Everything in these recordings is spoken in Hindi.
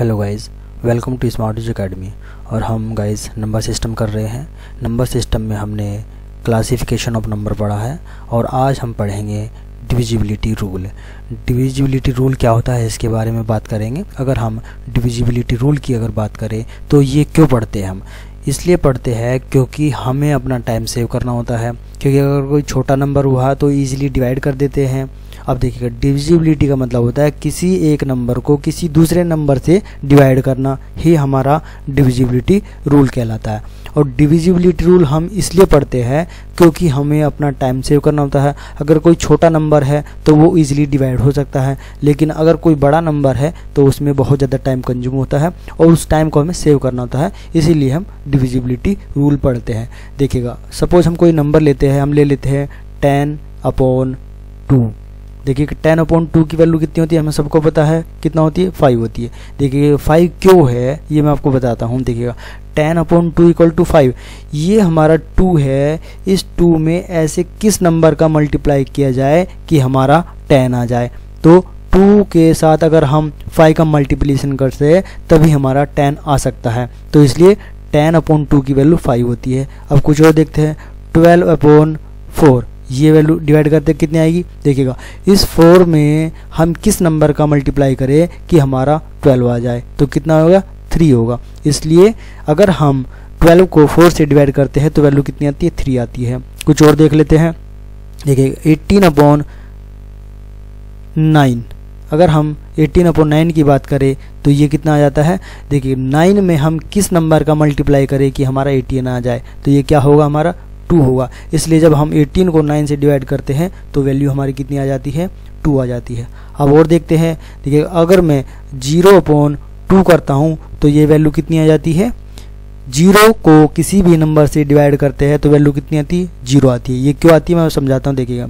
Hello guys welcome to smart academy और हम गाइस नंबर सिस्टम कर रहे हैं। नंबर सिस्टम में हमने क्लासिफिकेशन ऑफ़ नंबर पढ़ा है और आज हम पढ़ेंगे डिविजिबिलिटी रूल डिविजिबिलिटी रूल क्या होता है इसके बारे में बात करेंगे। अगर हम डिविजिबिलिटी रूल की अगर बात करें तो ये क्यों पढ़ते हैं हम? इसलिए पढ़ते हैं क्योंकि हमें अपना टाइम सेव करना होता है। क्योंकि अगर कोई छोटा नंबर हुआ तो ईजिली डिवाइड कर देते हैं। अब देखिएगा डिविजिबिलिटी का मतलब होता है किसी एक नंबर को किसी दूसरे नंबर से डिवाइड करना। ही हमारा डिविजिबिलिटी रूल कहलाता है। और डिविजिबिलिटी रूल हम इसलिए पढ़ते हैं क्योंकि हमें अपना टाइम सेव करना होता है। अगर कोई छोटा नंबर है तो वो इजीली डिवाइड हो सकता है। लेकिन अगर कोई बड़ा नंबर है तो उसमें बहुत ज़्यादा टाइम कंज्यूम होता है और उस टाइम को हमें सेव करना होता है। इसीलिए हम डिविजिबिलिटी रूल पढ़ते हैं। देखिएगा सपोज़ हम कोई नंबर लेते हैं, हम ले लेते हैं टेन अपॉन टू देखिए टेन अपॉन टू की वैल्यू कितनी होती है, हमें सबको पता है कितना होती है, फाइव होती है। देखिए फाइव क्यों है, ये मैं आपको बताता हूँ, देखिएगा। Ten upon two equal to five, ये हमारा टू है। इस टू में ऐसे किस नंबर का मल्टीप्लाई किया जाए कि हमारा टेन आ जाए? तो टू के साथ अगर हम फाइव का मल्टीप्लीसन करते हैं, तभी हमारा टेन आ सकता है। तो इसलिए टेन अपॉन टू की वैल्यू फाइव होती है। अब कुछ और देखते हैं। ट्वेल्व अपॉन फोर ये वैल्यू डिवाइड करते कितनी आएगी? देखिएगा, इस फोर में हम किस नंबर का मल्टीप्लाई करें कि हमारा ट्वेल्व आ जाए? तो कितना होगा? थ्री होगा। इसलिए अगर हम ट्वेल्व को फोर से डिवाइड करते हैं तो वैल्यू कितनी आती है? थ्री आती है। कुछ और देख लेते हैं। देखिए एट्टीन अपॉन नाइन अगर हम 18 अपॉन नाइन की बात करें तो ये कितना आ जाता है? देखिए नाइन में हम किस नंबर का मल्टीप्लाई करें कि हमारा 18 आ जाए? तो ये क्या होगा हमारा? टू होगा। इसलिए जब हम 18 को 9 से डिवाइड करते हैं तो वैल्यू हमारी कितनी आ जाती है? टू आ जाती है। अब और देखते हैं। देखिए, अगर मैं ज़ीरो अपॉन टू करता हूँ तो ये वैल्यू कितनी आ जाती है? ज़ीरो को किसी भी नंबर से डिवाइड करते हैं तो वैल्यू कितनी आती? है ज़ीरो आती है। ये क्यों आती है? मैं समझाता हूँ, देखिएगा।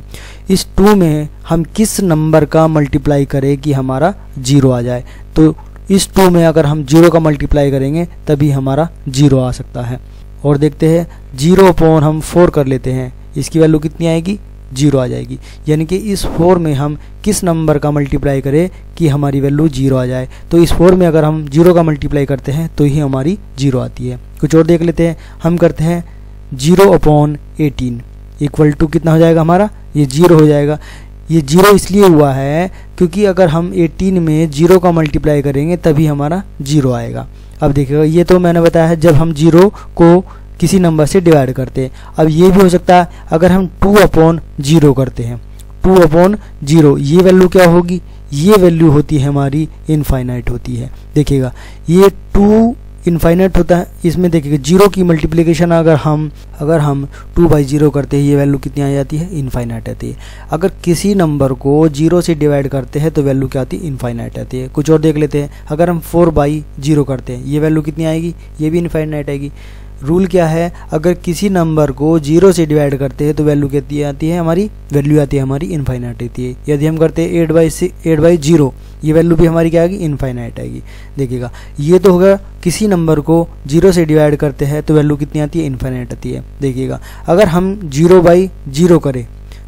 इस टू में हम किस नंबर का मल्टीप्लाई करें कि हमारा ज़ीरो आ जाए? तो इस टू में अगर हम ज़ीरो का मल्टीप्लाई करेंगे, तभी हमारा ज़ीरो आ सकता है। और देखते हैं, ज़ीरो अपॉन हम फोर कर लेते हैं। इसकी वैल्यू कितनी आएगी? ज़ीरो आ जाएगी। यानी कि इस फोर में हम किस नंबर का मल्टीप्लाई करें कि हमारी वैल्यू ज़ीरो आ जाए। तो इस फोर में अगर हम ज़ीरो का मल्टीप्लाई करते हैं तो ही हमारी ज़ीरो आती है। कुछ और देख लेते हैं। हम करते हैं zero upon eighteen equal to कितना हो जाएगा हमारा? ये ज़ीरो हो जाएगा। ये ज़ीरो इसलिए हुआ है क्योंकि अगर हम 18 में ज़ीरो का मल्टीप्लाई करेंगे, तभी हमारा ज़ीरो आएगा। अब देखिएगा, ये तो मैंने बताया है, जब हम ज़ीरो को किसी नंबर से डिवाइड करते हैं। अब ये भी हो सकता है, अगर हम टू अपॉन ज़ीरो करते हैं टू अपॉन ज़ीरो, ये वैल्यू क्या होगी? ये वैल्यू होती है हमारी इनफाइनाइट होती है। देखिएगा, ये टू इनफाइनाइट होता है। इसमें देखिएगा ज़ीरो की मल्टीप्लिकेशन अगर हम अगर हम टू बाई ज़ीरो करते हैं, ये वैल्यू कितनी आ जाती है? इनफाइनाइट आती है। अगर किसी नंबर को ज़ीरो से डिवाइड करते हैं तो वैल्यू क्या आती है? इनफाइनाइट आती है। कुछ और देख लेते हैं। अगर हम फोर बाई ज़ीरो करते हैं, ये वैल्यू कितनी आएगी? ये भी इनफाइनाइट आएगी। रूल क्या है? अगर किसी नंबर को ज़ीरो से डिवाइड करते हैं तो वैल्यू कितनी आती है हमारी वैल्यू आती है हमारी इनफाइनाइट आती है। यदि हम करते हैं eight by eight by zero ये वैल्यू भी हमारी क्या आएगी? इनफाइनाइट आएगी। देखिएगा, ये तो होगा किसी नंबर को ज़ीरो से डिवाइड करते हैं तो वैल्यू कितनी आती है? इनफाइनाइट आती है। देखिएगा, अगर हम ज़ीरो बाई ज़ीरो करें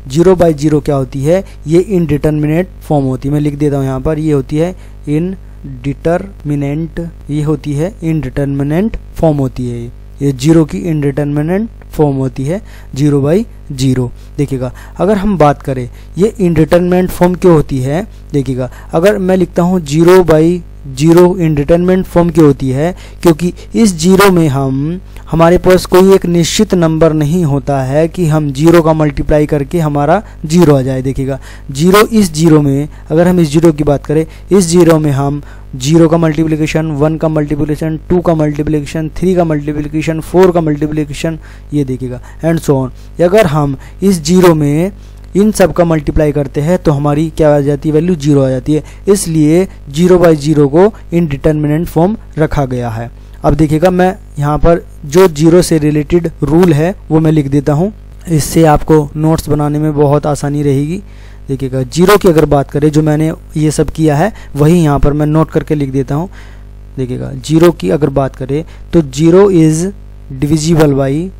ज़ीरो बाई ज़ीरो क्या होती है? ये इनडिटर्मिनेट फॉर्म होती है। मैं लिख देता हूँ यहाँ पर, ये होती है इन डिटर्मिनेंट ये होती है इनडिटर्मिनेंट फॉर्म होती है ये। ज़ीरो की इनडिटर्मिनेंट फॉर्म होती है ज़ीरो बाई ज़ीरो। देखिएगा, अगर हम बात करें, ये इनडिटर्मिनेंट फॉर्म क्यों होती है? देखिएगा, अगर मैं लिखता हूँ zero by zero indeterminate form की होती है? क्योंकि इस ज़ीरो में हम, हमारे पास कोई एक निश्चित नंबर नहीं होता है कि हम ज़ीरो का मल्टीप्लाई करके हमारा ज़ीरो आ जाए। देखिएगा, ज़ीरो इस ज़ीरो में, अगर हम इस ज़ीरो की बात करें, इस ज़ीरो में हम ज़ीरो का मल्टीप्लिकेशन वन का मल्टीप्लिकेशन टू का मल्टीप्लिकेशन थ्री का मल्टीप्लिकेशन फोर का मल्टीप्लिकेशन ये देखिएगा एंड सो ऑन अगर हम इस ज़ीरो में इन सब का मल्टीप्लाई करते हैं तो हमारी क्या आ जाती है? वैल्यू ज़ीरो आ जाती है। इसलिए ज़ीरो बाई ज़ीरो को इन डिटर्मिनेंट फॉर्म रखा गया है। अब देखिएगा, मैं यहाँ पर जो ज़ीरो से रिलेटेड रूल है, वो मैं लिख देता हूँ। इससे आपको नोट्स बनाने में बहुत आसानी रहेगी। देखिएगा ज़ीरो की अगर बात करें, जो मैंने ये सब किया है, वही यहाँ पर मैं नोट करके लिख देता हूँ। देखिएगा ज़ीरो की अगर बात करें तो zero is divisible by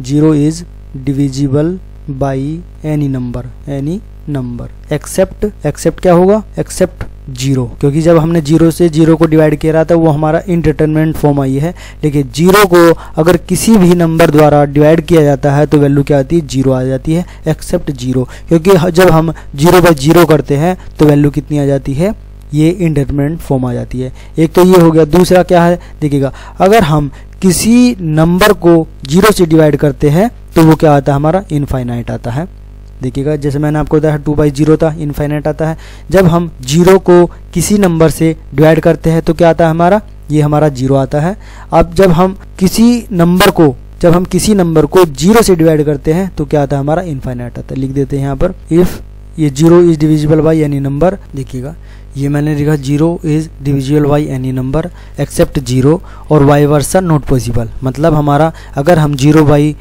zero is divisible by any number any number except except क्या होगा? एक्सेप्ट ज़ीरो क्योंकि जब हमने ज़ीरो से ज़ीरो को डिवाइड किया रहा था, वो हमारा इंटरटेनमेंट फॉर्म आई है। लेकिन ज़ीरो को अगर किसी भी नंबर द्वारा डिवाइड किया जाता है तो वैल्यू क्या आती है? ज़ीरो आ जाती है। एक्सेप्ट ज़ीरो क्योंकि जब हम ज़ीरो बाई ज़ीरो करते हैं तो वैल्यू कितनी आ जाती है? ये इंडिटर्मिनेंट फॉर्म आ जाती है। एक तो ये हो गया। दूसरा क्या है? देखिएगा। अगर हम किसी नंबर को ज़ीरो से डिवाइड करते हैं तो वो क्या आता है हमारा? इनफाइनाइट आता है। देखिएगा, जैसे मैंने आपको बताया टू बाई ज़ीरो था इनफाइनाइट आता है। जब हम ज़ीरो को किसी नंबर से डिवाइड करते हैं तो क्या आता है हमारा? ये हमारा ज़ीरो आता है। अब जब हम किसी नंबर को, जब हम किसी नंबर को ज़ीरो से डिवाइड करते हैं तो क्या आता है हमारा? इनफाइनाइट आता है। लिख देते हैं यहाँ पर इफ़ ये zero is divisible by any number देखिएगा, ये मैंने लिखा zero is divisible by any number except zero और वाई वर्सा नॉट पॉसिबल मतलब हमारा, अगर हम ज़ीरो बाई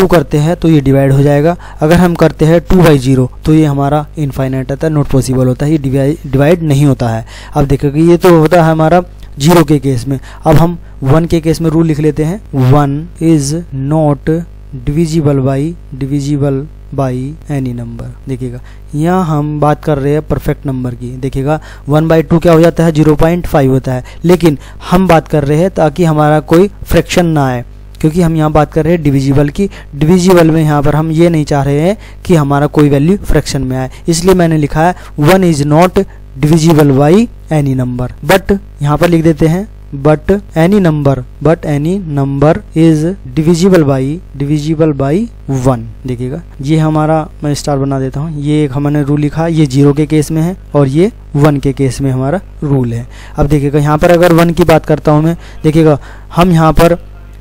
टू करते हैं तो ये डिवाइड हो जाएगा। अगर हम करते हैं टू बाई ज़ीरो तो ये हमारा इनफाइनाइट आता है नॉट पॉसिबल होता है। ये डिवाइड नहीं होता है। अब देखोगे ये तो होता है हमारा ज़ीरो के केस में। अब हम वन के केस में रूल लिख लेते हैं। One is not divisible by divisible by any number देखिएगा। यहाँ हम बात कर रहे हैं परफेक्ट नंबर की। देखिएगा। वन बाई टू क्या हो जाता है? ज़ीरो पॉइंट फाइव होता है। लेकिन हम बात कर रहे हैं ताकि हमारा कोई फ्रैक्शन ना आए। क्योंकि हम यहाँ बात कर रहे हैं डिविजिबल की। डिविजिबल में यहाँ पर हम ये नहीं चाह रहे हैं कि हमारा कोई वैल्यू फ्रैक्शन में आए। इसलिए मैंने लिखा है one is not divisible by any number but यहाँ पर लिख देते हैं but any number but any number is divisible by divisible by one देखिएगा, ये हमारा, मैं स्टार बना देता हूँ। ये एक हमने रूल लिखा, ये ज़ीरो के केस में है और ये वन के केस में हमारा रूल है। अब देखिएगा, यहाँ पर अगर वन की बात करता हूँ मैं, देखिएगा, हम यहाँ पर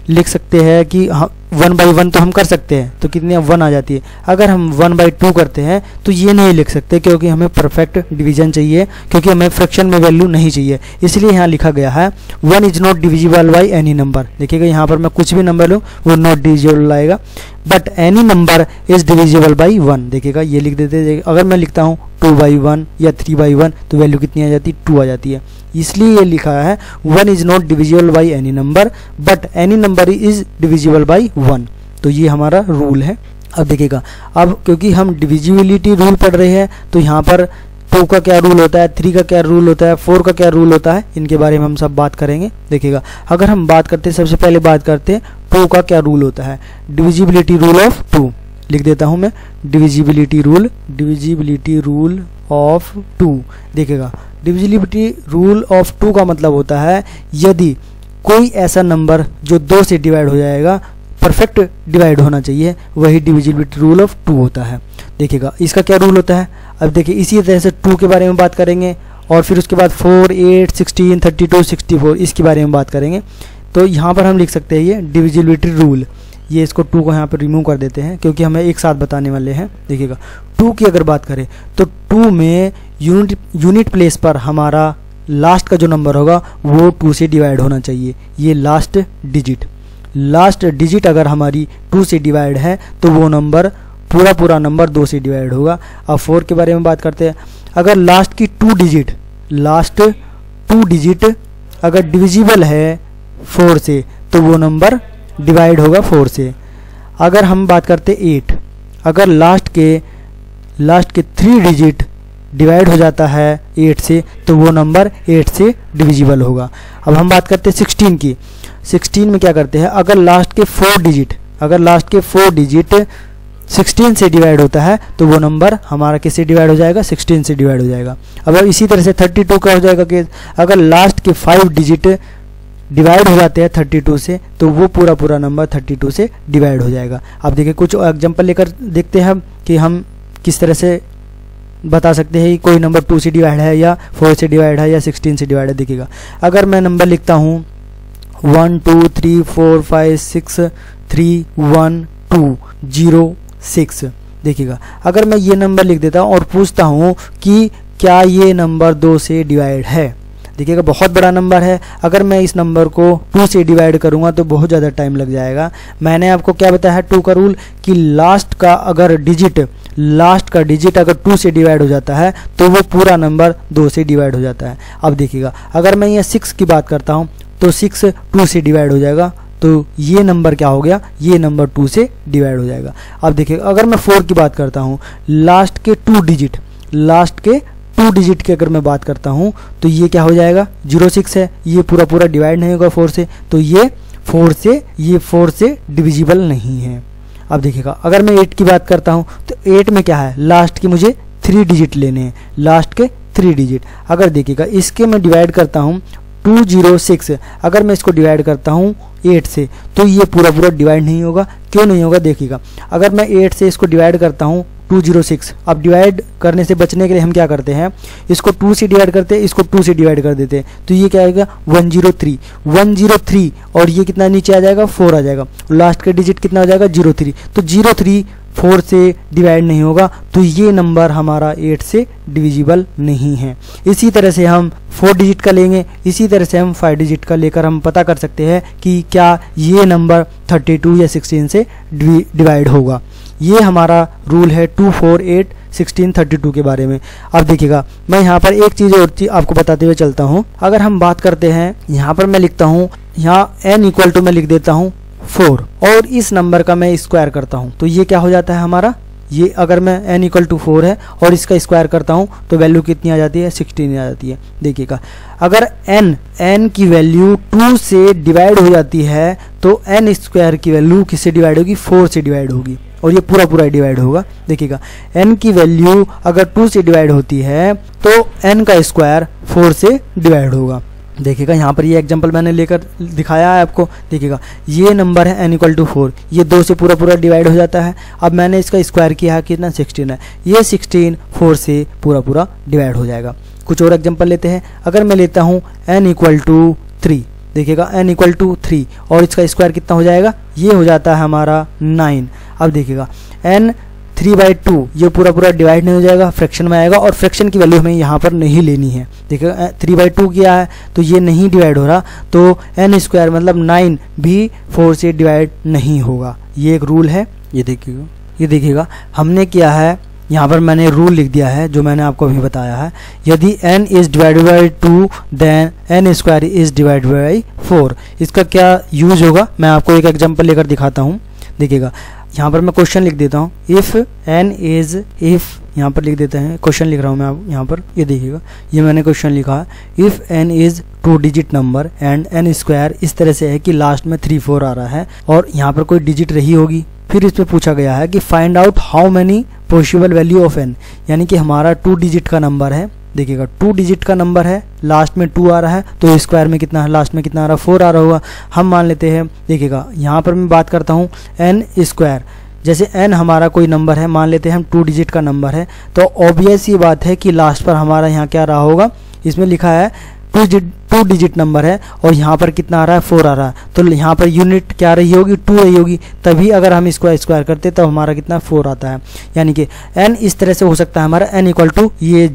लिख सकते हैं कि वन बाई वन तो हम कर सकते हैं तो कितनी वन आ जाती है। अगर हम वन बाई टू करते हैं तो ये नहीं लिख सकते क्योंकि हमें परफेक्ट डिवीज़न चाहिए, क्योंकि हमें फ्रैक्शन में वैल्यू नहीं चाहिए। इसलिए यहाँ लिखा गया है one is not divisible by any number देखिएगा, यहाँ पर मैं कुछ भी नंबर लूँ, वो नॉट डिविजिबल आएगा but any number is divisible by one देखिएगा, ये लिख देते अगर मैं लिखता हूँ टू बाई वन या थ्री बाई वन तो वैल्यू कितनी आ जाती है? टू आ जाती है। इसलिए ये लिखा है one is not divisible by any number but any number is divisible by one. तो ये हमारा रूल है। अब देखिएगा। अब क्योंकि हम डिविजिबिलिटी रूल पढ़ रहे हैं तो यहाँ पर टू का क्या रूल होता है थ्री का क्या रूल होता है फोर का क्या रूल होता है, इनके बारे में हम सब बात करेंगे। देखिएगा। अगर हम बात करते हैं, सबसे पहले बात करते हैं टू का क्या रूल होता है? डिविजिबिलिटी रूल ऑफ़ टू लिख देता हूँ मैं। Divisibility rule divisibility rule of two देखिएगा। डिविजिबिलिटी रूल ऑफ़ टू का मतलब होता है, यदि कोई ऐसा नंबर जो दो से डिवाइड हो जाएगा परफेक्ट डिवाइड होना चाहिए। वही डिविजिबिलिटी रूल ऑफ़ टू होता है। देखिएगा, इसका क्या रूल होता है? अब देखिए, इसी तरह से टू के बारे में बात करेंगे और फिर उसके बाद four eight sixteen thirty two sixty four इसके बारे में बात करेंगे। तो यहाँ पर हम लिख सकते हैं ये डिविजिबिलिटी रूल ये इसको टू को यहाँ पर रिमूव कर देते हैं, क्योंकि हमें एक साथ बताने वाले हैं। देखिएगा टू की अगर बात करें तो टू में यूनिट यूनिट प्लेस पर हमारा लास्ट का जो नंबर होगा, वो टू से डिवाइड होना चाहिए। ये लास्ट डिजिट लास्ट डिजिट अगर हमारी टू से डिवाइड है तो वो नंबर पूरा पूरा नंबर दो से डिवाइड होगा। अब फोर के बारे में बात करते हैं। अगर लास्ट की two digit last two digit अगर डिविजिबल है फोर से तो वो नंबर डिवाइड होगा फोर से। अगर हम बात करते एट अगर लास्ट के लास्ट के थ्री डिजिट डिवाइड हो जाता है एट से तो वो नंबर एट से डिविजिबल होगा। अब हम बात करते हैं सिक्सटीन की। सिक्सटीन में क्या करते हैं? अगर लास्ट के फोर डिजिट अगर लास्ट के फोर डिजिट सिक्सटीन से डिवाइड होता है तो वो नंबर हमारा किससे डिवाइड हो जाएगा? सिक्सटीन से डिवाइड हो जाएगा। अब इसी तरह से थर्टी टू का हो जाएगा कि अगर लास्ट के फाइव डिजिट डिवाइड हो जाते हैं थर्टी टू से तो वो पूरा पूरा नंबर थर्टी टू से डिवाइड हो जाएगा। अब देखिए, कुछ एग्ज़ाम्पल लेकर देखते हैं कि हम किस तरह से बता सकते हैं कि कोई नंबर टू से डिवाइड है या फोर से डिवाइड है या सिक्सटीन से डिवाइड है देखिएगा अगर मैं नंबर लिखता हूँ one two three four five six three one two zero six देखिएगा अगर मैं ये नंबर लिख देता हूँ और पूछता हूँ कि क्या ये नंबर दो से डिवाइड है देखिएगा, बहुत बड़ा नंबर है। अगर मैं इस नंबर को टू से डिवाइड करूँगा तो बहुत ज़्यादा टाइम लग जाएगा। मैंने आपको क्या बताया टू का रूल कि लास्ट का अगर डिजिट लास्ट का डिजिट अगर टू से डिवाइड हो जाता है तो वो पूरा नंबर दो से डिवाइड हो जाता है। अब देखिएगा, अगर मैं ये सिक्स की बात करता हूँ तो सिक्स टू से डिवाइड हो जाएगा तो ये नंबर क्या हो गया? ये नंबर टू से डिवाइड हो जाएगा। अब देखिए अगर मैं फोर की बात करता हूँ लास्ट के टू डिजिट लास्ट के टू डिजिट की अगर मैं बात करता हूँ तो ये क्या हो जाएगा? ज़ीरो सिक्स है। ये पूरा पूरा डिवाइड नहीं होगा फोर से। तो ये फोर से, ये फोर से डिविजिबल नहीं है। अब देखिएगा, अगर मैं एट की बात करता हूँ तो एट में क्या है? लास्ट की मुझे थ्री डिजिट लेने हैं। लास्ट के थ्री डिजिट। अगर देखिएगा, इसके मैं डिवाइड करता हूँ टू ज़ीरो सिक्स। अगर मैं इसको डिवाइड करता हूँ एट से तो ये पूरा पूरा डिवाइड नहीं होगा। क्यों नहीं होगा, देखिएगा। अगर मैं एट से इसको डिवाइड करता हूँ, टू ज़ीरो सिक्स। अब डिवाइड करने से बचने के लिए हम क्या करते हैं? इसको टू से डिवाइड करते हैं, इसको टू से डिवाइड कर देते हैं। तो ये क्या आएगा? One zero three. One zero three, और ये कितना नीचे आ जाएगा? फोर आ जाएगा। लास्ट का डिजिट कितना हो जाएगा? Zero three. तो ज़ीरो थ्री फोर से डिवाइड नहीं होगा तो ये नंबर हमारा एट से डिविजिबल नहीं है। इसी तरह से हम फोर डिजिट का लेंगे, इसी तरह से हम फाइव डिजिट का लेकर हम पता कर सकते हैं कि क्या ये नंबर थर्टी टू या सिक्सटीन से डिवाइड होगा। ये हमारा रूल है two four eight sixteen thirty two के बारे में। अब देखिएगा, मैं यहाँ पर एक चीज़ और चीज़ आपको बताते हुए चलता हूँ। अगर हम बात करते हैं, यहाँ पर मैं लिखता हूँ, यहाँ एन इक्वल टू मैं लिख देता हूँ फोर। और इस नंबर का मैं स्क्वायर करता हूँ। तो ये क्या हो जाता है हमारा? ये अगर मैं एन इक्वल टू फोर है और इसका स्क्वायर करता हूँ तो वैल्यू कितनी आ जाती है? सिक्सटीन आ जाती है। देखिएगा। अगर एन एन की वैल्यू टू से डिवाइड हो जाती है तो एन स्क्वायर की वैल्यू किससे डिवाइड होगी? फोर से डिवाइड होगी। और ये पूरा पूरा डिवाइड होगा। देखिएगा। एन की वैल्यू अगर टू से डिवाइड होती है तो एन का स्क्वायर फोर से डिवाइड होगा। देखिएगा, यहाँ पर ये एग्जांपल मैंने लेकर दिखाया है आपको। देखिएगा, ये नंबर है एन इक्वल टू फोर ये दो से पूरा पूरा डिवाइड हो जाता है। अब मैंने इसका स्क्वायर किया है, कितना? सिक्सटीन है। ये सिक्सटीन फोर से पूरा पूरा डिवाइड हो जाएगा। कुछ और एग्ज़ाम्पल लेते हैं। अगर मैं लेता हूँ एन इक्वल टू थ्री देखिएगा एन इक्वल टू थ्री और इसका स्क्वायर कितना हो जाएगा? ये हो जाता है हमारा नाइन अब देखिएगा एन थ्री बाई टू, ये पूरा पूरा डिवाइड नहीं हो जाएगा फ्रैक्शन में आएगा और फ्रैक्शन की वैल्यू हमें यहाँ पर नहीं लेनी है। देखिए थ्री बाई टू किया है तो ये नहीं डिवाइड हो रहा तो एन स्क्वायर मतलब नाइन भी फोर से डिवाइड नहीं होगा। ये एक रूल है, ये देखिएगा ये देखिएगा। हमने किया है, यहाँ पर मैंने रूल लिख दिया है, जो मैंने आपको अभी बताया है। यदि n is divide by two then n square is divide by four इसका क्या यूज़ होगा? मैं आपको एक एग्जांपल लेकर दिखाता हूँ। देखिएगा यहाँ पर मैं क्वेश्चन लिख देता हूँ। इफ़ एन इज़ इफ़ यहाँ पर लिख देते हैं। क्वेश्चन लिख रहा हूँ मैं आप यहाँ पर। ये देखिएगा। ये मैंने क्वेश्चन लिखा। है if n is two digit number and n square इस तरह से है कि लास्ट में थ्री फोर आ रहा है और यहाँ पर कोई डिजिट रही होगी। फिर इसमें पूछा गया है कि find out how many possible value of n यानी कि हमारा टू डिजिट का नंबर है। देखिएगा टू डिजिट का नंबर है लास्ट में टू आ रहा है तो स्क्वायर में कितना है लास्ट में कितना आ रहा है फोर आ रहा होगा। हम मान लेते हैं, देखिएगा, यहाँ पर मैं बात करता हूँ एन स्क्वायर जैसे एन हमारा कोई नंबर है, मान लेते हैं हम टू डिजिट का नंबर है तो ऑब्वियस ये बात है कि लास्ट पर हमारा यहाँ क्या रहा होगा, इसमें लिखा है टू टू डिजिट नंबर है, और यहाँ पर कितना आ रहा है फोर आ रहा है। तो यहाँ पर यूनिट क्या रही होगी टू रही होगी, तभी अगर हम इसको स्क्वायर करते तो हमारा कितना फोर आता है। यानी कि एन इस तरह से हो सकता है, हमारा एन इक्वल टू ये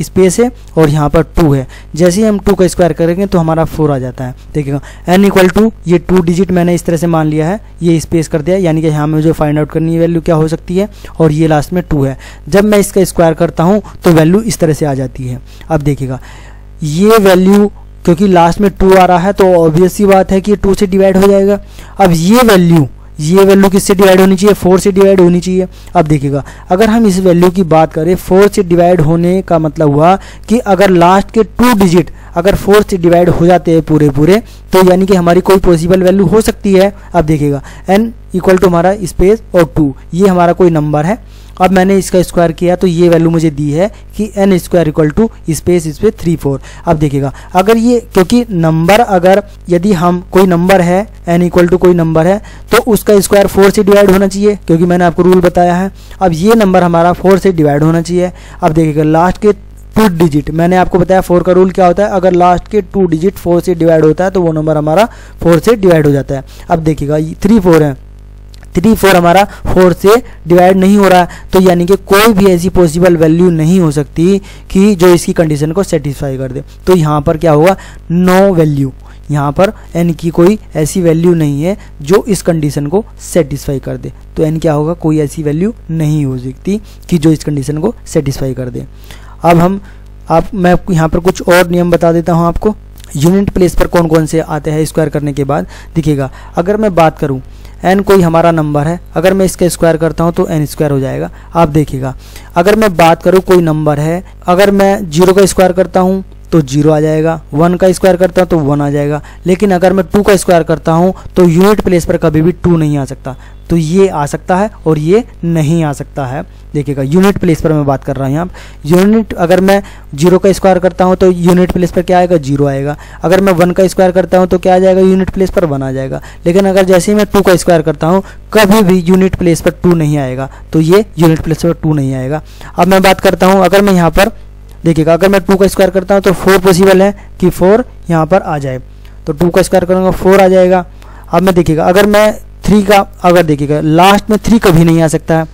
स्पेस है और यहाँ पर टू है। जैसे ही हम टू का स्क्वायर करेंगे तो हमारा फोर आ जाता है। देखिएगा एन इक्वल टू ये टू डिजिट मैंने इस तरह से मान लिया है, ये स्पेस कर दिया यानी कि यहाँ में जो फाइंड आउट करनी है वैल्यू क्या हो सकती है, और ये लास्ट में टू है। जब मैं इसका स्क्वायर करता हूँ तो वैल्यू इस तरह से आ जाती है। अब देखिएगा, ये वैल्यू क्योंकि लास्ट में टू आ रहा है तो ऑब्वियस ही बात है कि टू से डिवाइड हो जाएगा। अब ये वैल्यू ये वैल्यू किससे डिवाइड होनी चाहिए? फोर से डिवाइड होनी चाहिए। अब देखिएगा, अगर हम इस वैल्यू की बात करें फोर से डिवाइड होने का मतलब हुआ कि अगर लास्ट के टू डिजिट अगर फोर से डिवाइड हो जाते हैं पूरे पूरे तो यानी कि हमारी कोई पॉसिबल वैल्यू हो सकती है। अब देखिएगा एन इक्वल टू हमारा स्पेस और टू ये हमारा कोई नंबर है। अब मैंने इसका स्क्वायर किया तो ये वैल्यू मुझे दी है कि n square equal to space इस पर थ्री फोर अब देखिएगा, अगर ये, क्योंकि नंबर अगर यदि हम, कोई नंबर है एन इक्वल टू कोई नंबर है तो उसका स्क्वायर फोर से डिवाइड होना चाहिए, क्योंकि मैंने आपको रूल बताया है। अब ये नंबर हमारा फोर से डिवाइड होना चाहिए। अब देखिएगा लास्ट के टू डिजिट मैंने आपको बताया फोर का रूल क्या होता है? अगर लास्ट के टू डिजिट फोर से डिवाइड होता है तो वो नंबर हमारा फोर से डिवाइड हो जाता है। अब देखिएगा थ्री फोर है। थ्री फोर हमारा फोर से डिवाइड नहीं हो रहा तो यानी कि कोई भी ऐसी पॉसिबल वैल्यू नहीं हो सकती कि जो इसकी कंडीशन को सेटिस्फाई कर दे। तो यहाँ पर क्या होगा नो वैल्यू यहाँ पर एन की कोई ऐसी वैल्यू नहीं है जो इस कंडीशन को सेटिस्फाई कर दे। तो एन क्या होगा? कोई ऐसी वैल्यू नहीं हो सकती कि जो इस कंडीशन को सेटिस्फाई कर दे। अब हम, आप, मैं यहाँ पर कुछ और नियम बता देता हूँ आपको। यूनिट प्लेस पर कौन कौन से आते हैं? स्क्वायर करने के बाद। दिखेगा अगर मैं बात करूँ एन कोई हमारा नंबर है। अगर मैं इसका स्क्वायर करता हूँ तो एन स्क्वायर हो जाएगा। आप देखिएगा। अगर मैं बात करूँ कोई नंबर है, अगर मैं ज़ीरो का स्क्वायर करता हूँ तो ज़ीरो आ जाएगा। वन का स्क्वायर करता हूँ तो वन आ जाएगा। लेकिन अगर मैं टू का स्क्वायर करता हूँ तो यूनिट प्लेस पर कभी भी टू नहीं आ सकता। तो ये आ सकता है और ये नहीं आ सकता है। देखिएगा यूनिट प्लेस पर मैं बात कर रहा हूँ यहाँ। यूनिट अगर मैं ज़ीरो का स्क्वायर करता हूँ तो यूनिट प्लेस पर क्या आएगा? ज़ीरो आएगा। अगर मैं वन का स्क्वायर करता हूँ तो क्या आ जाएगा? यूनिट प्लेस पर वन आ जाएगा। लेकिन अगर जैसे ही मैं टू का स्क्वायर करता हूँ, कभी भी यूनिट प्लेस पर टू नहीं आएगा। तो ये यूनिट प्लेस पर टू नहीं आएगा। अब मैं बात करता हूँ, अगर मैं यहाँ पर देखिएगा, अगर मैं टू का स्क्वायर करता हूँ तो फोर पॉसिबल है कि फोर यहाँ पर आ जाए। तो टू का स्क्वायर करूँगा फोर आ जाएगा। अब मैं देखिएगा, अगर मैं थ्री का, अगर देखिएगा लास्ट में थ्री कभी नहीं आ सकता है।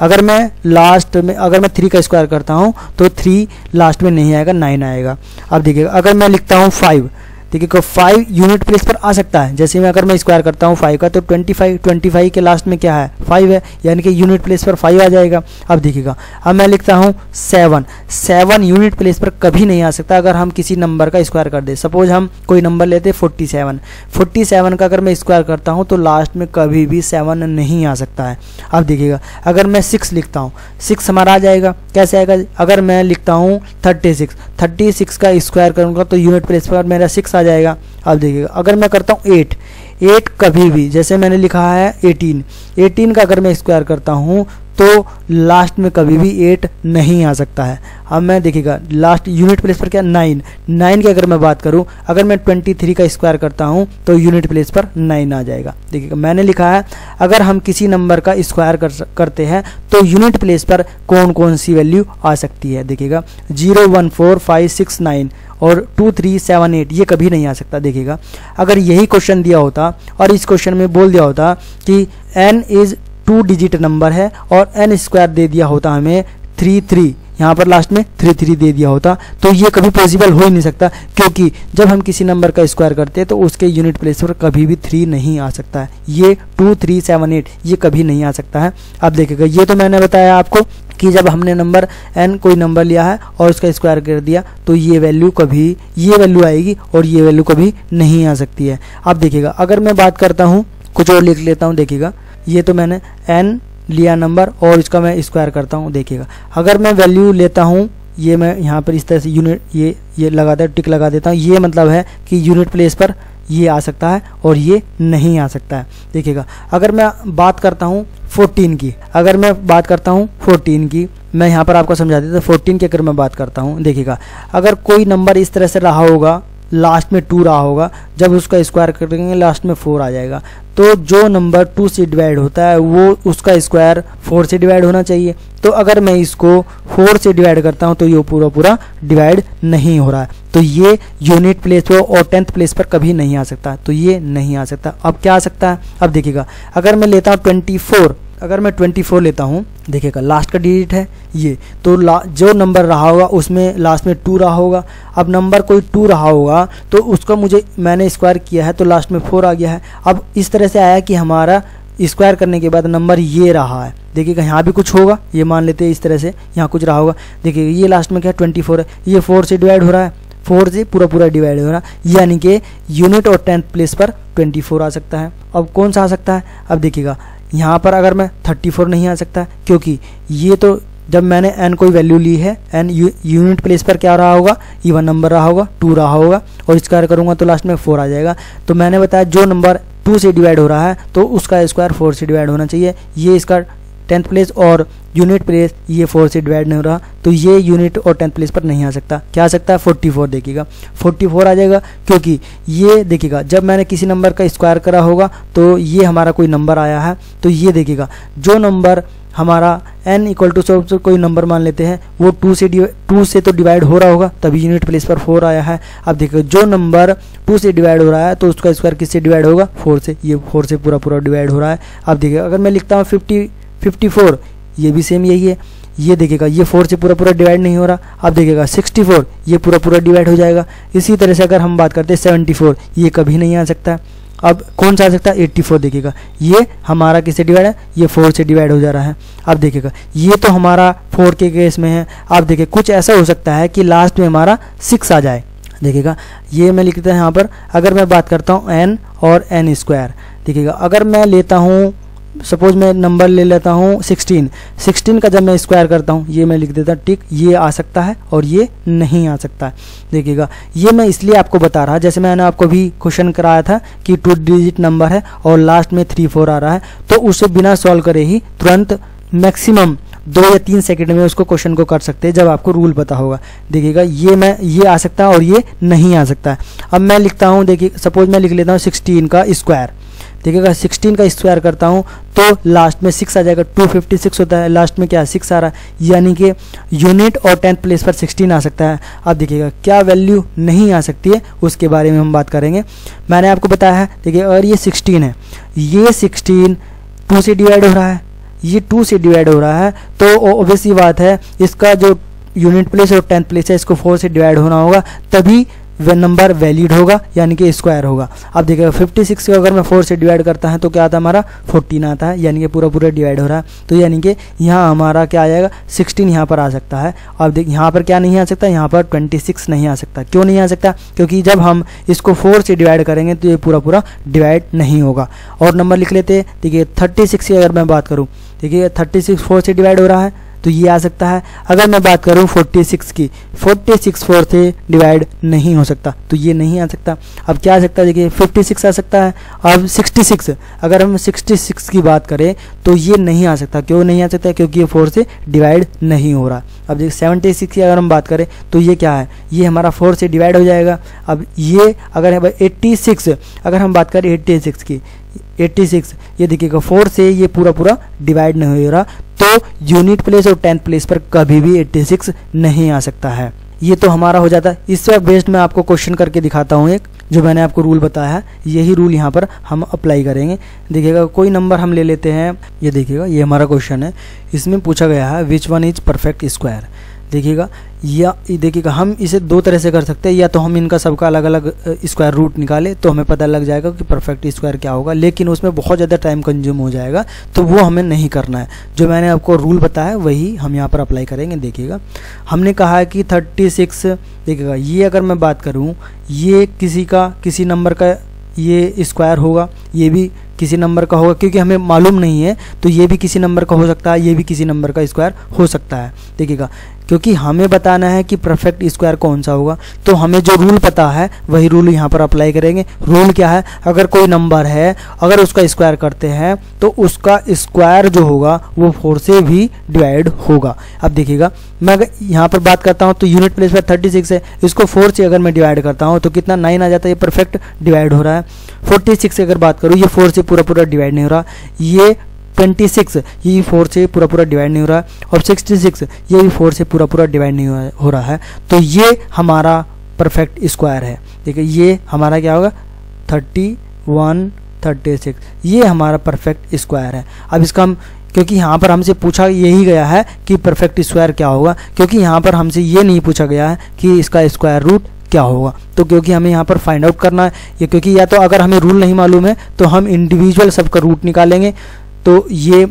अगर मैं लास्ट में, अगर मैं थ्री का स्क्वायर करता हूँ तो थ्री लास्ट में नहीं आएगा नाइन आएगा। अब देखिएगा, अगर मैं लिखता हूँ फाइव देखिए फाइव यूनिट प्लेस पर आ सकता है। जैसे मैं अगर मैं स्क्वायर करता हूँ फाइव का तो ट्वेंटी फाइव ट्वेंटी फाइव के लास्ट में क्या है? फाइव है, यानी कि यूनिट प्लेस पर फाइव आ जाएगा। अब देखिएगा, अब मैं लिखता हूँ सेवन सेवन यूनिट प्लेस पर कभी नहीं आ सकता अगर हम किसी नंबर का स्क्वायर कर दे। सपोज़ हम कोई नंबर लेते फोर्टी सेवन फोर्टी सेवन का अगर मैं स्क्वायर करता हूँ तो लास्ट में कभी भी सेवन नहीं आ सकता है। अब देखिएगा, अगर मैं सिक्स लिखता हूँ सिक्स हमारा आ जाएगा। कैसे आएगा? अगर मैं लिखता हूँ थर्टी सिक्स थर्टी सिक्स का स्क्वायर करूँगा तो यूनिट प्लेस पर मेरा सिक्स आ जाएगा, आप देखिएगा। अगर मैं करता हूँ एट एट कभी भी, जैसे मैंने लिखा है एटीन एटीन का अगर मैं स्क्वायर करता हूँ तो लास्ट में कभी भी एट नहीं आ सकता है। अब मैं देखिएगा लास्ट यूनिट प्लेस पर क्या? नाइन नाइन की अगर मैं बात करूँ अगर मैं ट्वेंटी थ्री का स्क्वायर करता हूँ तो यूनिट प्लेस पर नाइन आ जाएगा। देखिएगा मैंने लिखा है अगर हम किसी नंबर का स्क्वायर कर, करते हैं तो यूनिट प्लेस पर कौन कौन सी वैल्यू आ सकती है? देखिएगा zero one four five six nine और टू थ्री सेवन एट ये कभी नहीं आ सकता। देखिएगा अगर यही क्वेश्चन दिया होता और इस क्वेश्चन में बोल दिया होता कि n is two digit number है और एन स्क्वायर दे दिया होता हमें थ्री थ्री यहाँ पर लास्ट में थ्री थ्री दे दिया होता। तो ये कभी पॉसिबल हो ही नहीं सकता, क्योंकि जब हम किसी नंबर का स्क्वायर करते हैं तो उसके यूनिट प्लेस पर कभी भी थ्री नहीं आ सकता है। ये टू थ्री सेवन एट ये कभी नहीं आ सकता है। अब देखिएगा, ये तो मैंने बताया आपको कि जब हमने नंबर एन कोई नंबर लिया है और उसका स्क्वायर कर दिया तो ये वैल्यू कभी, ये वैल्यू आएगी और ये वैल्यू कभी नहीं आ सकती है। अब देखिएगा, अगर मैं बात करता हूँ, कुछ और लिख लेता हूँ, देखिएगा। ये तो मैंने एन लिया नंबर और इसका मैं स्क्वायर करता हूँ, देखिएगा। अगर मैं वैल्यू लेता हूँ, ये मैं यहाँ पर इस तरह से यूनिट ये ये लगा देता टिक लगा देता हूँ। ये मतलब है कि यूनिट प्लेस पर ये आ सकता है और ये नहीं आ सकता है। देखिएगा, अगर मैं बात करता हूँ 14 की, अगर मैं बात करता हूँ 14 की, मैं यहाँ पर आपको समझा देता हूँ 14 की अगर मैं बात करता हूँ, देखिएगा। अगर कोई नंबर इस तरह से रहा होगा लास्ट में टू रहा होगा, जब उसका स्क्वायर करेंगे लास्ट में फोर आ जाएगा। तो जो नंबर टू से डिवाइड होता है, वो उसका स्क्वायर फोर से डिवाइड होना चाहिए। तो अगर मैं इसको फोर से डिवाइड करता हूँ तो ये पूरा पूरा डिवाइड नहीं हो रहा है। तो ये यूनिट प्लेस पर और टेंथ प्लेस पर कभी नहीं आ सकता। तो ये नहीं आ सकता। अब क्या आ सकता है? अब देखिएगा। अगर मैं लेता हूँ ट्वेंटी फोर अगर मैं 24 लेता हूँ देखिएगा लास्ट का डिजिट है ये तो जो नंबर रहा होगा, उसमें लास्ट में टू रहा होगा। अब नंबर कोई टू रहा होगा तो उसका मुझे, मैंने स्क्वायर किया है तो लास्ट में फोर आ गया है। अब इस तरह से आया कि हमारा स्क्वायर करने के बाद नंबर ये रहा है। देखिएगा यहाँ भी कुछ होगा, ये मान लेते हैं इस तरह से, यहाँ कुछ रहा होगा। देखिएगा ये लास्ट में क्या ट्वेंटी फोर है। ये फोर से डिवाइड हो रहा है। फोर से पूरा पूरा डिवाइड हो रहा है। यानी कि यूनिट और टेंथ प्लेस पर ट्वेंटी फोर आ सकता है। अब कौन सा आ सकता है? अब देखिएगा यहाँ पर अगर मैं 34 नहीं आ सकता, क्योंकि ये तो जब मैंने एन कोई वैल्यू ली है एन यूनिट प्लेस पर क्या रहा होगा? इवन नंबर रहा होगा टू रहा होगा, और स्क्वायर करूँगा तो लास्ट में फोर आ जाएगा। तो मैंने बताया जो नंबर टू से डिवाइड हो रहा है तो उसका स्क्वायर फोर से डिवाइड होना चाहिए। ये इसका टेंथ प्लेस और यूनिट प्लेस ये फोर से डिवाइड नहीं हो रहा तो ये यूनिट और टेंथ प्लेस पर नहीं आ सकता। क्या आ सकता है? फोर्टी फोर देखिएगा। फोर्टी फोर आ जाएगा, क्योंकि ये देखिएगा, जब मैंने किसी नंबर का स्क्वायर करा होगा तो ये हमारा कोई नंबर आया है तो ये देखिएगा, जो नंबर हमारा n इक्वल टू सब कोई नंबर मान लेते हैं, वो टू से टू से तो डिवाइड हो रहा होगा, तभी यूनिट प्लेस पर फोर आया है। अब देखिए जो नंबर टू से डिवाइड हो रहा है तो उसका स्क्वायर किससे डिवाइड होगा? फोर से। ये फोर से पूरा पूरा डिवाइड हो रहा है। अब देखिए अगर मैं लिखता हूँ फिफ्टी फिफ्टी फोर ये भी सेम यही है। ये देखिएगा, ये फोर से पूरा पूरा डिवाइड नहीं हो रहा। अब देखिएगा सिक्सटी फोर ये पूरा पूरा डिवाइड हो जाएगा। इसी तरह से अगर हम बात करते हैं सेवेंटी फोर ये कभी नहीं आ सकता। अब कौन सा आ सकता? है एट्टी फोर देखिएगा। ये हमारा किससे डिवाइड है? ये फोर से डिवाइड हो जा रहा है। अब देखिएगा, ये तो हमारा फोर के केस में है। अब देखिए, कुछ ऐसा हो सकता है कि लास्ट में हमारा सिक्स आ जाए। देखिएगा, ये मैं लिखता है यहाँ पर। अगर मैं बात करता हूँ एन और एन स्क्वायर देखिएगा, अगर मैं लेता हूँ सपोज़ मैं नंबर ले लेता हूँ 16 16 का जब मैं स्क्वायर करता हूँ, ये मैं लिख देता हूँ टिक, ये आ सकता है और ये नहीं आ सकता। है देखिएगा, ये मैं इसलिए आपको बता रहा, जैसे मैंने आपको भी क्वेश्चन कराया था कि टू डिजिट नंबर है और लास्ट में थ्री फोर आ रहा है तो उसे बिना सॉल्व करे ही तुरंत मैक्सिमम दो या तीन सेकंड में उसको क्वेश्चन को कर सकते हैं, जब आपको रूल पता होगा। देखिएगा, ये मैं, ये आ सकता है और ये नहीं आ सकता है। अब मैं लिखता हूँ, देखिए सपोज़ मैं लिख लेता हूँ सिक्सटीन का स्क्वायर देखिएगा 16 का स्क्वायर करता हूँ तो लास्ट में सिक्स आ जाएगा 256 होता है। लास्ट में क्या सिक्स आ रहा है। यानी कि यूनिट और टेंथ प्लेस पर 16 आ सकता है। अब देखिएगा, क्या वैल्यू नहीं आ सकती है? उसके बारे में हम बात करेंगे। मैंने आपको बताया है, देखिए अगर ये 16 है। ये 16 टू से डिवाइड हो रहा है। ये टू से डिवाइड हो रहा है। तो ऑब्वियसली बात है, इसका जो यूनिट प्लेस और टेंथ प्लेस है, इसको फोर से डिवाइड होना होगा। तभी वह नंबर वैलिड होगा, यानी कि स्क्वायर होगा। अब देखिएगा 56 को अगर मैं फोर से डिवाइड करता है तो क्या आता है हमारा? 14 आता है, यानी कि पूरा पूरा डिवाइड हो रहा है। तो यानी कि यहाँ हमारा क्या आ जाएगा? 16 यहाँ पर आ सकता है। अब देख, यहाँ पर क्या नहीं आ सकता? यहाँ पर 26 नहीं आ सकता। क्यों नहीं आ सकता? क्योंकि जब हम इसको फोर से डिवाइड करेंगे तो ये पूरा पूरा डिवाइड नहीं होगा। और नंबर लिख लेते देखिए थर्टी सिक्स की अगर मैं बात करूँ, देखिए थर्टी सिक्स फोर से डिवाइड हो रहा है। तो ये आ सकता है। अगर मैं बात करूँ 46 की 46 फोर से डिवाइड नहीं हो सकता तो ये नहीं आ सकता। अब क्या आ सकता है? देखिए 56 आ सकता है। अब 66 अगर हम 66 की बात करें तो ये नहीं आ सकता। क्यों नहीं आ सकता? क्योंकि ये फोर से डिवाइड नहीं हो रहा। अब देखिए सेवेंटी सिक्स की अगर हम बात करें तो ये क्या है? ये हमारा फोर से डिवाइड हो जाएगा। अब ये अगर एट्टी सिक्स अगर हम बात करें एट्टी सिक्स की 86 ये देखिएगा फोर से ये पूरा पूरा डिवाइड नहीं हो रहा। तो यूनिट प्लेस और टेंथ प्लेस पर कभी भी 86 नहीं आ सकता है। ये तो हमारा हो जाता है। इससे बेस्ड मैं आपको क्वेश्चन करके दिखाता हूँ एक, जो मैंने आपको रूल बताया है। यही रूल यहाँ पर हम अप्लाई करेंगे। देखिएगा, कोई नंबर हम ले लेते हैं। ये देखिएगा, ये हमारा क्वेश्चन है। इसमें पूछा गया है which one is perfect square देखिएगा, या देखिएगा, हम इसे दो तरह से कर सकते हैं। या तो हम इनका सबका अलग अलग स्क्वायर रूट निकालें तो हमें पता लग जाएगा कि परफेक्ट स्क्वायर क्या होगा। लेकिन उसमें बहुत ज़्यादा टाइम कंज्यूम हो जाएगा तो वो हमें नहीं करना है। जो मैंने आपको रूल बताया, वही हम यहाँ पर अप्लाई करेंगे, देखिएगा। हमने कहा है कि थर्टी सिक्स देखिएगा, ये अगर मैं बात करूँ, ये किसी का, किसी नंबर का ये स्क्वायर होगा, ये भी किसी नंबर का होगा, क्योंकि हमें मालूम नहीं है तो ये भी किसी नंबर का हो सकता है, ये भी किसी नंबर का स्क्वायर हो सकता है। देखिएगा क्योंकि हमें बताना है कि परफेक्ट स्क्वायर कौन सा होगा। तो हमें जो रूल पता है, वही रूल यहाँ पर अप्लाई करेंगे। रूल क्या है? अगर कोई नंबर है, अगर उसका स्क्वायर करते हैं तो उसका स्क्वायर जो होगा, वो फोर से भी डिवाइड होगा। अब देखिएगा, मैं अगर यहाँ पर बात करता हूँ तो यूनिट प्लेस पर थर्टी सिक्स है। इसको फोर से अगर मैं डिवाइड करता हूँ तो कितना नाइन आ जाता है? ये परफेक्ट डिवाइड हो रहा है। फोर्टी सिक्स अगर बात करूँ, ये फोर से पूरा पूरा डिवाइड नहीं हो रहा। ये ट्वेंटी सिक्स, ये फोर से पूरा पूरा डिवाइड नहीं हो रहा है। और सिक्सटी सिक्स, ये भी फोर से पूरा पूरा डिवाइड नहीं हो रहा है। तो ये हमारा परफेक्ट स्क्वायर है। देखिए, ये हमारा क्या होगा? थर्टी वन थर्टी सिक्स ये हमारा परफेक्ट स्क्वायर है। अब इसका हम, क्योंकि यहाँ पर हमसे पूछा यही गया है कि परफेक्ट स्क्वायर क्या होगा, क्योंकि यहाँ पर हमसे ये नहीं पूछा गया है कि इसका स्क्वायर रूट क्या होगा। तो क्योंकि हमें यहाँ पर फाइंड आउट करना है, या क्योंकि या तो अगर हमें रूल नहीं मालूम है तो हम इंडिविजुअल सबका रूट निकालेंगे। तो ये,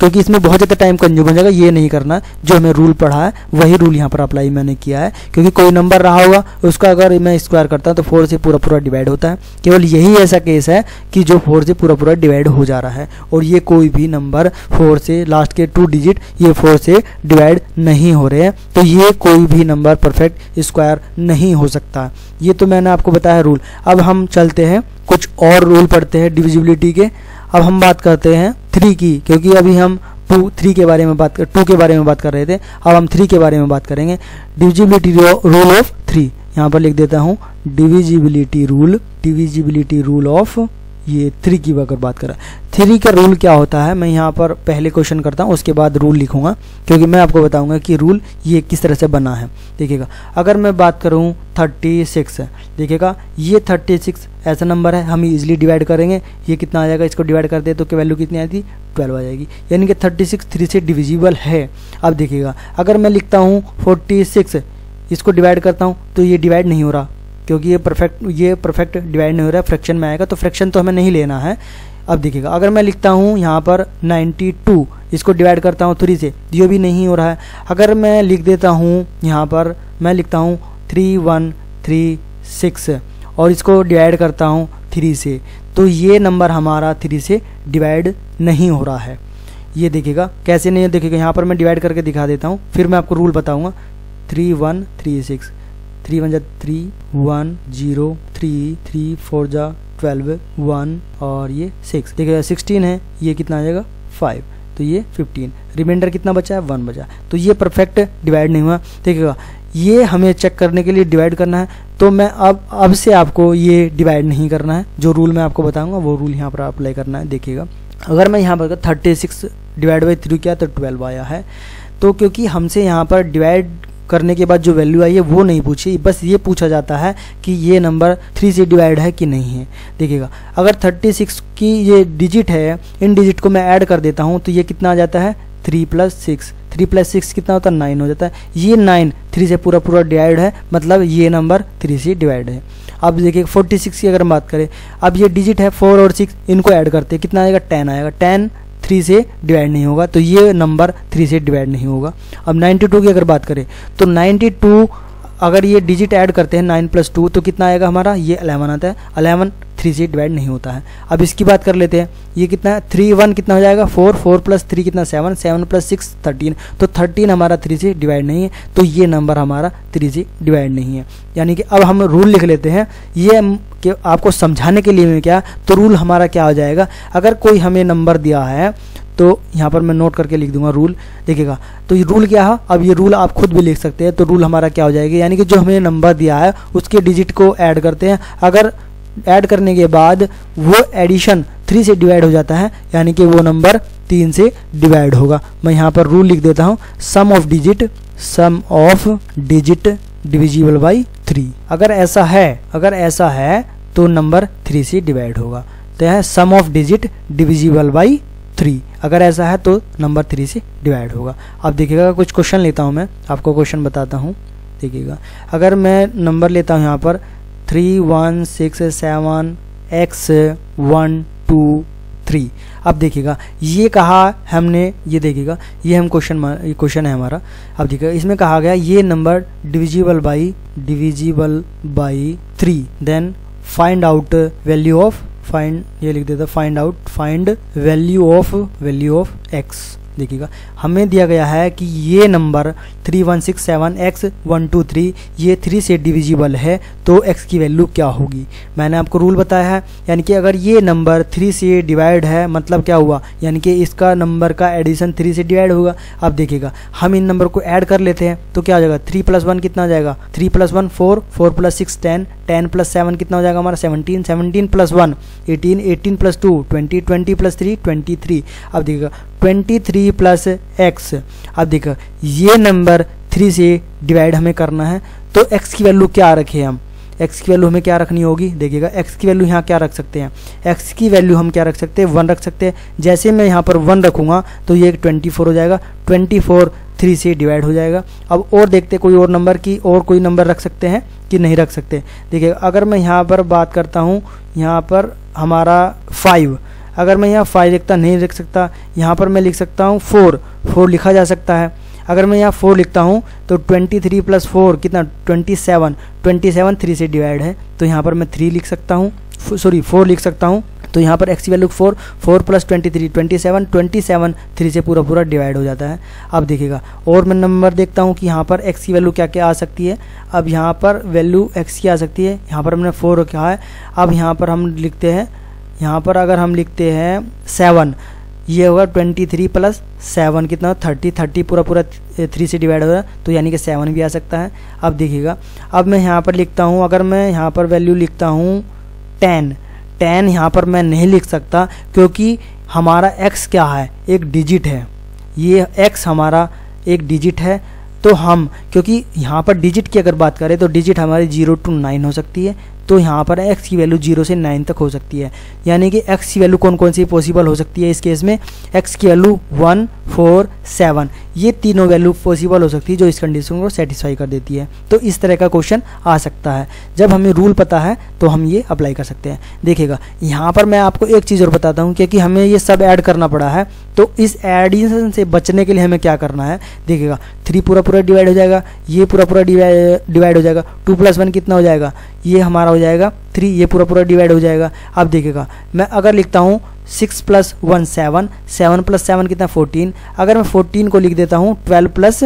क्योंकि इसमें बहुत ज़्यादा टाइम कंज्यूम हो जाएगा, ये नहीं करना। जो हमें रूल पढ़ा है, वही रूल यहाँ पर अप्लाई मैंने किया है। क्योंकि कोई नंबर रहा होगा, उसका अगर मैं स्क्वायर करता हूँ तो फोर से पूरा पूरा डिवाइड होता है। केवल यही ऐसा केस है कि जो फोर से पूरा पूरा डिवाइड हो जा रहा है। और ये कोई भी नंबर फोर से लास्ट के टू डिजिट ये फोर से डिवाइड नहीं हो रहे हैं। तो ये कोई भी नंबर परफेक्ट स्क्वायर नहीं हो सकता। ये तो मैंने आपको बताया रूल अब हम चलते हैं, कुछ और रूल पढ़ते हैं डिविजिबिलिटी के। अब हम बात करते हैं थ्री की, क्योंकि अभी हम टू थ्री के बारे में बात कर टू के बारे में बात कर रहे थे। अब हम थ्री के बारे में बात करेंगे। डिविजिबिलिटी रूल ऑफ़ थ्री यहाँ पर लिख देता हूँ। Divisibility rule divisibility rule of ये थ्री की अगर बात करें थ्री का रूल क्या होता है? मैं यहाँ पर पहले क्वेश्चन करता हूँ, उसके बाद रूल लिखूँगा, क्योंकि मैं आपको बताऊँगा कि रूल ये किस तरह से बना है। देखिएगा, अगर मैं बात करूँ थर्टी सिक्स देखिएगा, ये थर्टी सिक्स ऐसा नंबर है, हम इजिली डिवाइड करेंगे, ये कितना आ जाएगा? इसको डिवाइड कर दे तो क्या वैल्यू कितनी आती ट्वेल्व आ जाएगी। यानी कि थर्टी सिक्स थ्री से डिविजिबल है। अब देखिएगा, अगर मैं लिखता हूँ फोर्टी सिक्स इसको डिवाइड करता हूँ तो ये डिवाइड नहीं हो रहा। क्योंकि ये परफेक्ट ये परफेक्ट डिवाइड नहीं हो रहा है फ्रैक्शन में आएगा तो फ्रैक्शन तो हमें नहीं लेना है। अब देखिएगा, अगर मैं लिखता हूँ यहाँ पर 92 इसको डिवाइड करता हूँ थ्री से, ये भी नहीं हो रहा है। अगर मैं लिख देता हूँ यहाँ पर, मैं लिखता हूँ थ्री वन थ्री सिक्स और इसको डिवाइड करता हूँ थ्री से तो ये नंबर हमारा थ्री से डिवाइड नहीं हो रहा है। ये देखिएगा, कैसे नहीं देखिएगा, यहाँ पर मैं डिवाइड करके दिखा देता हूँ, फिर मैं आपको रूल बताऊँगा। Three one three six three one जा three one zero three three four जा ट्वेल्व वन और ये सिक्स देखिएगा सिक्सटीन है, ये कितना आ जाएगा? फाइव तो ये फिफ्टीन रिमाइंडर कितना बचा है? वन बचा। तो ये परफेक्ट डिवाइड नहीं हुआ। देखिएगा, ये हमें चेक करने के लिए डिवाइड करना है। तो मैं अब अब से आपको ये डिवाइड नहीं करना है। जो रूल मैं आपको बताऊँगा, वो रूल यहाँ पर अप्लाई करना है। देखिएगा, अगर मैं यहाँ पर thirty six divide by three किया तो ट्वेल्व आया है। तो क्योंकि हमसे यहाँ पर डिवाइड करने के बाद जो वैल्यू आई है वो नहीं पूछी। बस ये पूछा जाता है कि ये नंबर थ्री से डिवाइड है कि नहीं है। देखिएगा, अगर थर्टी सिक्स की ये डिजिट है, इन डिजिट को मैं ऐड कर देता हूँ तो ये कितना आ जाता है? Three plus six three plus six कितना होता है? नाइन हो जाता है। ये नाइन थ्री से पूरा पूरा डिवाइड है मतलब ये नंबर थ्री से डिवाइड है। अब देखिए फोर्टी सिक्स की अगर हम बात करें, अब ये डिजिट है फोर और सिक्स इनको ऐड करते हैं। कितना आएगा? टेन आएगा। टेन थ्री से डिवाइड नहीं होगा तो ये नंबर थ्री से डिवाइड नहीं होगा। अब नाइन्टी टू की अगर बात करें तो नाइन्टी टू अगर ये डिजिट ऐड करते हैं, नाइन प्लस टू तो कितना आएगा हमारा? ये अलेवन आता है। अलेवन थ्री से डिवाइड नहीं होता है। अब इसकी बात कर लेते हैं, ये कितना थ्री वन कितना हो जाएगा? फोर फोर प्लस थ्री कितना? Seven seven plus six thirteen तो थर्टीन हमारा थ्री से डिवाइड नहीं है तो ये नंबर हमारा थ्री से डिवाइड नहीं है। यानी कि अब हम रूल लिख लेते हैं, ये कि आपको समझाने के लिए में क्या तो रूल हमारा क्या हो जाएगा? अगर कोई हमें नंबर दिया है तो यहाँ पर मैं नोट करके लिख दूँगा रूल देखिएगा। तो ये रूल क्या है? अब ये रूल आप खुद भी लिख सकते हैं तो रूल हमारा क्या हो जाएगा? यानी कि जो हमें नंबर दिया है, उसके डिजिट को ऐड करते हैं। अगर ऐड करने के बाद वो एडिशन थ्री से डिवाइड हो जाता है, यानी कि वो नंबर तीन से डिवाइड होगा। मैं यहाँ पर रूल लिख देता हूँ sum of digit sum of digit divisible by three अगर ऐसा है, अगर ऐसा है तो नंबर थ्री से डिवाइड होगा। तो है sum of digit divisible by three अगर ऐसा है तो नंबर थ्री से डिवाइड होगा। अब देखिएगा, कुछ क्वेश्चन लेता हूँ मैं, आपको क्वेश्चन बताता हूँ। देखिएगा। अगर मैं नंबर लेता हूँ यहाँ पर three one six seven x one two three अब देखिएगा, ये कहा हमने, ये देखिएगा, ये हम क्वेश्चन क्वेश्चन है हमारा। अब देखिएगा, इसमें कहा गया, ये number divisible by divisible by three then find out value of find ये लिख देता find out find value of value of x देखिएगा। हमें दिया गया है कि ये number three one six seven x one two three ये थ्री से डिविजिबल है तो एक्स की वैल्यू क्या होगी? मैंने आपको रूल बताया है, यानी कि अगर ये नंबर थ्री से डिवाइड है मतलब क्या हुआ? यानी कि इसका नंबर का एडिशन थ्री से डिवाइड होगा। अब देखिएगा, हम इन नंबर को ऐड कर लेते हैं तो क्या हो जाएगा? थ्री प्लस वन कितना जाएगा? Three plus one four four plus six ten ten plus seven कितना हो जाएगा हमारा? Seventeen. Seventeen plus one, eighteen. Eighteen plus two, twenty. Twenty plus three, twenty three. अब देखिएगा, ट्वेंटी थ्री प्लस एक्स। अब देखो ये नंबर थ्री से डिवाइड हमें करना है तो एक्स की वैल्यू क्या रखे हम? एक्स की वैल्यू हमें क्या रखनी होगी? देखिएगा, एक्स की वैल्यू यहाँ क्या रख सकते हैं? एक्स की वैल्यू हम क्या रख सकते हैं? वन रख सकते हैं। जैसे मैं यहाँ पर वन रखूँगा तो ये ट्वेंटी फोर हो जाएगा। ट्वेंटी फोर थ्री से डिवाइड हो जाएगा। अब और देखते कोई और नंबर की और कोई नंबर रख सकते हैं कि नहीं रख सकते। देखिए, अगर मैं यहाँ पर बात करता हूँ, यहाँ पर हमारा फाइव अगर मैं यहाँ फाइव लिखता, नहीं लिख सकता, यहाँ पर मैं लिख सकता हूँ फोर फोर लिखा जा सकता है। अगर मैं यहाँ फोर लिखता हूँ तो ट्वेंटी थ्री प्लस फोर कितना? Twenty seven twenty seven three से डिवाइड है तो यहाँ पर मैं थ्री लिख सकता हूँ। सॉरी फोर लिख सकता हूँ। तो यहाँ पर x value four four plus twenty three twenty seven twenty seven three से पूरा पूरा डिवाइड हो जाता है। अब देखिएगा, और मैं नंबर देखता हूँ कि यहाँ पर एक्स की वैल्यू क्या क्या आ सकती है। अब यहाँ पर वैल्यू एक्स की आ सकती है। यहाँ पर हमने फोर क्या है। अब यहाँ पर हम लिखते हैं, यहाँ पर अगर हम लिखते हैं सेवन ये होगा ट्वेंटी थ्री प्लस सेवन कितना? थर्टी थर्टी पूरा पूरा थ्री से डिवाइड होगा तो यानी कि सेवन भी आ सकता है। अब देखिएगा, अब मैं यहाँ पर लिखता हूँ, अगर मैं यहाँ पर वैल्यू लिखता हूँ टेन टेन यहाँ पर मैं नहीं लिख सकता, क्योंकि हमारा एक्स क्या है? एक डिजिट है। ये एक्स हमारा एक डिजिट है तो हम, क्योंकि यहाँ पर डिजिट की अगर बात करें तो डिजिट हमारी ज़ीरो टू नाइन हो सकती है। तो यहाँ पर एक्स की वैल्यू ज़ीरो से नाइन तक हो सकती है। यानी कि एक्स की वैल्यू कौन कौन सी पॉसिबल हो सकती है इस केस में? एक्स की वैल्यू वन फोर सेवन ये तीनों वैल्यू पॉसिबल हो सकती है जो इस कंडीशन को सेटिस्फाई कर देती है। तो इस तरह का क्वेश्चन आ सकता है। जब हमें रूल पता है तो हम ये अप्लाई कर सकते हैं। देखिएगा, यहाँ पर मैं आपको एक चीज़ और बताता हूँ क्योंकि हमें ये सब ऐड करना पड़ा है। तो इस एडिशन से बचने के लिए हमें क्या करना है? देखिएगा थ्री पूरा पूरा डिवाइड हो जाएगा, ये पूरा पूरा डिवाइड हो जाएगा टू प्लस वन कितना हो जाएगा? ये हमारा हो जाएगा थ्री ये पूरा पूरा डिवाइड हो जाएगा। अब देखिएगा, मैं अगर लिखता हूँ six plus one seven seven plus seven कितना फोर्टीन अगर मैं फोर्टीन को लिख देता हूँ ट्वेल्व प्लस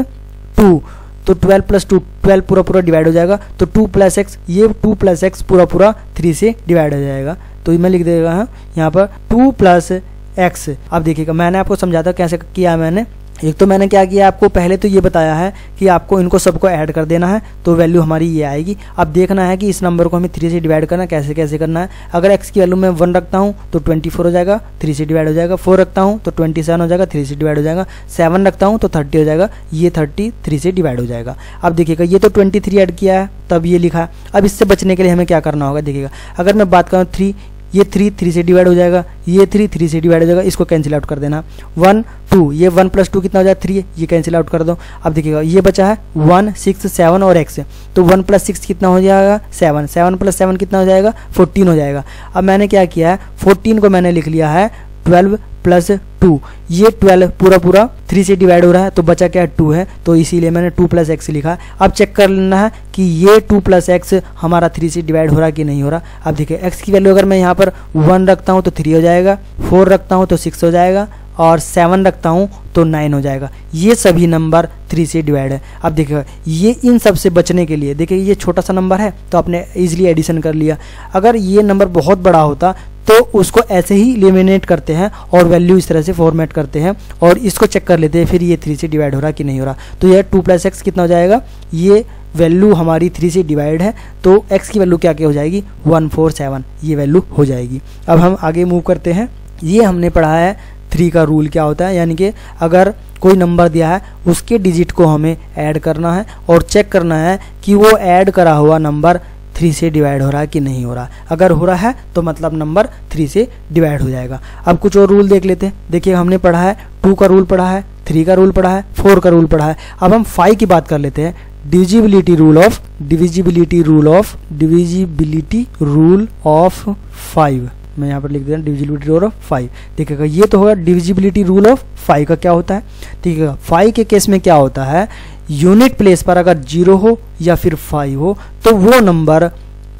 टू तो ट्वेल्व प्लस टू ट्वेल्व पूरा पूरा डिवाइड हो जाएगा। तो टू प्लस एक्स ये टू प्लस एक्स पूरा पूरा थ्री से डिवाइड हो जाएगा। तो मैं लिख देगा हाँ यहाँ पर टू प्लस एक्स अब देखिएगा, मैंने आपको समझा था कैसे किया मैंने। एक तो मैंने क्या किया, आपको पहले तो ये बताया है कि आपको इनको सबको ऐड कर देना है तो वैल्यू हमारी ये आएगी। अब देखना है कि इस नंबर को हमें थ्री से डिवाइड करना है, कैसे कैसे करना है। अगर एक्स की वैल्यू मैं वन रखता हूँ तो ट्वेंटी फोर हो जाएगा थ्री से डिवाइड हो जाएगा फोर रखता हूँ तो ट्वेंटी सेवन हो जाएगा थ्री से डिवाइड हो जाएगा सेवन रखता हूँ तो थर्टी हो जाएगा, ये थर्टी थ्री से डिवाइड हो जाएगा। अब देखिएगा, ये तो ट्वेंटी थ्री ऐड किया है, तब ये लिखा है। अब इससे बचने के लिए हमें क्या करना होगा, देखिएगा। अगर मैं बात करूँ थ्री ये थ्री थ्री से डिवाइड हो जाएगा, ये थ्री थ्री से डिवाइड हो जाएगा, इसको कैंसिल आउट कर देना। वन टू ये वन प्लस टू कितना हो जाएगा थ्री ये कैंसिल आउट कर दो। अब देखिएगा, ये बचा है वन सिक्स सेवन और एक्स तो वन प्लस सिक्स कितना हो जाएगा? सेवन सेवन प्लस सेवन कितना हो जाएगा? फोर्टीन हो जाएगा। अब मैंने क्या किया है? फोर्टीन को मैंने लिख लिया है ट्वेल्व प्लस टू ये ट्वेल्व पूरा पूरा थ्री से डिवाइड हो रहा है तो बचा क्या टू है? तो इसीलिए मैंने टू प्लस एक्स लिखा। अब चेक कर लेना है कि ये टू प्लस एक्स हमारा थ्री से डिवाइड हो रहा कि नहीं हो रहा। अब देखिए एक्स की वैल्यू अगर मैं यहाँ पर वन रखता हूँ तो थ्री हो जाएगा। फोर रखता हूँ तो सिक्स हो जाएगा। और सेवन रखता हूँ तो नाइन हो जाएगा। ये सभी नंबर थ्री से डिवाइड है। अब देखिएगा ये इन सबसे बचने के लिए, देखिए, ये छोटा सा नंबर है तो आपने इजीली एडिशन कर लिया। अगर ये नंबर बहुत बड़ा होता तो उसको ऐसे ही इलिमिनेट करते हैं और वैल्यू इस तरह से फॉर्मेट करते हैं और इसको चेक कर लेते हैं, फिर ये थ्री से डिवाइड हो रहा कि नहीं हो रहा। तो यह टू प्लस एक्स कितना हो जाएगा? ये वैल्यू हमारी थ्री से डिवाइड है तो एक्स की वैल्यू क्या क्या हो जाएगी? वन फोर सेवन ये वैल्यू हो जाएगी। अब हम आगे मूव करते हैं। ये हमने पढ़ा है थ्री का रूल क्या होता है, यानी कि अगर कोई नंबर दिया है, उसके डिजिट को हमें ऐड करना है और चेक करना है कि वो ऐड करा हुआ नंबर थ्री से डिवाइड हो रहा है कि नहीं हो रहा। अगर हो रहा है तो मतलब नंबर थ्री से डिवाइड हो जाएगा। अब कुछ और रूल देख लेते हैं। देखिए, हमने पढ़ा है टू का रूल पढ़ा है थ्री का रूल पढ़ा है फोर का रूल पढ़ा है। अब हम फाइव की बात कर लेते हैं। Divisibility rule of divisibility rule of divisibility rule of five मैं यहाँ पर लिख देता हूँ डिविजिबिलिटी रूल ऑफ़ फाइव देखिएगा, ये तो होगा डिविजिबिलिटी रूल ऑफ़ फाइव का क्या होता है? ठीक है फाइव के केस में क्या होता है? यूनिट प्लेस पर अगर ज़ीरो हो या फिर फाइव हो तो वो नंबर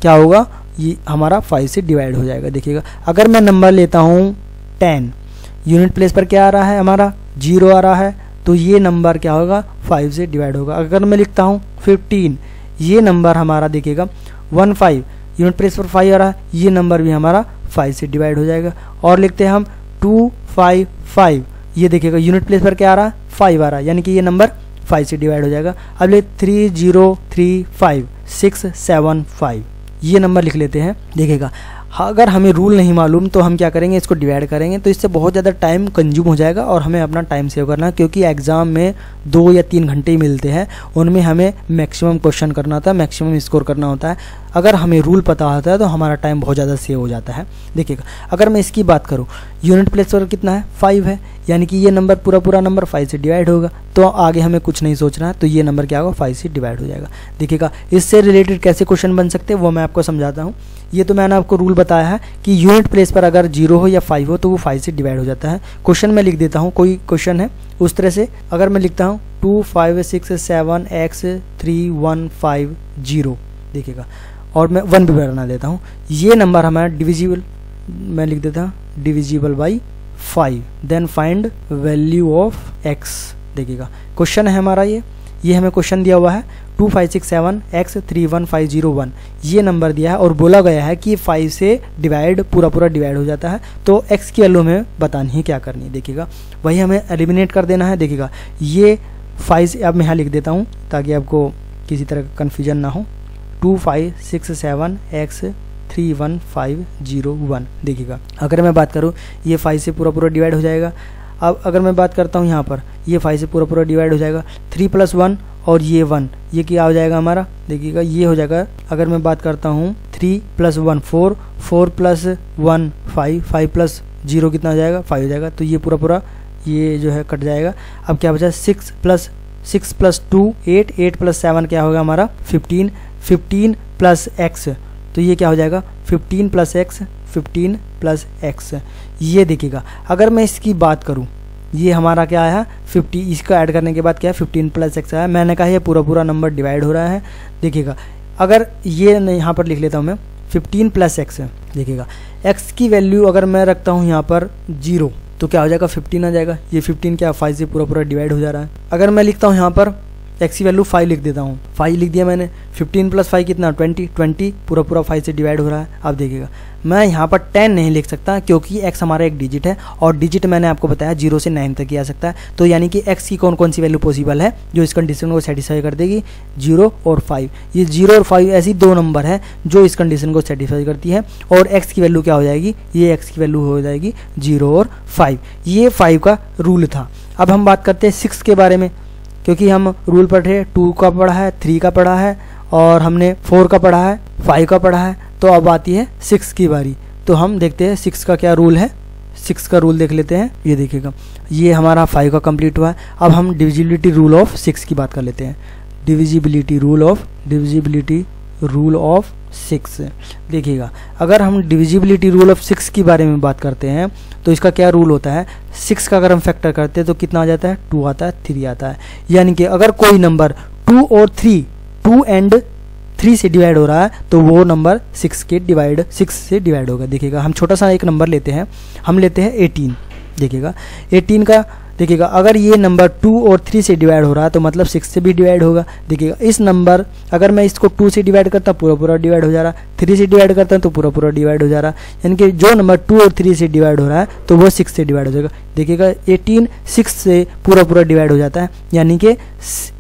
क्या होगा? ये हमारा फाइव से डिवाइड हो जाएगा। देखिएगा, अगर मैं नंबर लेता हूँ टेन यूनिट प्लेस पर क्या आ रहा है? हमारा ज़ीरो आ रहा है तो ये नंबर क्या होगा? फाइव से डिवाइड होगा। अगर मैं लिखता हूँ फिफ्टीन ये नंबर हमारा देखिएगा वन फाइव यूनिट प्लेस पर फाइव आ रहा है, ये नंबर भी हमारा फाइव से डिवाइड हो जाएगा। और लिखते हैं हम टू फाइव फाइव ये देखिएगा यूनिट प्लेस पर क्या आ रहा है? फाइव आ रहा है। यानी कि ये नंबर फाइव से डिवाइड हो जाएगा। अब ले three zero three five six seven five ये नंबर लिख लेते हैं, देखिएगा। अगर हमें रूल नहीं मालूम तो हम क्या करेंगे, इसको डिवाइड करेंगे तो इससे बहुत ज़्यादा टाइम कंज्यूम हो जाएगा और हमें अपना टाइम सेव करना क्योंकि एग्ज़ाम में दो या तीन घंटे ही मिलते हैं। उनमें हमें मैक्सिमम क्वेश्चन करना होता है मैक्सिमम स्कोर करना होता है। अगर हमें रूल पता होता है तो हमारा टाइम बहुत ज़्यादा सेव हो जाता है। देखिएगा, अगर मैं इसकी बात करूँ यूनिट प्लेस पर कितना है? फाइव है। यानी कि ये नंबर पूरा पूरा नंबर फाइव से डिवाइड होगा। तो आगे हमें कुछ नहीं सोचना है तो ये नंबर क्या होगा? फाइव से डिवाइड हो जाएगा। देखिएगा, इससे रिलेटेड कैसे क्वेश्चन बन सकते हैं, वो मैं आपको समझाता हूँ। ये तो मैंने आपको रूल बताया है कि यूनिट प्लेस पर अगर ज़ीरो हो या फाइव हो तो वो फाइव से डिवाइड हो जाता है। क्वेश्चन मैं लिख देता हूँ, कोई क्वेश्चन है? उस तरह से अगर मैं लिखता हूँ, two, five, six, seven, x, three, one, five, zero. देखिएगा, और मैं वन भी बना देता हूँ। ये नंबर हमारा डिविजिबल मैं लिख देता divisible by five then find value of x देखिएगा। क्वेश्चन है हमारा ये। ये हमें क्वेश्चन दिया हुआ है। Two five six seven x three one five zero one ये नंबर दिया है और बोला गया है कि फाइव से डिवाइड पूरा पूरा डिवाइड हो जाता है। तो एक्स की वैल्यू हमें बतानी है क्या करनी है। देखिएगा। वही हमें एलिमिनेट कर देना है। देखिएगा। ये फाइव से अब मैं यहाँ लिख देता हूँ ताकि आपको किसी तरह का कन्फ्यूज़न ना हो। Two five six seven x three one five zero one देखिएगा। अगर मैं बात करूँ, ये फाइव से पूरा पूरा डिवाइड हो जाएगा। अब अगर मैं बात करता हूँ यहाँ पर, ये फाइव से पूरा पूरा डिवाइड हो जाएगा। थ्री प्लस वन और ये वन ये क्या हो जाएगा हमारा? देखिएगा, ये हो जाएगा, अगर मैं बात करता हूँ three plus one four four plus one five five plus zero कितना हो जाएगा? फाइव हो जाएगा। तो ये पूरा पूरा, ये जो है कट जाएगा। अब क्या बचा? Six plus six plus two eight eight plus seven क्या होगा हमारा? फिफ्टीन फिफ्टीन प्लस एक्स तो ये क्या हो जाएगा? Fifteen plus x fifteen plus x ये देखिएगा, अगर मैं इसकी बात करूँ, ये हमारा क्या आया? फिफ्टी इसका ऐड करने के बाद क्या है? फिफ्टीन प्लस एक्स आया। मैंने कहा ये पूरा पूरा नंबर डिवाइड हो रहा है। देखिएगा, अगर ये यहाँ पर लिख लेता हूँ मैं फिफ्टीन प्लस एक्स देखिएगा एक्स की वैल्यू अगर मैं रखता हूँ यहाँ पर ज़ीरो तो क्या हो जाएगा? फिफ्टीन आ जाएगा। ये फिफ्टीन क्या फाइव से पूरा पूरा डिवाइड हो जा रहा है। अगर मैं लिखता हूँ यहाँ पर एक्स की वैल्यू फाइव लिख देता हूँ। फाइव लिख दिया मैंने। फिफ्टीन प्लस फाइव कितना? ट्वेंटी ट्वेंटी पूरा पूरा फाइव से डिवाइड हो रहा है। आप देखिएगा। मैं यहाँ पर टेन नहीं लिख सकता क्योंकि एक्स हमारा एक डिजिट है और डिजिट मैंने आपको बताया ज़ीरो से नाइन तक ही आ सकता है। तो यानी कि एक्स की कौन कौन सी वैल्यू पॉसिबल है जो इस कंडीशन को सेटिस्फाई कर देगी? ज़ीरो और फाइव ये ज़ीरो और फाइव ऐसी दो नंबर है जो इस कंडीशन को सेटिस्फाई करती है और एक्स की वैल्यू क्या हो जाएगी? ये एक्स की वैल्यू हो जाएगी ज़ीरो और फाइव ये फाइव का रूल था। अब हम बात करते हैं सिक्स के बारे में। क्योंकि हम रूल पढ़ टू का पढ़ा है थ्री का पढ़ा है, और हमने फोर का पढ़ा है फाइव का पढ़ा है तो अब आती है सिक्स की बारी। तो हम देखते हैं सिक्स का क्या रूल है। सिक्स का रूल देख लेते हैं, ये देखिएगा। ये हमारा फाइव का कंप्लीट हुआ है। अब हम डिविजिबिलिटी रूल ऑफ़ सिक्स की बात कर लेते हैं। Divisibility rule of divisibility rule of six देखिएगा, अगर हम डिविजिबिलिटी रूल ऑफ़ सिक्स के बारे में बात करते हैं तो इसका क्या रूल होता है? सिक्स का अगर हम फैक्टर करते हैं तो कितना आ जाता है? टू आता है थ्री आता है। यानी कि अगर कोई नंबर टू और थ्री टू एंड थ्री से डिवाइड हो रहा है तो वो नंबर सिक्स के डिवाइड सिक्स से डिवाइड होगा देखिएगा, हम छोटा सा एक नंबर लेते हैं। हम लेते हैं एटीन देखिएगा एटीन का देखिएगा, अगर ये नंबर टू और थ्री से डिवाइड हो रहा है तो मतलब सिक्स से भी डिवाइड होगा। देखिएगा, इस नंबर अगर मैं इसको टू से डिवाइड करता हूँ पूरा पूरा डिवाइड हो जा रहा। है थ्री से डिवाइड करता हूँ तो पूरा पूरा डिवाइड हो जा रहा। है यानी कि जो नंबर टू और थ्री से डिवाइड हो रहा है तो वो सिक्स से डिवाइड हो जाएगा। देखिएगा एटीन सिक्स से पूरा पूरा डिवाइड हो जाता है। यानी कि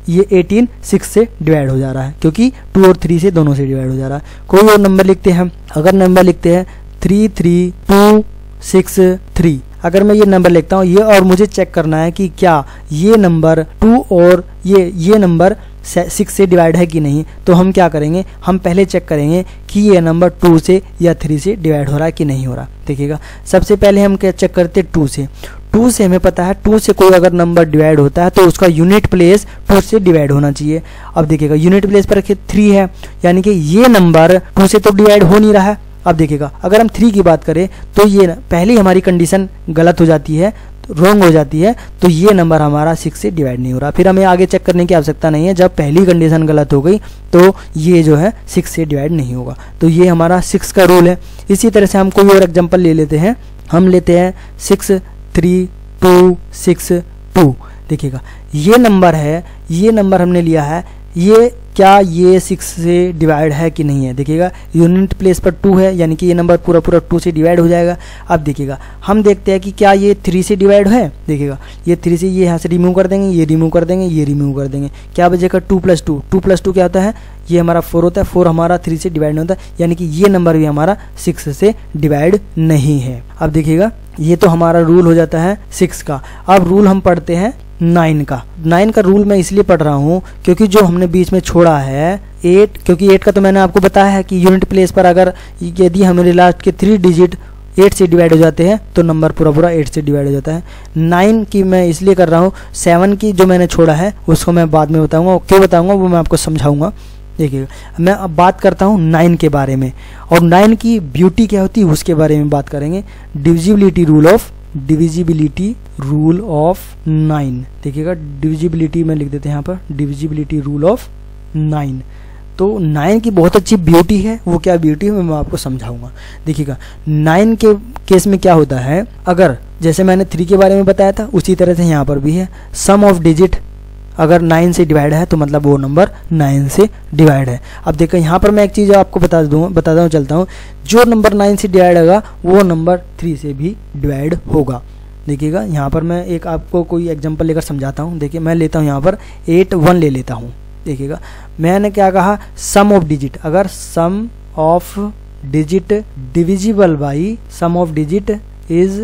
ये एटीन सिक्स से डिवाइड हो जा रहा है, क्योंकि टू और थ्री से दोनों से डिवाइड हो जा रहा है। कोई और नंबर लिखते हैं? अगर नंबर लिखते हैं three three two six three अगर मैं ये नंबर लिखता हूँ, ये और मुझे चेक करना है कि क्या ये नंबर टू और ये ये नंबर सिक्स से डिवाइड है कि नहीं। तो हम क्या करेंगे? हम पहले चेक करेंगे कि ये नंबर टू से या थ्री से डिवाइड हो रहा है कि नहीं हो रहा। देखिएगा। सबसे पहले हम क्या चेक करते टू से। टू से हमें पता है टू से कोई अगर नंबर डिवाइड होता है तो उसका यूनिट प्लेस टू से डिवाइड होना चाहिए। अब देखिएगा यूनिट प्लेस पर रखिए थ्री है। यानी कि ये नंबर टू से तो डिवाइड हो नहीं रहा है। अब देखिएगा, अगर हम थ्री की बात करें तो ये पहली हमारी कंडीशन गलत हो जाती है रॉन्ग हो जाती है तो ये नंबर हमारा सिक्स से डिवाइड नहीं हो रहा। फिर हमें आगे चेक करने की आवश्यकता नहीं है, जब पहली कंडीशन गलत हो गई तो ये जो है सिक्स से डिवाइड नहीं होगा। तो ये हमारा सिक्स का रूल है। इसी तरह से हम कोई और एग्ज़ाम्पल ले लेते हैं। हम लेते हैं six three two six two देखिएगा, ये नंबर है, ये नंबर हमने लिया है, ये क्या ये सिक्स से डिवाइड है कि नहीं है? देखिएगा यूनिट प्लेस पर टू है, यानी कि ये नंबर पूरा पूरा टू से डिवाइड हो जाएगा। अब देखिएगा, हम देखते हैं कि क्या ये थ्री से डिवाइड है? देखिएगा, ये थ्री से ये यहाँ से रिमूव कर देंगे, ये रिमूव कर देंगे, ये रिमूव कर देंगे। क्या बचेगा two plus two two plus two क्या होता है? ये हमारा फोर होता है फोर हमारा थ्री से डिवाइड नहीं होता, यानी कि ये नंबर भी हमारा सिक्स से डिवाइड नहीं है। अब देखिएगा, ये तो हमारा रूल हो जाता है सिक्स का। अब रूल हम पढ़ते हैं नाइन का। नाइन का रूल मैं इसलिए पढ़ रहा हूँ क्योंकि जो हमने बीच में छोड़ा है एट क्योंकि एट का तो मैंने आपको बताया है कि यूनिट प्लेस पर अगर यदि हमारे लास्ट के थ्री डिजिट एट से डिवाइड हो जाते हैं तो नंबर पूरा पूरा एट से डिवाइड हो जाता है। नाइन की मैं इसलिए कर रहा हूँ सेवन की जो मैंने छोड़ा है, उसको मैं बाद में बताऊँगा क्यों बताऊँगा, वो मैं आपको समझाऊँगा। देखिएगा मैं अब बात करता हूँ नाइन के बारे में। और नाइन की ब्यूटी क्या होती है, उसके बारे में बात करेंगे। Divisibility rule of divisibility rule of nine देखिएगा डिविजिबिलिटी में लिख देते हैं यहाँ पर डिविजिबिलिटी रूल ऑफ़ नाइन तो नाइन की बहुत अच्छी ब्यूटी है, वो क्या ब्यूटी है, मैं आपको समझाऊँगा। देखिएगा नाइन के केस में क्या होता है, अगर जैसे मैंने थ्री के बारे में बताया था, उसी तरह से यहाँ पर भी है सम ऑफ़ डिजिट अगर नाइन से डिवाइड है तो मतलब वो नंबर नाइन से डिवाइड है। अब देखो, यहाँ पर मैं एक चीज़ आपको बता दूँ बता दूँ, चलता हूँ। जो नंबर नाइन से डिवाइड होगा, वो नंबर थ्री से भी डिवाइड होगा। देखिएगा, यहाँ पर मैं एक आपको कोई एग्ज़ाम्पल लेकर समझाता हूँ। देखिए, मैं लेता हूँ यहाँ पर एट वन ले लेता हूँ। देखिएगा, मैंने क्या कहा? सम ऑफ़ डिजिट अगर sum of digit divisible by sum of digit is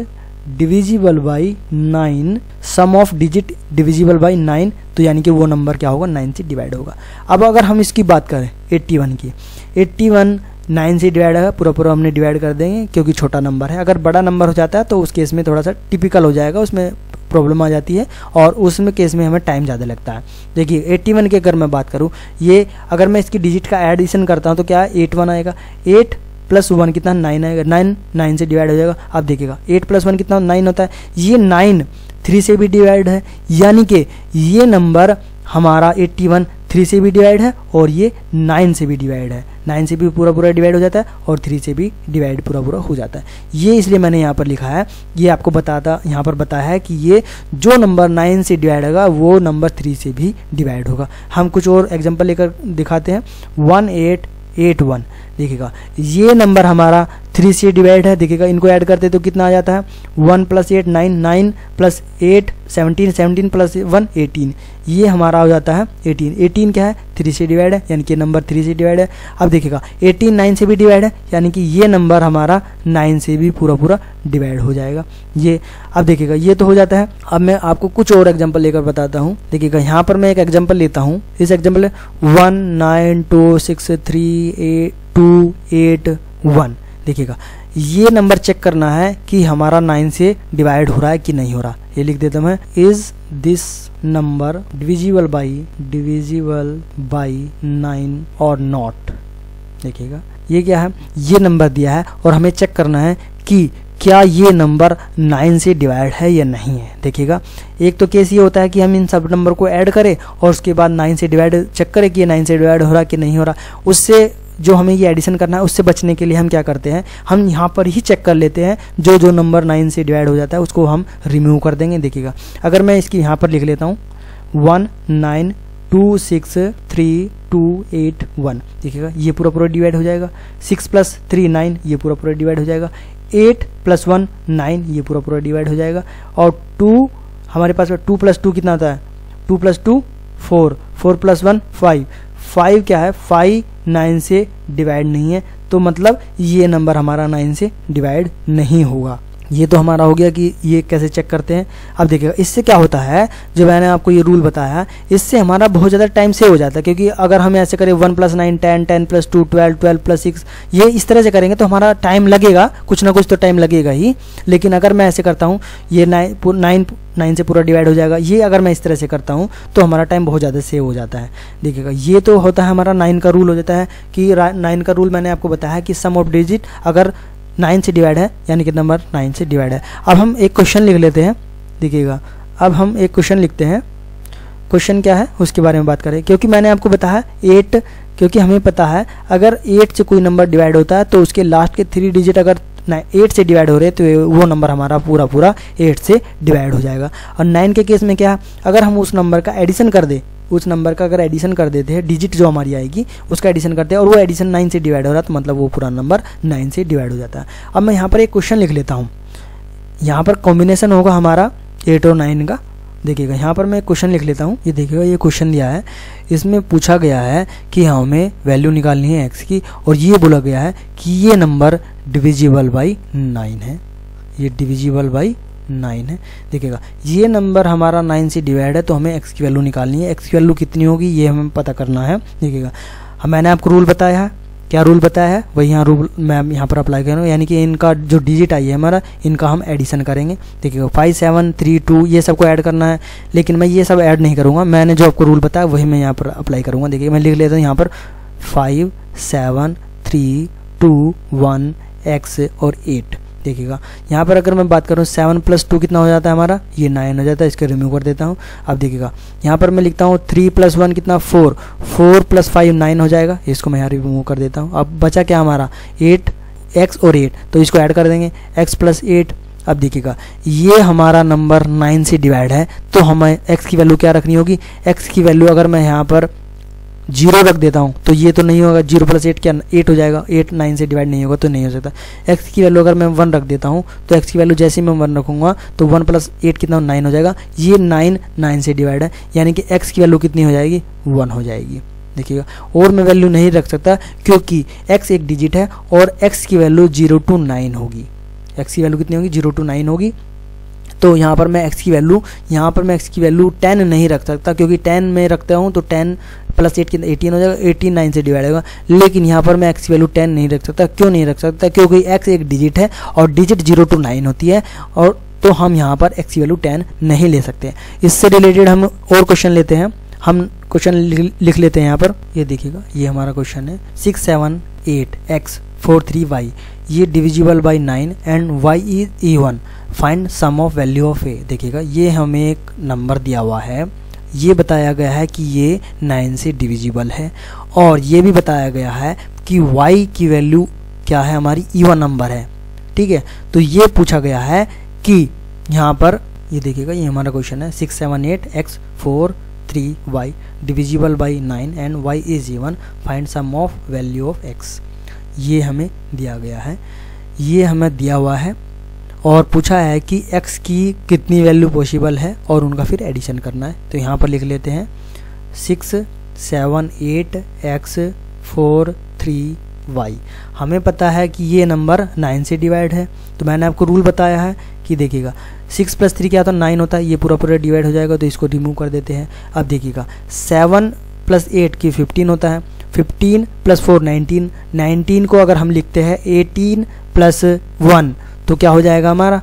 divisible by nine sum of digit divisible by nine तो यानी कि वो नंबर क्या होगा? नाइन से डिवाइड होगा। अब अगर हम इसकी बात करें एट्टी वन की। एट्टी वन नाइन से डिवाइड है पूरा पूरा हमने डिवाइड कर देंगे, क्योंकि छोटा नंबर है। अगर बड़ा नंबर हो जाता है तो उस केस में थोड़ा सा टिपिकल हो जाएगा, उसमें प्रॉब्लम आ जाती है, और उसमें केस में हमें टाइम ज़्यादा लगता है। देखिए 81 की अगर मैं बात करूँ, ये अगर मैं इसकी डिजिट का एडिशन करता हूँ तो क्या एट वन आएगा। एट प्लस वन कितना नाइन आएगा? नाइन नाइन से डिवाइड हो जाएगा। आप देखिएगा, एट प्लस वन कितना नाइन होता है? ये नाइन, थ्री से भी डिवाइड है। यानी कि ये नंबर हमारा 81 थ्री से भी डिवाइड है और ये नाइन से भी डिवाइड है। नाइन से भी पूरा पूरा डिवाइड हो जाता है और थ्री से भी डिवाइड पूरा पूरा हो जाता है। ये इसलिए मैंने यहाँ पर लिखा है। ये आपको बताता, यहाँ पर बताया है कि ये जो नंबर नाइन से डिवाइड होगा, वो नंबर थ्री से भी डिवाइड होगा। हम कुछ और एग्ज़ाम्पल लेकर दिखाते हैं। वन एट एट वन देखिएगा, ये नंबर हमारा थ्री से डिवाइड है। देखिएगा, इनको ऐड करते तो कितना आ जाता है? One plus eight nine nine plus eight seventeen seventeen plus one eighteen ये हमारा हो जाता है एटीन। एटीन क्या है? थ्री से डिवाइड है, यानी कि नंबर थ्री से डिवाइड है। अब देखिएगा, एटीन नाइन से भी डिवाइड है, यानी कि ये नंबर हमारा नाइन से भी पूरा पूरा डिवाइड हो जाएगा। ये, अब देखिएगा, ये तो हो जाता है। अब मैं आपको कुछ और एग्ज़ाम्पल लेकर बताता हूँ। देखिएगा, यहाँ पर मैं एक एग्ज़ाम्पल लेता हूँ। इस example one, nine, two, six, three, eight, two, eight, one. देखिएगा ये नंबर चेक करना है कि हमारा नाइन से डिवाइड हो रहा है कि नहीं हो रहा। ये लिख देता मैं, is this number divisible by divisible by nine और नॉट? देखिएगा। ये क्या है? ये नंबर दिया है और हमें चेक करना है कि क्या ये नंबर नाइन से डिवाइड है या नहीं है। देखिएगा। एक तो केस ये होता है कि हम इन सब नंबर को ऐड करें और उसके बाद नाइन से डिवाइड चेक करें कि ये नाइन से डिवाइड हो रहा कि नहीं हो रहा। उससे जो हमें ये एडिशन करना है, उससे बचने के लिए हम क्या करते हैं? हम यहाँ पर ही चेक कर लेते हैं, जो जो नंबर नाइन से डिवाइड हो जाता है, उसको हम रिमूव कर देंगे, देखिएगा। अगर मैं इसकी यहाँ पर लिख लेता हूँ one nine two six three two eight one देखिएगा, ये पूरा पूरा डिवाइड हो जाएगा। सिक्स प्लस थ्री नाइन ये पूरा पूरा डिवाइड हो जाएगा। एट प्लस वन नाइन ये पूरा पूरा डिवाइड हो जाएगा। और टू हमारे पास टू प्लस टू कितना आता है? Two plus two four four plus one five five क्या है? फाइव नाइन से डिवाइड नहीं है। तो मतलब ये नंबर हमारा नाइन से डिवाइड नहीं होगा। ये तो हमारा हो गया कि ये कैसे चेक करते हैं? अब देखिएगा, इससे क्या होता है? जो मैंने आपको ये रूल बताया, इससे हमारा बहुत ज़्यादा टाइम सेव हो जाता है, क्योंकि अगर हम ऐसे करें one plus nine ten ten plus two twelve twelve plus six ये इस तरह से करेंगे तो हमारा टाइम लगेगा, कुछ ना कुछ तो टाइम लगेगा ही। लेकिन अगर मैं ऐसे करता हूँ, ये नाइन नाइन नाइन से पूरा डिवाइड हो जाएगा, ये अगर मैं इस तरह से करता हूँ तो हमारा टाइम बहुत ज़्यादा सेव हो जाता है। देखिएगा, ये तो होता है हमारा नाइन का रूल हो जाता है कि नाइन का रूल मैंने आपको बताया कि सम ऑफ़ डिजिट अगर नाइन से डिवाइड है, यानी कि नंबर नाइन से डिवाइड है। अब हम एक क्वेश्चन लिख लेते हैं, देखिएगा। अब हम एक क्वेश्चन लिखते हैं। क्वेश्चन क्या है? उसके बारे में बात करें। क्योंकि मैंने आपको बताया, एट, क्योंकि हमें पता है, अगर एट से कोई नंबर डिवाइड होता है तो उसके लास्ट के थ्री डिजिट अगर एट से डिवाइड हो रहे तो वो नंबर हमारा पूरा पूरा एट से डिवाइड हो जाएगा। और नाइन के केस में क्या है? अगर हम उस नंबर का एडिशन कर दें उस नंबर का अगर एडिशन कर देते हैं डिजिट जो हमारी आएगी, उसका एडिशन करते हैं और वो एडिशन नाइन से डिवाइड हो रहा है तो मतलब वो पूरा नंबर नाइन से डिवाइड हो जाता है। अब मैं यहाँ पर एक क्वेश्चन लिख लेता हूँ। यहाँ पर कॉम्बिनेशन होगा हमारा एट और नाइन का। देखिएगा, यहाँ पर मैं क्वेश्चन लिख लेता हूँ। ये देखिएगा, ये क्वेश्चन दिया है। इसमें पूछा गया है कि हमें वैल्यू निकालनी है एक्स की, और ये बोला गया है कि ये नंबर डिविजिबल बाई नाइन है। ये डिविजिबल बाई नाइन है। देखिएगा, ये नंबर हमारा नाइन से डिवाइड है तो हमें एक्स की वैल्यू निकालनी है। एक्स की वैल्यू कितनी होगी, ये हमें पता करना है। देखिएगा मैंने आपको रूल बताया है। क्या रूल बताया है? वही यहाँ रूल मैं यहाँ पर अप्लाई कर रहा हूँ। यानी कि इनका जो डिजिट आई है हमारा, इनका हम एडिशन करेंगे। देखिएगा फाइव सेवन थ्री टू ये सबको ऐड करना है। लेकिन मैं ये सब ऐड नहीं करूँगा। मैंने जो आपको रूल बताया, वही मैं यहाँ पर अप्लाई करूँगा। देखिए, मैं लिख लेता हूँ यहाँ पर five seven three two one x और एट देखिएगा। यहाँ पर अगर मैं बात करूँ सेवन प्लस टू कितना हो जाता है हमारा? ये नाइन हो जाता है, इसके रिमूव कर देता हूँ। अब देखिएगा, यहाँ पर मैं लिखता हूँ थ्री प्लस वन कितना? Four four plus five nine हो जाएगा। इसको मैं यहाँ रिमूव कर देता हूँ। अब बचा क्या हमारा? एट एक्स और एट तो इसको ऐड कर देंगे एक्स प्लस एट अब देखिएगा, ये हमारा नंबर नाइन से डिवाइड है। तो हमें एक्स की वैल्यू क्या रखनी होगी? एक्स की वैल्यू अगर मैं यहाँ पर ज़ीरो रख देता हूँ तो ये तो नहीं होगा, ज़ीरो प्लस एट क्या एट हो जाएगा एट नाइन से डिवाइड नहीं होगा तो नहीं हो सकता। एक्स की वैल्यू अगर मैं वन रख देता हूँ तो एक्स की वैल्यू जैसे ही मैं वन रखूँगा तो वन प्लस एट कितना नाइन हो जाएगा। ये नाइन नाइन से डिवाइड है, यानी कि एक्स की वैल्यू कितनी हो जाएगी? वन हो जाएगी। देखिएगा। और मैं वैल्यू नहीं रख सकता, क्योंकि एक्स एक डिजिट है, और एक्स की वैल्यू ज़ीरो टू नाइन होगी। एक्स की वैल्यू कितनी होगी? ज़ीरो टू नाइन होगी। तो यहाँ पर मैं एक्स की वैल्यू यहाँ पर मैं एक्स की वैल्यू टेन नहीं रख सकता, क्योंकि टेन में रखता हूँ तो टेन प्लस एट के अंदर एटीन हो जाएगा एटीन नाइन से डिवाइड होगा। लेकिन यहाँ पर मैं एक्स की वैल्यू टेन नहीं रख सकता। क्यों नहीं रख सकता? क्योंकि एक्स एक डिजिट है और डिजिट ज़ीरो टू नाइन होती है और तो हम यहाँ पर एक्स की वैल्यू टेन नहीं ले सकते। इससे रिलेटेड हम और क्वेश्चन लेते हैं। हम क्वेश्चन लिख लेते हैं यहाँ पर। ये देखिएगा, ये हमारा क्वेश्चन है। Six seven eight x four three y ये divisible by nine and y is e one find sum of value of a देखिएगा, ये हमें एक नंबर दिया हुआ है। ये बताया गया है कि ये नाइन से डिविजिबल है और ये भी बताया गया है कि वाई की वैल्यू क्या है? हमारी इवन नंबर है। ठीक है? तो ये पूछा गया है कि यहाँ पर, ये देखिएगा, ये हमारा क्वेश्चन है। Six seven eight x four three y divisible by nine and y is even find sum of value of x ये हमें दिया गया है। ये हमें दिया हुआ है और पूछा है कि x की कितनी वैल्यू पॉसिबल है और उनका फिर एडिशन करना है। तो यहाँ पर लिख लेते हैं। Six seven eight x four three y हमें पता है कि ये नंबर नाइन से डिवाइड है। तो मैंने आपको रूल बताया है कि देखिएगा सिक्स प्लस थ्री क्या होता है? नाइन होता है। ये पूरा पूरा डिवाइड हो जाएगा तो इसको रिमूव कर देते हैं। अब देखिएगा सेवन प्लस एट की फिफ्टीन होता है। Fifteen plus four nineteen nineteen को अगर हम लिखते हैं एटीन प्लस वन तो क्या हो जाएगा हमारा?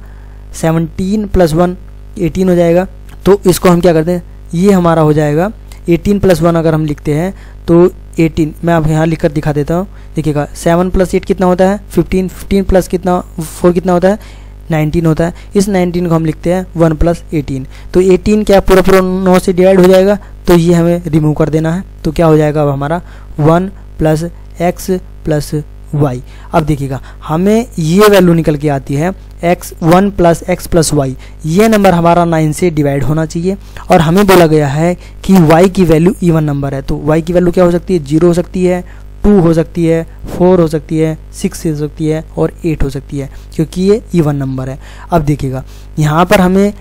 सेवनटीन प्लस वन एटीन हो जाएगा। तो इसको हम क्या करते हैं? ये हमारा हो जाएगा। एटीन प्लस वन अगर हम लिखते हैं तो एटीन मैं आप यहाँ लिख कर दिखा देता हूँ। देखिएगा सेवन प्लस एट कितना होता है? फिफ्टीन फिफ्टीन प्लस कितना फोर कितना होता है? नाइनटीन होता है। इस नाइनटीन को हम लिखते हैं वन प्लस एटीन तो एटीन क्या पूरा पूरा नौ से डिवाइड हो जाएगा? तो ये हमें रिमूव कर देना है। तो क्या हो जाएगा अब हमारा? One plus x plus y अब देखिएगा, हमें ये वैल्यू निकल के आती है x one plus x plus y ये नंबर हमारा नाइन से डिवाइड होना चाहिए और हमें बोला गया है कि वाई की वैल्यू इवन नंबर है। तो वाई की वैल्यू क्या हो सकती है? ज़ीरो हो सकती है टू हो सकती है फोर हो सकती है सिक्स हो सकती है और एट हो सकती है, क्योंकि ये इवन नंबर है। अब देखिएगा, यहाँ पर हमें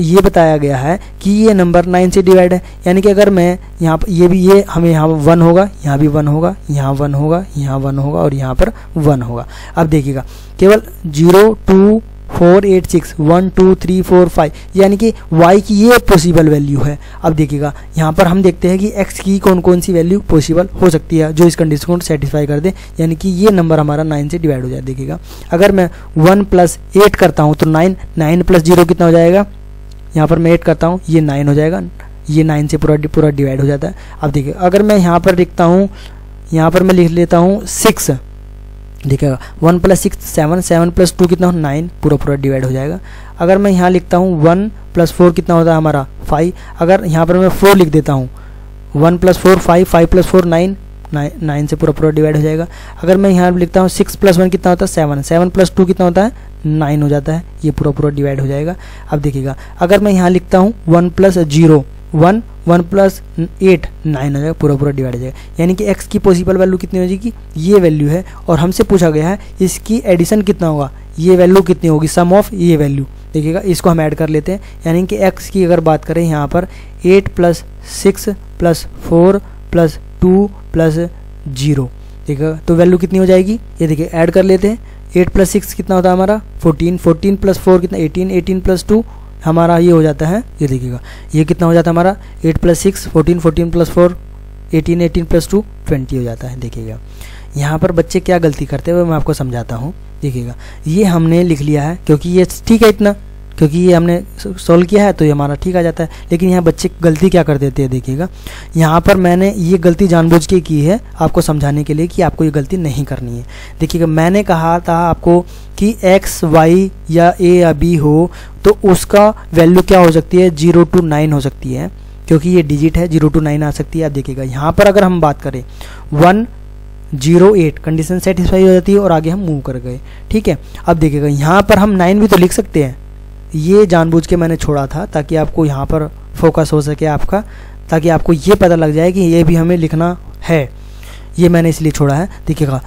ये बताया गया है कि ये नंबर नाइन से डिवाइड है। यानी कि अगर मैं यहाँ पर ये भी ये हमें यहाँ वन होगा, यहाँ भी वन होगा, यहाँ वन होगा, यहाँ वन होगा और यहाँ पर वन होगा। अब देखिएगा, केवल zero, two, four, eight, six, one, two, three, four, five, यानी कि वाई की ये पॉसिबल वैल्यू है। अब देखिएगा, यहाँ पर हम देखते हैं कि एक्स की कौन कौन सी वैल्यू पॉसिबल हो सकती है, जो इस कंडीशन को सेटिस्फाई कर दे। यानी कि ये नंबर हमारा नाइन से डिवाइड हो जाए। देखिएगा, अगर मैं वन प्लस एट करता हूँ तो नाइन नाइन प्लस ज़ीरो कितना हो जाएगा? यहाँ पर मैं एट करता हूँ, ये नाइन हो जाएगा, ये नाइन से पूरा पूरा डिवाइड हो जाता है। अब देखिए, अगर मैं यहाँ पर लिखता हूँ, यहाँ पर मैं लिख लेता हूँ सिक्स देखिएगा one plus six seven seven plus two कितना नाइन पूरा पूरा डिवाइड हो जाएगा। अगर मैं यहाँ लिखता हूँ वन प्लस फोर कितना होता है हमारा? फाइव अगर यहाँ पर मैं फोर लिख देता हूँ one plus four five five plus four nine nine से पूरा पूरा डिवाइड हो जाएगा। अगर मैं यहाँ लिखता हूँ सिक्स प्लस वन कितना होता है? सेवन सेवन प्लस टू कितना होता है? नाइन हो जाता है, ये पूरा पूरा डिवाइड हो जाएगा। अब देखिएगा, अगर मैं यहाँ लिखता हूँ, one plus zero, one one plus eight, nine हो जाएगा, पूरा पूरा डिवाइड हो जाएगा। यानी कि एक्स की पॉसिबल वैल्यू कितनी हो जाएगी? ये वैल्यू है। और हमसे पूछा गया है, इसकी एडिशन कितना होगा? ये वैल्यू कितनी होगी? सम ऑफ़ ये वैल्यू देखिएगा, इसको हम ऐड कर लेते हैं। यानी कि एक्स की अगर बात करें, यहाँ पर eight plus six plus four plus two plus zero. ठीक है तो वैल्यू कितनी हो जाएगी? ये देखिए ऐड कर लेते हैं। एट प्लस सिक्स कितना होता है हमारा? फोर्टीन। फोर्टीन प्लस फोर कितना? एटीन। एटीन प्लस टू हमारा ये हो जाता है। ये देखिएगा। ये कितना हो जाता है हमारा? Eight plus six, fourteen. Fourteen plus four, eighteen. Eighteen plus two, twenty हो जाता है। देखिएगा। यहाँ पर बच्चे क्या गलती करते हैं मैं आपको समझाता हूँ। देखिएगा। ये हमने लिख लिया है, क्योंकि ये ठीक है इतना। क्योंकि ये हमने सॉल्व किया है तो ये हमारा ठीक आ जाता है। लेकिन यहाँ बच्चे गलती क्या कर देते हैं, देखिएगा। यहाँ पर मैंने ये गलती जानबूझ के की है आपको समझाने के लिए कि आपको ये गलती नहीं करनी है। देखिएगा, मैंने कहा था आपको कि एक्स वाई या ए या बी हो तो उसका वैल्यू क्या हो सकती है? ज़ीरो टू नाइन हो सकती है, क्योंकि ये डिजिट है ज़ीरो टू नाइन आ सकती है। आप देखिएगा, यहाँ पर अगर हम बात करें one zero eight condition satisfy हो जाती है और आगे हम मूव कर गए। ठीक है? अब देखिएगा, यहाँ पर हम नाइन भी तो लिख सकते हैं। ये जानबूझ के मैंने छोड़ा था ताकि आपको यहाँ पर फोकस हो सके आपका, ताकि आपको ये पता लग जाए कि ये भी हमें लिखना है। ये मैंने इसलिए छोड़ा है। देखिएगा,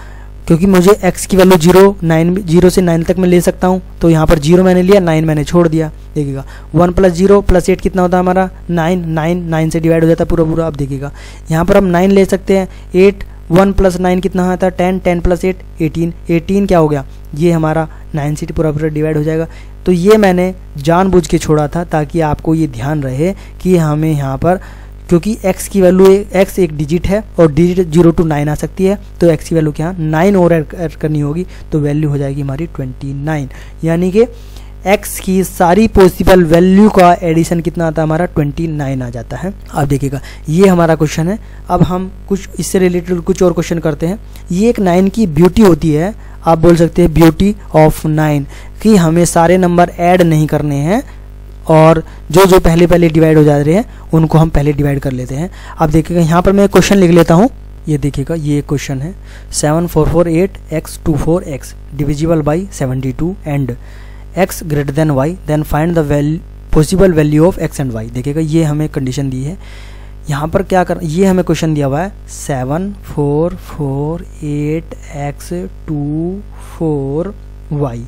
क्योंकि मुझे x की वैल्यू ज़ीरो नाइन ज़ीरो से नाइन तक मैं ले सकता हूँ तो यहाँ पर ज़ीरो मैंने लिया नाइन मैंने छोड़ दिया। देखिएगा one plus zero plus eight कितना होता है हमारा? नाइन नाइन नाइन से डिवाइड हो जाता है पूरा पूरा। आप देखिएगा, यहाँ पर हम नाइन ले सकते हैं। एट वन प्लस नाइन कितना आता है? Ten ten plus eight eighteen eighteen क्या हो गया? ये हमारा नाइन से पूरा पूरा डिवाइड हो जाएगा। तो ये मैंने जानबूझ के छोड़ा था ताकि आपको ये ध्यान रहे कि हमें यहाँ पर, क्योंकि x की वैल्यू x एक डिजिट है और डिजिट ज़ीरो टू नाइन आ सकती है तो x की वैल्यू क्या नाइन और ऐड करनी होगी तो वैल्यू हो जाएगी हमारी ट्वेंटी नाइन यानी कि x की सारी पॉसिबल वैल्यू का एडिशन कितना आता है हमारा 29 आ जाता है. अब देखिएगा, ये हमारा क्वेश्चन है. अब हम कुछ इससे रिलेटेड कुछ और क्वेश्चन करते हैं. ये एक नाइन की ब्यूटी होती है आप बोल सकते हैं ब्यूटी ऑफ़ नाइन कि हमें सारे नंबर ऐड नहीं करने हैं और जो जो पहले पहले डिवाइड हो जा रहे हैं, उनको हम पहले डिवाइड कर लेते हैं। अब देखिएगा, यहाँ पर मैं क्वेश्चन लिख लेता हूँ। ये देखिएगा, ये क्वेश्चन है। Seven four four eight x two four x divisible by seventy two and x greater than y then find the value possible value of x and y देखिएगा, ये हमें कंडीशन दी है। यहाँ पर क्या कर, ये हमें क्वेश्चन दिया हुआ है seven four four eight x two four y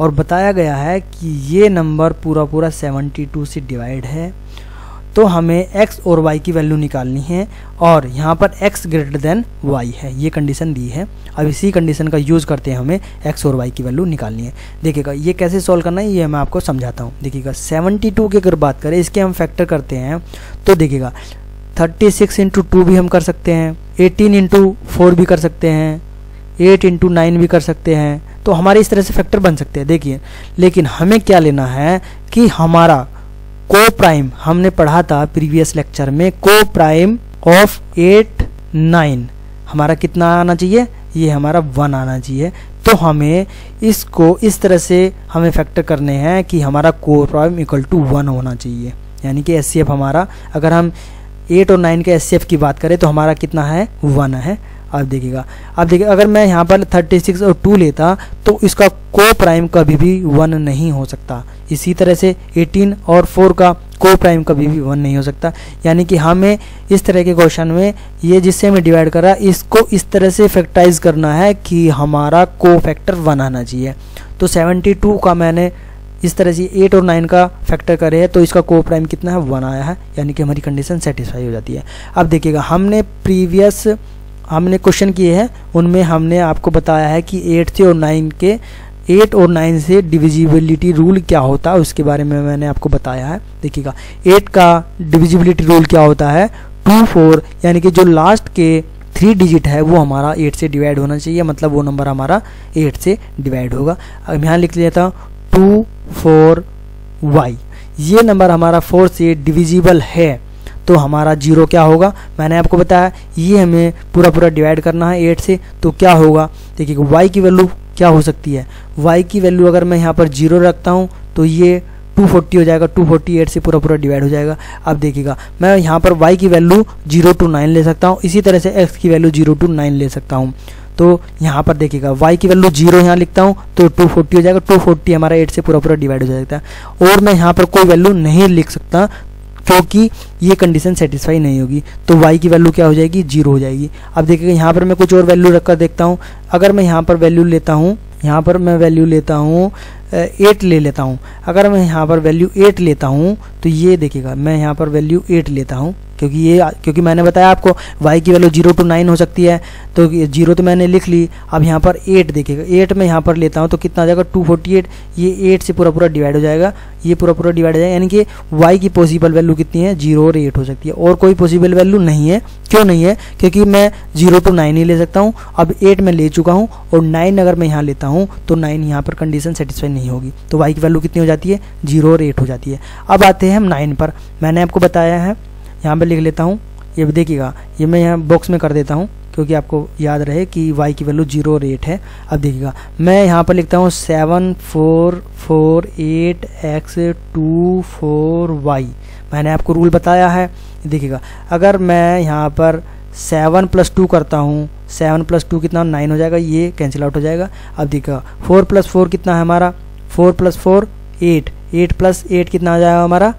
और बताया गया है कि ये नंबर पूरा पूरा सेवनटी टू से डिवाइड है। तो हमें x और y की वैल्यू निकालनी है और यहाँ पर x ग्रेटर देन y है। ये कंडीशन दी है। अब इसी कंडीशन का यूज़ करते हैं हमें x और y की वैल्यू निकालनी है। देखिएगा, ये कैसे सॉल्व करना है, ये मैं आपको समझाता हूँ। देखिएगा 72 की अगर बात करें, इसके हम फैक्टर करते हैं तो देखिएगा 36 सिक्स इंटू टू भी हम कर सकते हैं 18 इंटू फोर भी कर सकते हैं, एट इंटू नाइन भी कर सकते हैं। तो हमारे इस तरह से फैक्टर बन सकते हैं, देखिए। लेकिन हमें क्या लेना है कि हमारा को प्राइम हमने पढ़ा था प्रीवियस लेक्चर में को प्राइम ऑफ़ एट नाइन हमारा कितना आना चाहिए? ये हमारा वन आना चाहिए। तो हमें इसको इस तरह से हमें फैक्टर करने हैं कि हमारा को प्राइम इक्वल टू वन होना चाहिए। यानी कि एस हमारा, अगर हम एट और नाइन के एस की बात करें तो हमारा कितना है? वन है। अब देखिएगा। अब देखिए, अगर मैं यहाँ पर 36 और 2 लेता तो इसका को प्राइम कभी भी वन नहीं हो सकता। इसी तरह से 18 और 4 का को प्राइम कभी भी वन नहीं हो सकता। यानी कि हमें इस तरह के क्वेश्चन में ये जिससे हमें डिवाइड कर इसको इस तरह से फैक्टाइज करना है कि हमारा को फैक्टर वन आना चाहिए। तो 72 का मैंने इस तरह से एट और नाइन का फैक्टर करे तो इसका को प्राइम कितना है? वन आया है, यानी कि हमारी कंडीशन सेटिस्फाई हो जाती है। अब देखिएगा, हमने प्रीवियस हमने क्वेश्चन किए हैं, उनमें हमने आपको बताया है कि एट से और नाइन के एट और नाइन से डिविजिबिलिटी रूल क्या होता है, उसके बारे में मैंने आपको बताया है। देखिएगा एट का डिविजिबिलिटी रूल क्या होता है? टू फोर यानी कि जो लास्ट के थ्री डिजिट है, वो हमारा एट से डिवाइड होना चाहिए मतलब वो नंबर हमारा एट से डिवाइड होगा। अब यहाँ लिख लेता हूँ टू फोर वाई ये नंबर हमारा फोर से डिविजिबल है तो हमारा ज़ीरो क्या होगा? मैंने आपको बताया, ये हमें पूरा पूरा डिवाइड करना है एट से तो क्या होगा? देखिए वाई की वैल्यू क्या हो सकती है? वाई की वैल्यू अगर मैं यहाँ पर ज़ीरो रखता हूँ तो ये 240 हो जाएगा 248 से पूरा पूरा डिवाइड हो जाएगा। अब देखिएगा, मैं यहाँ पर y की वैल्यू ज़ीरो टू नाइन ले सकता हूँ, इसी तरह से x की वैल्यू ज़ीरो टू नाइन ले सकता हूँ। तो यहाँ पर देखिएगा, y की वैल्यू ज़ीरो यहाँ लिखता हूँ तो 240 हो जाएगा 240 हमारा 8 से पूरा पूरा डिवाइड हो है और मैं यहाँ पर कोई वैल्यू नहीं लिख सकता, क्योंकि ये कंडीशन सेटिस्फाई नहीं होगी तो y की वैल्यू क्या हो जाएगी? ज़ीरो हो जाएगी। अब देखिएगा, यहाँ पर मैं कुछ और वैल्यू रखकर देखता हूँ। अगर मैं यहाँ पर वैल्यू लेता हूँ, यहाँ पर मैं वैल्यू लेता हूँ एट ले लेता हूँ। अगर मैं यहाँ पर वैल्यू एट लेता हूँ तो ये देखिएगा, मैं यहाँ पर वैल्यू एट लेता हूँ। क्योंकि ये, क्योंकि मैंने बताया आपको वाई की वैल्यू ज़ीरो टू नाइन हो सकती है तो ज़ीरो तो मैंने लिख ली, अब यहाँ पर एट देखिएगा। एट में यहाँ पर लेता हूँ तो कितना आ जाएगा टू फोर्टी एट ये एट से पूरा पूरा डिवाइड हो जाएगा। ये पूरा पूरा डिवाइड हो जाएगा, यानी कि वाई की पॉसिबल वैल्यू कितनी है? ज़ीरो और एट हो सकती है। और कोई पॉसिबल वैल्यू नहीं है। क्यों नहीं है? क्योंकि मैं ज़ीरो टू नाइन ही ले सकता हूँ। अब एट में ले चुका हूँ, और नाइन अगर मैं यहाँ लेता हूँ तो नाइन यहाँ पर कंडीशन सेटिस्फाई नहीं होगी। तो वाई की वैल्यू कितनी हो जाती है? ज़ीरो और एट हो जाती है। अब आते हैं हम नाइन पर। मैंने आपको बताया है यहाँ पर लिख लेता हूँ। ये भी देखिएगा। ये मैं यहाँ बॉक्स में कर देता हूँ, क्योंकि आपको याद रहे कि y की वैल्यू ज़ीरो रेट है। अब देखिएगा। मैं यहाँ पर लिखता हूँ seven four four eight x two four y मैंने आपको रूल बताया है। देखिएगा। अगर मैं यहाँ पर सेवन प्लस टू करता हूँ सेवन प्लस टू कितना? नाइन हो जाएगा। ये कैंसिल आउट हो जाएगा। अब देखिएगा। फोर प्लस फोर कितना है हमारा? Four plus four eight eight plus eight कितना आ जाएगा हमारा?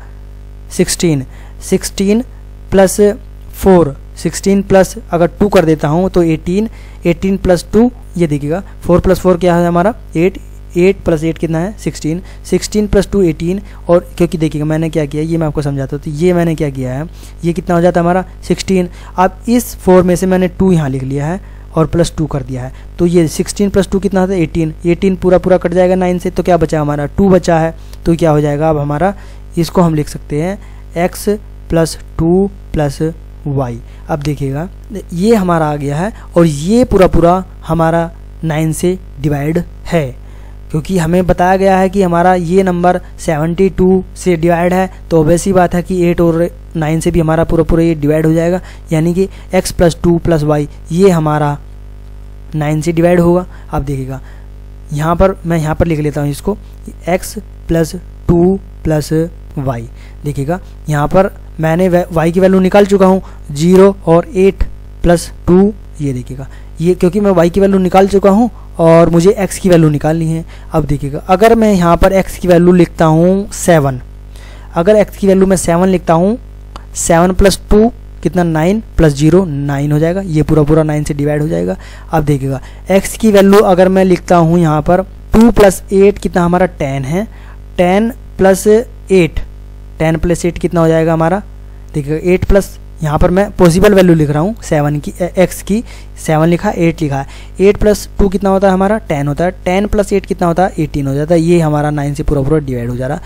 Sixteen sixteen plus four sixteen plus अगर टू कर देता हूँ तो एटीन एटीन प्लस टू ये देखिएगा। फोर प्लस फोर क्या है हमारा? एट एट प्लस एट कितना है? Sixteen sixteen plus two eighteen और क्योंकि देखिएगा मैंने क्या किया, ये मैं आपको समझाता हूँ। तो ये मैंने क्या किया है? ये कितना हो जाता है हमारा? सिक्सटीन अब इस फोर में से मैंने टू यहाँ लिख लिया है और प्लस टू कर दिया है। तो ये सिक्सटीन प्लस टू कितना था एटीन एटीन पूरा पूरा कट जाएगा नाइन से। तो क्या बचा हमारा? टू बचा है। तो क्या हो जाएगा? अब हमारा इसको हम लिख सकते हैं x plus two plus y अब देखिएगा, ये हमारा आ गया है और ये पूरा पूरा हमारा नाइन से डिवाइड है। क्योंकि हमें बताया गया है कि हमारा ये नंबर 72 से डिवाइड है तो वैसी बात है कि 8 और 9 से भी हमारा पूरा पूरा ये डिवाइड हो जाएगा। यानी कि x plus two plus y ये हमारा 9 से डिवाइड होगा। अब देखिएगा, यहाँ पर, मैं यहाँ पर लिख लेता हूँ इसको, x plus two plus y. देखिएगा, यहाँ पर मैंने वाई की वैल्यू निकाल चुका हूँ, ज़ीरो और एट प्लस टू, ये देखिएगा। ये क्योंकि मैं वाई की वैल्यू निकाल चुका हूँ और मुझे एक्स की वैल्यू निकालनी है। अब देखिएगा, अगर मैं यहाँ पर एक्स की वैल्यू लिखता हूँ सेवन, अगर एक्स की वैल्यू मैं सेवन लिखता हूँ, सेवन प्लस टू कितना नाइन, प्लस ज़ीरो, नाइन हो जाएगा। ये पूरा पूरा नाइन से डिवाइड हो जाएगा। अब देखिएगा, एक्स की वैल्यू अगर मैं लिखता हूँ यहाँ पर, टू प्लस एट कितना हमारा टेन है ten plus eight. Ten plus eight कितना हो जाएगा हमारा? देखिएगा एट प्लस यहाँ पर मैं पॉसिबल वैल्यू लिख रहा हूँ सेवन की एक्स की सेवन लिखा एट लिखा। है एट प्लस टू कितना होता है हमारा? टेन होता है। टेन प्लस एट कितना होता है? एटीन हो जाता है। ये हमारा नाइन से पूरा पूरा डिवाइड हो जा रहा।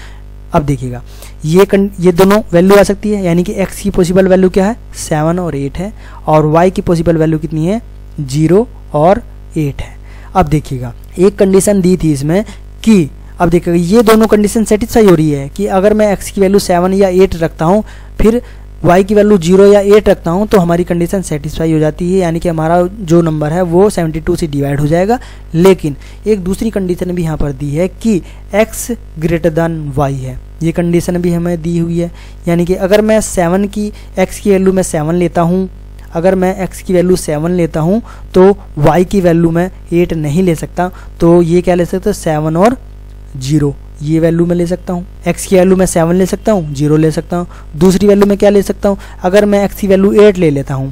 अब देखिएगा ये कं, ये दोनों वैल्यू आ सकती है यानी कि एक्स की पॉसिबल वैल्यू क्या है? सेवन और एट है और वाई की पॉसिबल वैल्यू कितनी है? ज़ीरो और एट है। अब देखिएगा एक कंडीशन दी थी इसमें कि अब देखिएगा ये दोनों कंडीशन सेटिस्फाई हो रही है कि अगर मैं एक्स की वैल्यू सेवन या एट रखता हूँ, फिर वाई की वैल्यू ज़ीरो या एट रखता हूँ तो हमारी कंडीशन सेटिस्फाई हो जाती है। यानी कि हमारा जो नंबर है, वो 72 से डिवाइड हो जाएगा। लेकिन एक दूसरी कंडीशन भी यहाँ पर दी है कि एक्स ग्रेटर देन वाई है। ये कंडीशन भी हमें दी हुई है। यानी कि अगर मैं सेवन की एक्स की वैल्यू मैं सेवन लेता हूँ, अगर मैं x की वैल्यू सेवन लेता हूँ तो y की वैल्यू मैं एट नहीं ले सकता। तो ये क्या ले सकते सेवन और ज़ीरो। ये वैल्यू मैं ले सकता हूँ। एक्स की वैल्यू मैं सेवन ले सकता हूँ, ज़ीरो ले सकता हूँ। दूसरी वैल्यू मैं क्या ले सकता हूँ? अगर मैं एक्स की वैल्यू एट ले लेता हूँ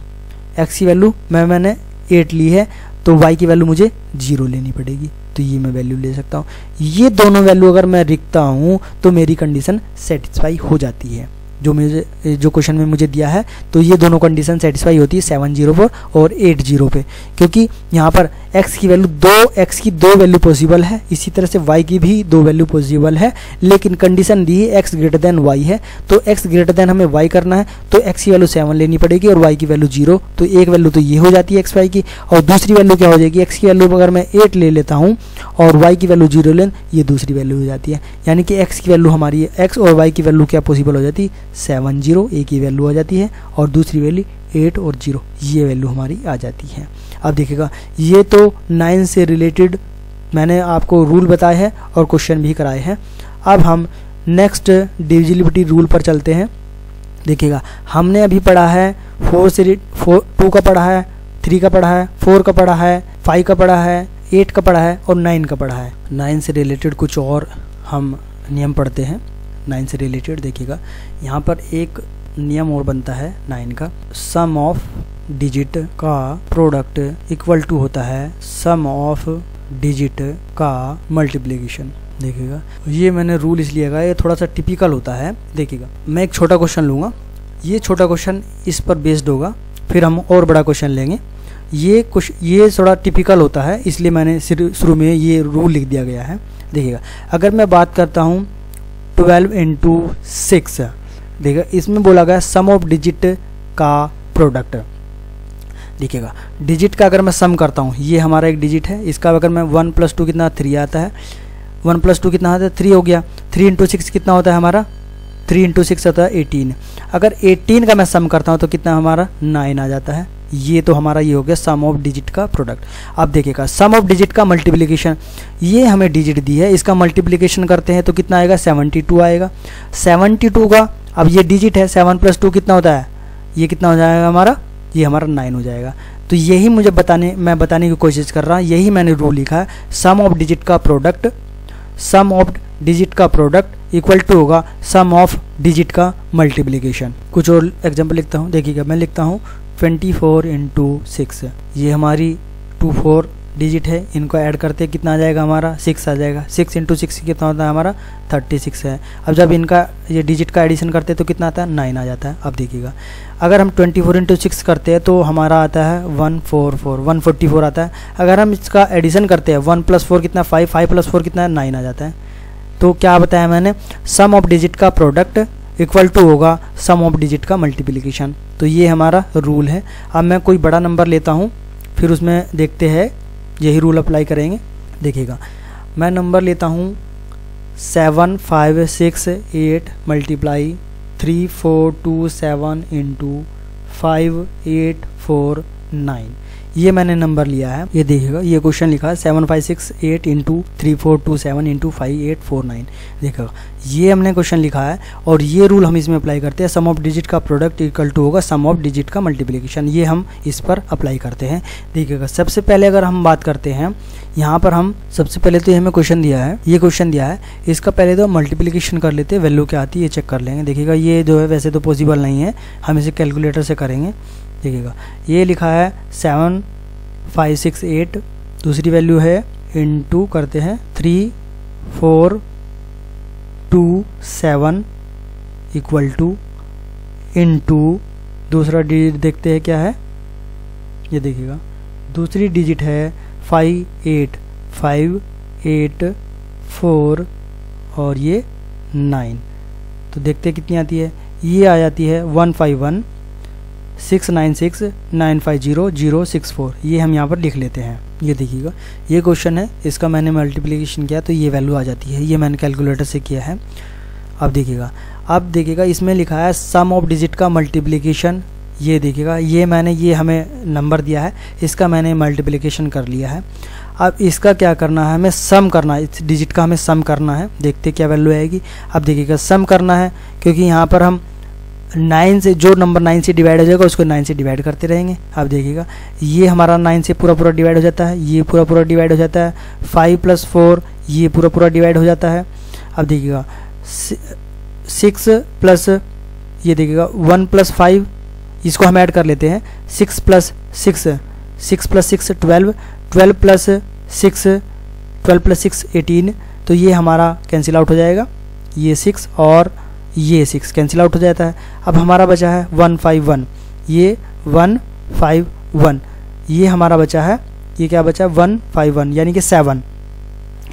एक्स की वैल्यू मैं, मैंने एट ली है तो वाई की वैल्यू मुझे ज़ीरो लेनी पड़ेगी। तो ये मैं वैल्यू ले सकता हूँ। ये दोनों वैल्यू अगर मैं लिखता हूँ तो मेरी कंडीशन सेटिस्फाई हो जाती है। जो मुझे, जो क्वेश्चन में मुझे दिया है तो ये दोनों कंडीशन सेटिस्फाई होती है सेवन ज़ीरो पर और एट ज़ीरो पे। क्योंकि यहाँ पर x की वैल्यू दो, x की दो वैल्यू पॉसिबल है। इसी तरह से y की भी दो वैल्यू पॉसिबल है। लेकिन कंडीशन दी है x ग्रेटर देन y है। तो x ग्रेटर देन हमें y करना है तो x की वैल्यू सेवन लेनी पड़ेगी और y की वैल्यू ज़ीरो तो एक वैल्यू तो ये हो जाती है एक्स वाई की। और दूसरी वैल्यू क्या हो जाएगी? एक्स की वैल्यू अगर मैं एट ले लेता हूँ और वाई की वैल्यू ज़ीरो लेन ये दूसरी वैल्यू हो जाती है। यानी कि एक्स की वैल्यू हमारी एक्स और वाई की वैल्यू क्या पॉसिबल हो जाती? है सेवन ज़ीरो एक ही वैल्यू आ जाती है। और दूसरी वैल्यू एट और ज़ीरो ये वैल्यू हमारी आ जाती है। अब देखिएगा। ये तो नाइन से रिलेटेड मैंने आपको रूल बताए हैं और क्वेश्चन भी कराए हैं। अब हम नेक्स्ट डिविजिबिलिटी रूल पर चलते हैं। देखिएगा, हमने अभी पढ़ा है फोर से फोर टू का पढ़ा है थ्री का पढ़ा है फोर का पढ़ा है फाइव का पढ़ा है एट का पढ़ा है और नाइन का पढ़ा है। नाइन से रिलेटेड कुछ और हम नियम पढ़ते हैं। नाइन से रिलेटेड देखिएगा। यहाँ पर एक नियम और बनता है नाइन का। सम ऑफ़ डिजिट का प्रोडक्ट इक्वल टू होता है सम ऑफ़ डिजिट का मल्टीप्लीकेशन देखिएगा। ये मैंने रूल इसलिए कहा ये थोड़ा सा टिपिकल होता है। देखिएगा। मैं एक छोटा क्वेश्चन लूँगा। ये छोटा क्वेश्चन इस पर बेस्ड होगा। फिर हम और बड़ा क्वेश्चन लेंगे। ये कुछ, ये थोड़ा टिपिकल होता है, इसलिए मैंने शुरू में ये रूल लिख दिया गया है। देखिएगा। अगर मैं बात करता हूँ ट्वेल्व इंटू सिक्स देखिएगा, इसमें बोला गया सम ऑफ़ डिजिट का प्रोडक्ट देखिएगा डिजिट का अगर मैं सम करता हूँ, ये हमारा एक डिजिट है। इसका अगर मैं वन प्लस टू कितना थ्री आता है। वन प्लस टू कितना आता है? थ्री हो गया। थ्री इंटू सिक्स कितना होता है हमारा? थ्री इंटू सिक्स होता है एटीन अगर एटीन का मैं सम करता हूँ तो कितना हमारा? नाइन आ जाता है। ये तो हमारा ये हो गया सम ऑफ़ डिजिट का प्रोडक्ट अब देखिएगा सम ऑफ़ डिजिट का मल्टीप्लिकेशन ये हमें डिजिट दी है। इसका मल्टीप्लिकेशन करते हैं तो कितना आएगा? सेवनटी टू आएगा। सेवनटी टू का, अब ये डिजिट है सेवन प्लस टू कितना होता है? ये कितना हो जाएगा हमारा? ये हमारा नाइन हो जाएगा। तो यही मुझे बताने, मैं बताने की कोशिश कर रहा हूँ। यही मैंने रूल लिखा है। सम ऑफ़ डिजिट का प्रोडक्ट सम ऑफ़ डिजिट का प्रोडक्ट इक्वल टू होगा सम ऑफ़ डिजिट का मल्टीप्लीकेशन कुछ और एग्ज़ाम्पल लिखता हूँ। देखिएगा मैं लिखता हूँ ट्वेंटी फोर इंटू सिक्स ये हमारी टू फोर डिजिट है, इनको ऐड करते हैं, कितना आ जाएगा हमारा? सिक्स आ जाएगा। सिक्स इंटू सिक्स कितना होता है हमारा थर्टी सिक्स है। अब जब इनका ये डिजिट का एडिशन करते हैं तो कितना आता है? नाइन आ जाता है। अब देखिएगा। अगर हम ट्वेंटी फोर इंटू सिक्स करते हैं तो हमारा आता है one four four one forty four आता है। अगर हम इसका एडिशन करते हैं वन प्लस फोर कितना फाइव फाइव प्लस फोर कितना है? नाइन आ जाता है। तो क्या बताया मैंने? सम ऑफ़ डिजिट का प्रोडक्ट इक्वल टू होगा सम ऑफ़ डिजिट का मल्टीप्लिकेशन तो ये हमारा रूल है। अब मैं कोई बड़ा नंबर लेता हूँ, फिर उसमें देखते हैं यही रूल अप्लाई करेंगे। देखिएगा, मैं नंबर लेता हूँ seven five six eight multiply three four two seven into five eight four nine ये मैंने नंबर लिया है। ये देखिएगा, ये क्वेश्चन लिखा है seven five six eight into three four two seven into five eight four nine देखिएगा, ये हमने क्वेश्चन लिखा है और ये रूल हम इसमें अप्लाई करते हैं। सम ऑफ़ डिजिट का प्रोडक्ट इक्वल टू होगा सम ऑफ़ डिजिट का मल्टीप्लीकेशन ये हम इस पर अप्लाई करते हैं। देखिएगा, सबसे पहले अगर हम बात करते हैं, यहाँ पर हम सबसे पहले तो ये हमें क्वेश्चन दिया है। ये क्वेश्चन दिया है। इसका पहले तो मल्टीप्लीकेशन कर लेते हैं वैल्यू क्या आती है, ये चेक कर लेंगे। देखिएगा, ये जो है वैसे तो पॉसिबल नहीं है। हम इसे कैलकुलेटर से करेंगे। देखिएगा ये लिखा है सेवन फाइव सिक्स एट दूसरी वैल्यू है इन टू करते हैं three four two seven equal to into दूसरा डिजिट देखते हैं क्या है? ये देखिएगा दूसरी डिजिट है five eight five eight four और ये नाइन तो देखते कितनी आती है। ये आ जाती है one five one six nine six nine five zero zero six four. ये हम यहाँ पर लिख लेते हैं। ये देखिएगा। ये क्वेश्चन है। इसका मैंने मल्टीप्लिकेशन किया तो ये वैल्यू आ जाती है। ये मैंने कैलकुलेटर से किया है। अब देखिएगा। अब देखिएगा, इसमें लिखा है सम ऑफ़ डिजिट का मल्टीप्लिकेशन ये देखिएगा। ये मैंने, ये हमें नंबर दिया है। इसका मैंने मल्टीप्लिकेशन कर लिया है। अब इसका क्या करना है? हमें सम करना है। इस डिजिट का हमें सम करना है। देखते क्या वैल्यू आएगी। अब देखिएगा सम करना है। क्योंकि यहाँ पर हम नाइन से, जो नंबर नाइन से डिवाइड हो जाएगा, उसको नाइन से डिवाइड करते रहेंगे। आप देखिएगा, ये हमारा नाइन से पूरा पूरा डिवाइड हो जाता है, ये पूरा पूरा डिवाइड हो जाता है फाइव प्लस फोर ये पूरा पूरा डिवाइड हो जाता है। अब देखिएगा सिक्स प्लस ये देखिएगा वन प्लस फाइव इसको हम ऐड कर लेते हैं six plus six six plus six twelve twelve plus six twelve plus six eighteen तो ये हमारा कैंसिल आउट हो जाएगा। ये सिक्स और ये सिक्स कैंसिल आउट हो जाता है। अब हमारा बचा है वन फाइव वन ये वन फाइव वन ये हमारा बचा है। ये क्या बचा है? वन फाइव वन यानी कि सेवन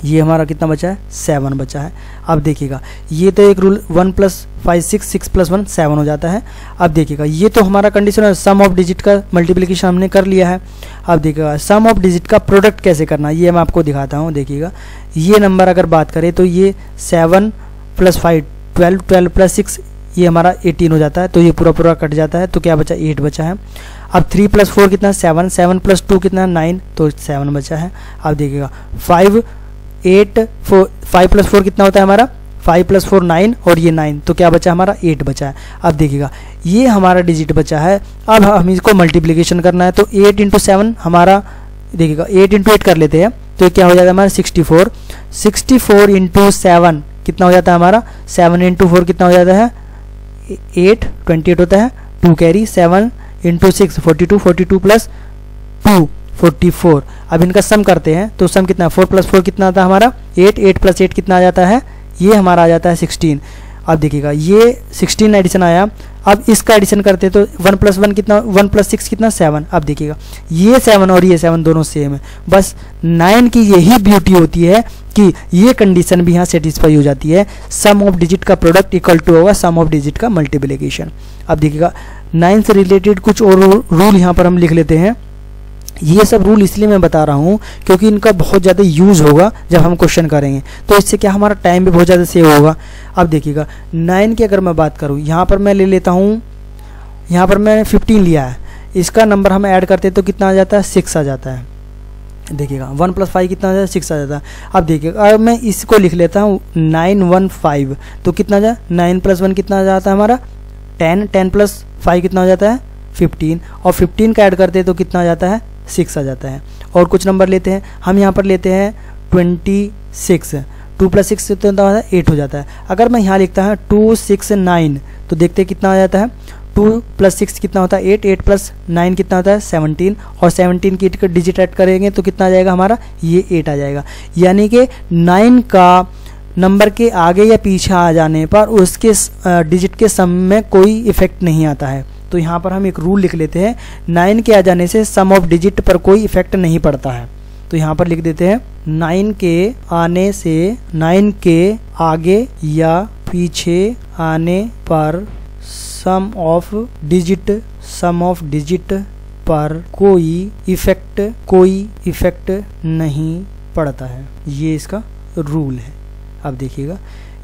ये हमारा कितना बचा है? सेवन बचा है। अब देखिएगा, ये तो एक rule one plus five six six plus one seven हो जाता है। अब देखिएगा, ये तो हमारा कंडीशन है। सम ऑफ़ डिजिट का मल्टीप्लिकेशन हमने कर लिया है। अब देखिएगा सम ऑफ़ डिजिट का प्रोडक्ट कैसे करना है? ये मैं आपको दिखाता हूँ। देखिएगा, ये नंबर अगर बात करें तो ये seven plus five twelve twelve plus six, ये हमारा एटीन हो जाता है तो ये पूरा पूरा कट जाता है तो क्या बचा? एट बचा है। अब थ्री प्लस फोर कितना? सेवन सेवन प्लस टू कितना? नाइन तो सेवन बचा है। अब देखिएगा, five, eight, four, five plus four कितना होता है हमारा? फाइव प्लस फोर नाइन और ये नाइन तो क्या बचा हमारा? एट बचा है। अब देखिएगा, ये हमारा डिजिट बचा है। अब हम इसको मल्टीप्लीकेशन करना है तो एट इंटू सेवन हमारा, देखिएगा, एट इंटू एट कर लेते हैं तो क्या हो है हमारा? Sixty four. Sixty four into seven कितना हो जाता है हमारा? सेवन इंटू फोर कितना हो जाता है? एट ट्वेंटी एट होता है। Two carry seven into six forty two forty two plus two forty four अब इनका सम करते हैं तो सम कितना? फोर प्लस फोर कितना आता है हमारा? एट एट प्लस एट कितना आ जाता है? ये हमारा आ जाता है सिक्सटीन अब देखिएगा, ये सिक्सटीन एडिशन आया। अब इसका एडिशन करते हैं तो वन प्लस वन कितना वन प्लस सिक्स कितना? सेवन अब देखिएगा, ये सेवन और ये सेवन दोनों सेम है। बस नाइन की यही ब्यूटी होती है कि ये कंडीशन भी यहाँ सेटिस्फाई हो जाती है। सम ऑफ़ डिजिट का प्रोडक्ट इक्वल टू होगा सम ऑफ़ डिजिट का मल्टीप्लीकेशन अब देखिएगा नाइन से रिलेटेड कुछ और रूल यहाँ पर हम लिख लेते हैं। ये सब रूल इसलिए मैं बता रहा हूँ क्योंकि इनका बहुत ज़्यादा यूज़ होगा जब हम क्वेश्चन करेंगे। तो इससे क्या हमारा टाइम भी बहुत ज़्यादा सेव होगा। अब देखिएगा नाइन की अगर मैं बात करूँ, यहाँ पर मैं ले लेता हूँ, यहाँ पर मैंने फिफ्टीन लिया है। इसका नंबर हम ऐड करते हैं तो कितना आ जाता है? सिक्स आ जाता है। देखिएगा वन प्लस फाइव कितना आ जाता है? सिक्स आ जाता है। अब देखिएगा अब मैं इसको लिख लेता हूँ नाइन वन फाइव तो कितना आ जाए? नाइन प्लस वन कितना आ जाता है हमारा? टेन टेन प्लस फाइव कितना हो जाता है? फिफ्टीन और फिफ्टीन का ऐड करते हैं तो कितना आ जाता है? सिक्स आ जाता है। और कुछ नंबर लेते हैं, हम यहाँ पर लेते हैं twenty six two plus six तो एट हो जाता है। अगर मैं यहाँ लिखता हूँ टू सिक्स नाइन तो देखते हैं कितना आ जाता है। टू प्लस सिक्स कितना होता है? एट एट प्लस नाइन कितना होता है? सेवनटीन। और सेवनटीन की डिजिट ऐड करेंगे तो कितना आ जाएगा हमारा? ये एट आ जाएगा। यानी कि नाइन का नंबर के आगे या पीछे आ जाने पर उसके डिजिट के सम में कोई इफ़ेक्ट नहीं आता है। तो यहाँ पर हम एक रूल लिख लेते हैं। नाइन के आ जाने से सम ऑफ़ डिजिट पर कोई इफ़ेक्ट नहीं पड़ता है। तो यहाँ पर लिख देते हैं, नाइन के आने से, नाइन के आगे या पीछे आने पर sum of digit sum of digit पर कोई इफ़ेक्ट कोई इफ़ेक्ट नहीं पड़ता है। ये इसका रूल है। अब देखिएगा।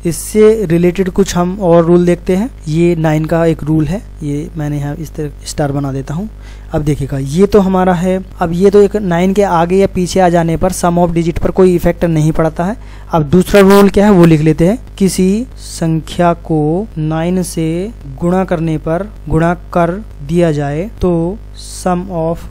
इससे रिलेटेड कुछ हम और रूल देखते हैं। ये नाइन का एक रूल है। ये मैंने यहाँ इस तरह स्टार बना देता हूँ। अब देखिएगा, ये तो हमारा है। अब ये तो एक नाइन के आगे या पीछे आ जाने पर सम ऑफ़ डिजिट पर कोई इफ़ेक्ट नहीं पड़ता है। अब दूसरा रूल क्या है, वो लिख लेते हैं। किसी संख्या को नाइन से गुणा करने पर गुणा कर दिया जाए तो sum of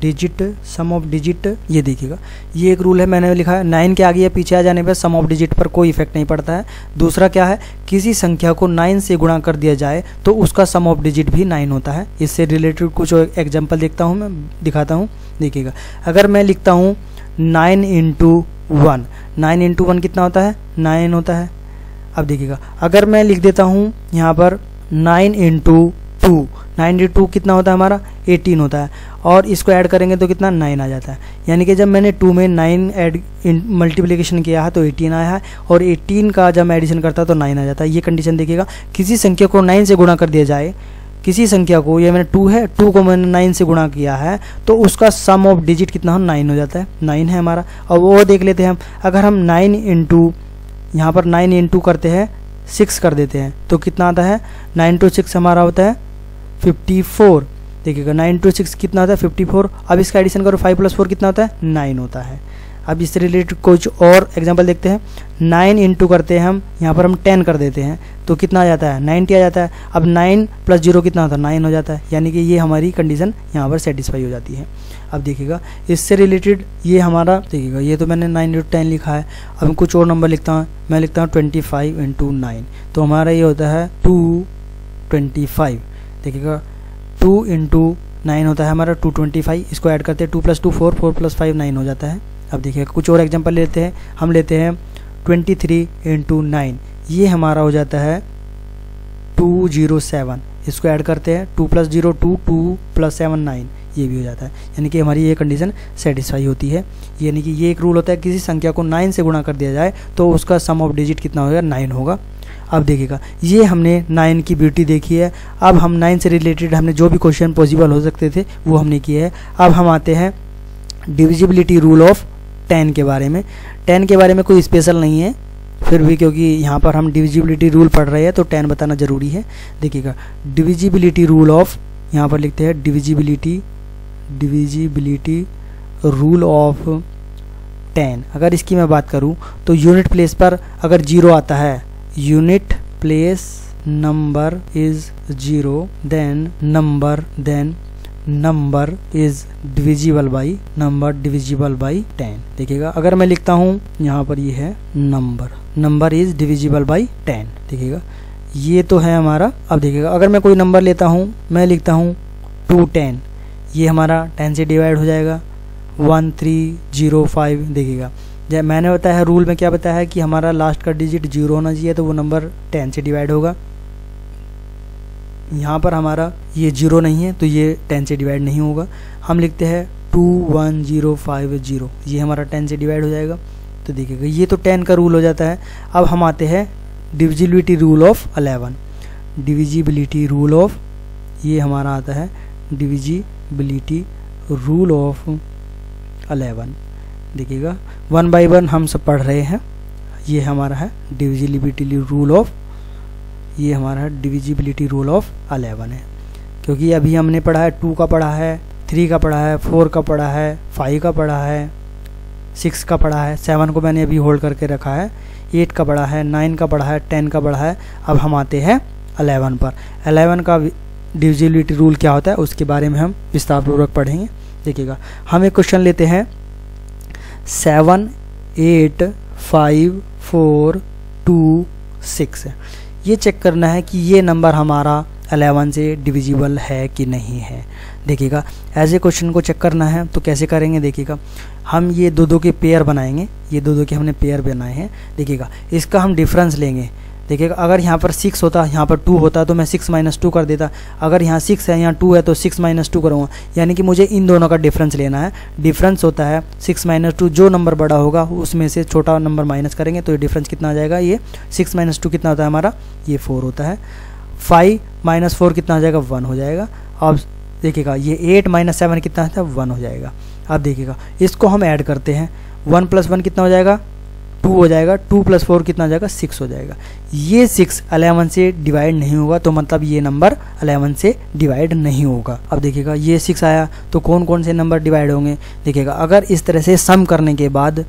digit sum of digit ये देखिएगा। ये एक रूल है, मैंने लिखा है नाइन के आगे या पीछे आ जाने पर सम ऑफ़ डिजिट पर कोई इफ़ेक्ट नहीं पड़ता है। दूसरा क्या है, किसी संख्या को नाइन से गुणा कर दिया जाए तो उसका सम ऑफ़ डिजिट भी नाइन होता है। इससे रिलेटेड कुछ एग्ज़ाम्पल देखता हूँ मैं, दिखाता हूँ, देखिएगा। अगर मैं लिखता हूँ nine into one nine into one कितना होता है नाइन होता है। अब देखिएगा, अगर मैं लिख देता हूँ यहाँ पर nine into two. Nine two कितना होता है हमारा? एटीन होता है। और इसको ऐड करेंगे तो कितना? नाइन आ जाता है। यानी कि जब मैंने टू में नाइन ऐड मल्टीप्लीकेशन किया है तो एटीन आया है। और एटीन का जब मैं एडिशन करता तो नाइन आ जाता है। ये कंडीशन देखिएगा। किसी संख्या को नाइन से गुणा कर दिया जाए, किसी संख्या को, ये मैंने टू है, टू को मैंने नाइन से गुणा किया है तो उसका सम ऑफ़ डिजिट कितना हो? नाइन हो जाता है। नाइन है हमारा। और वो देख लेते हैं हम। अगर हम नाइन इंटू यहाँ पर नाइन इंटू करते हैं सिक्स कर देते हैं तो कितना आता है? नाइन टू सिक्स हमारा होता है। फिफ्टी फोर देखिएगा नाइन टू सिक्स कितना होता है? फिफ्टी फोर अब इसका एडिशन करो फाइव प्लस फोर कितना होता है? नाइन होता है। अब इससे रिलेटेड कुछ और एग्ज़ाम्पल देखते हैं। नाइन इंटू करते हैं हम, यहाँ पर हम टेन कर देते हैं। तो कितना आ जाता है? नाइन्टी आ जाता है। अब नाइन प्लस ज़ीरो कितना होता है? नाइन हो जाता है। यानी कि ये हमारी कंडीशन यहाँ पर सेटिस्फाई हो जाती है। अब देखिएगा, इससे रिलेटेड ये हमारा, देखिएगा, ये तो मैंने नाइन इंटू टेन लिखा है। अब मैं कुछ और नंबर लिखता हूँ। मैं लिखता हूँ ट्वेंटी फाइव इंटू नाइन तो हमारा ये होता है टू ट्वेंटी फाइव देखिएगा टू इंटू नाइन होता है हमारा टू ट्वेंटी फाइव इसको ऐड करते हैं two plus two four four plus five nine हो जाता है। अब देखिए कुछ और एग्जांपल लेते हैं, हम लेते हैं ट्वेंटी थ्री इंटू नाइन ये हमारा हो जाता है टू ज़ीरो सेवन इसको ऐड करते हैं two plus zero two two plus seven nine ये भी हो जाता है। यानी कि हमारी ये कंडीशन सेटिस्फाई होती है। यानी कि ये एक रूल होता है, किसी संख्या को नाइन से गुणा कर दिया जाए तो उसका सम ऑफ़ डिजिट कितना होगा? नाइन होगा। अब देखिएगा। ये हमने नाइन की ब्यूटी देखी है। अब हम नाइन से रिलेटेड हमने जो भी क्वेश्चन पॉसिबल हो सकते थे, वो हमने किए हैं। अब हम आते हैं डिविजिबिलिटी रूल ऑफ़ टेन के बारे में। टेन के बारे में कोई स्पेशल नहीं है। फिर भी क्योंकि यहाँ पर हम डिविजिबिलिटी रूल पढ़ रहे हैं तो टेन बताना ज़रूरी है। देखिएगा डिविजिबिलिटी रूल ऑफ़ यहाँ पर लिखते हैं divisibility divisibility rule of ten अगर इसकी मैं बात करूँ तो यूनिट प्लेस पर अगर ज़ीरो आता है unit place number is zero then number then number is divisible by number divisible by ten देखिएगा, अगर मैं लिखता हूँ, यहाँ पर ये है number number is divisible by ten देखिएगा, ये तो है हमारा, अब देखिएगा, अगर मैं कोई नंबर लेता हूँ, मैं लिखता हूँ टू टेन ये हमारा टेन से डिवाइड हो जाएगा. वन थ्री ज़ीरो फाइव देखिएगा. जब मैंने बताया है रूल में क्या बताया है कि हमारा लास्ट का डिजिट ज़ीरो होना चाहिए तो वो नंबर टेन से डिवाइड होगा। यहाँ पर हमारा ये ज़ीरो नहीं है तो ये टेन से डिवाइड नहीं होगा। हम लिखते हैं two one zero five zero ये हमारा टेन से डिवाइड हो जाएगा। तो देखिएगा, ये तो टेन का रूल हो जाता है। अब हम आते हैं divisibility rule of eleven divisibility rule of ये हमारा आता है डिविजिबिलिटी रूल ऑफ़ अलेवन देखिएगा। वन बाई वन हम सब पढ़ रहे हैं। ये हमारा है डिविजिबिलिटी रूल ऑफ़, ये हमारा है डिविजिबिलिटी रूल ऑफ़ अलेवन है। क्योंकि अभी हमने पढ़ा है, टू का पढ़ा है, थ्री का पढ़ा है, फोर का पढ़ा है, फाइव का पढ़ा है, सिक्स का पढ़ा है, सेवन को मैंने अभी होल्ड करके रखा है, एट का पढ़ा है, नाइन का पढ़ा है, टेन का पढ़ा है। अब हम आते हैं अलेवन पर। अलेवन का डिविजिबिलिटी रूल क्या होता है, उसके बारे में हम विस्तारपूर्वक पढ़ेंगे। देखिएगा, हम एक क्वेश्चन लेते हैं seven, eight, five, four, two, six. ये चेक करना है कि ये नंबर हमारा अलेवन से डिविजिबल है कि नहीं है। देखिएगा, ऐसे क्वेश्चन को चेक करना है तो कैसे करेंगे देखिएगा। हम ये दो दो के पेयर बनाएँगे। ये दो दो के हमने पेयर बनाए हैं। देखिएगा, इसका हम डिफरेंस लेंगे। देखिएगा अगर यहाँ पर सिक्स होता, यहाँ पर टू होता तो मैं सिक्स माइनस टू कर देता। अगर यहाँ सिक्स है, यहाँ टू है तो सिक्स माइनस टू करूँगा। यानी कि मुझे इन दोनों का डिफरेंस लेना है। डिफरेंस होता है सिक्स माइनस टू जो नंबर बड़ा होगा, उसमें से छोटा नंबर माइनस करेंगे तो ये डिफरेंस कितना आ जाएगा? ये सिक्स माइनस टू कितना होता है हमारा? ये फोर होता है। फाइव माइनस फोर कितना हो जाएगा? वन हो जाएगा। अब देखिएगा, ये एट माइनस सेवन कितना होता है? वन हो जाएगा। अब देखिएगा, इसको हम ऐड करते हैं। वन प्लस वन कितना हो जाएगा? टू हो जाएगा, टू प्लस फोर कितना हो जाएगा? सिक्स हो जाएगा। ये सिक्स अलेवन से डिवाइड नहीं होगा तो मतलब ये नंबर अलेवन से डिवाइड नहीं होगा। अब देखिएगा, ये सिक्स आया तो कौन कौन से नंबर डिवाइड होंगे? देखिएगा, अगर इस तरह से सम करने के बाद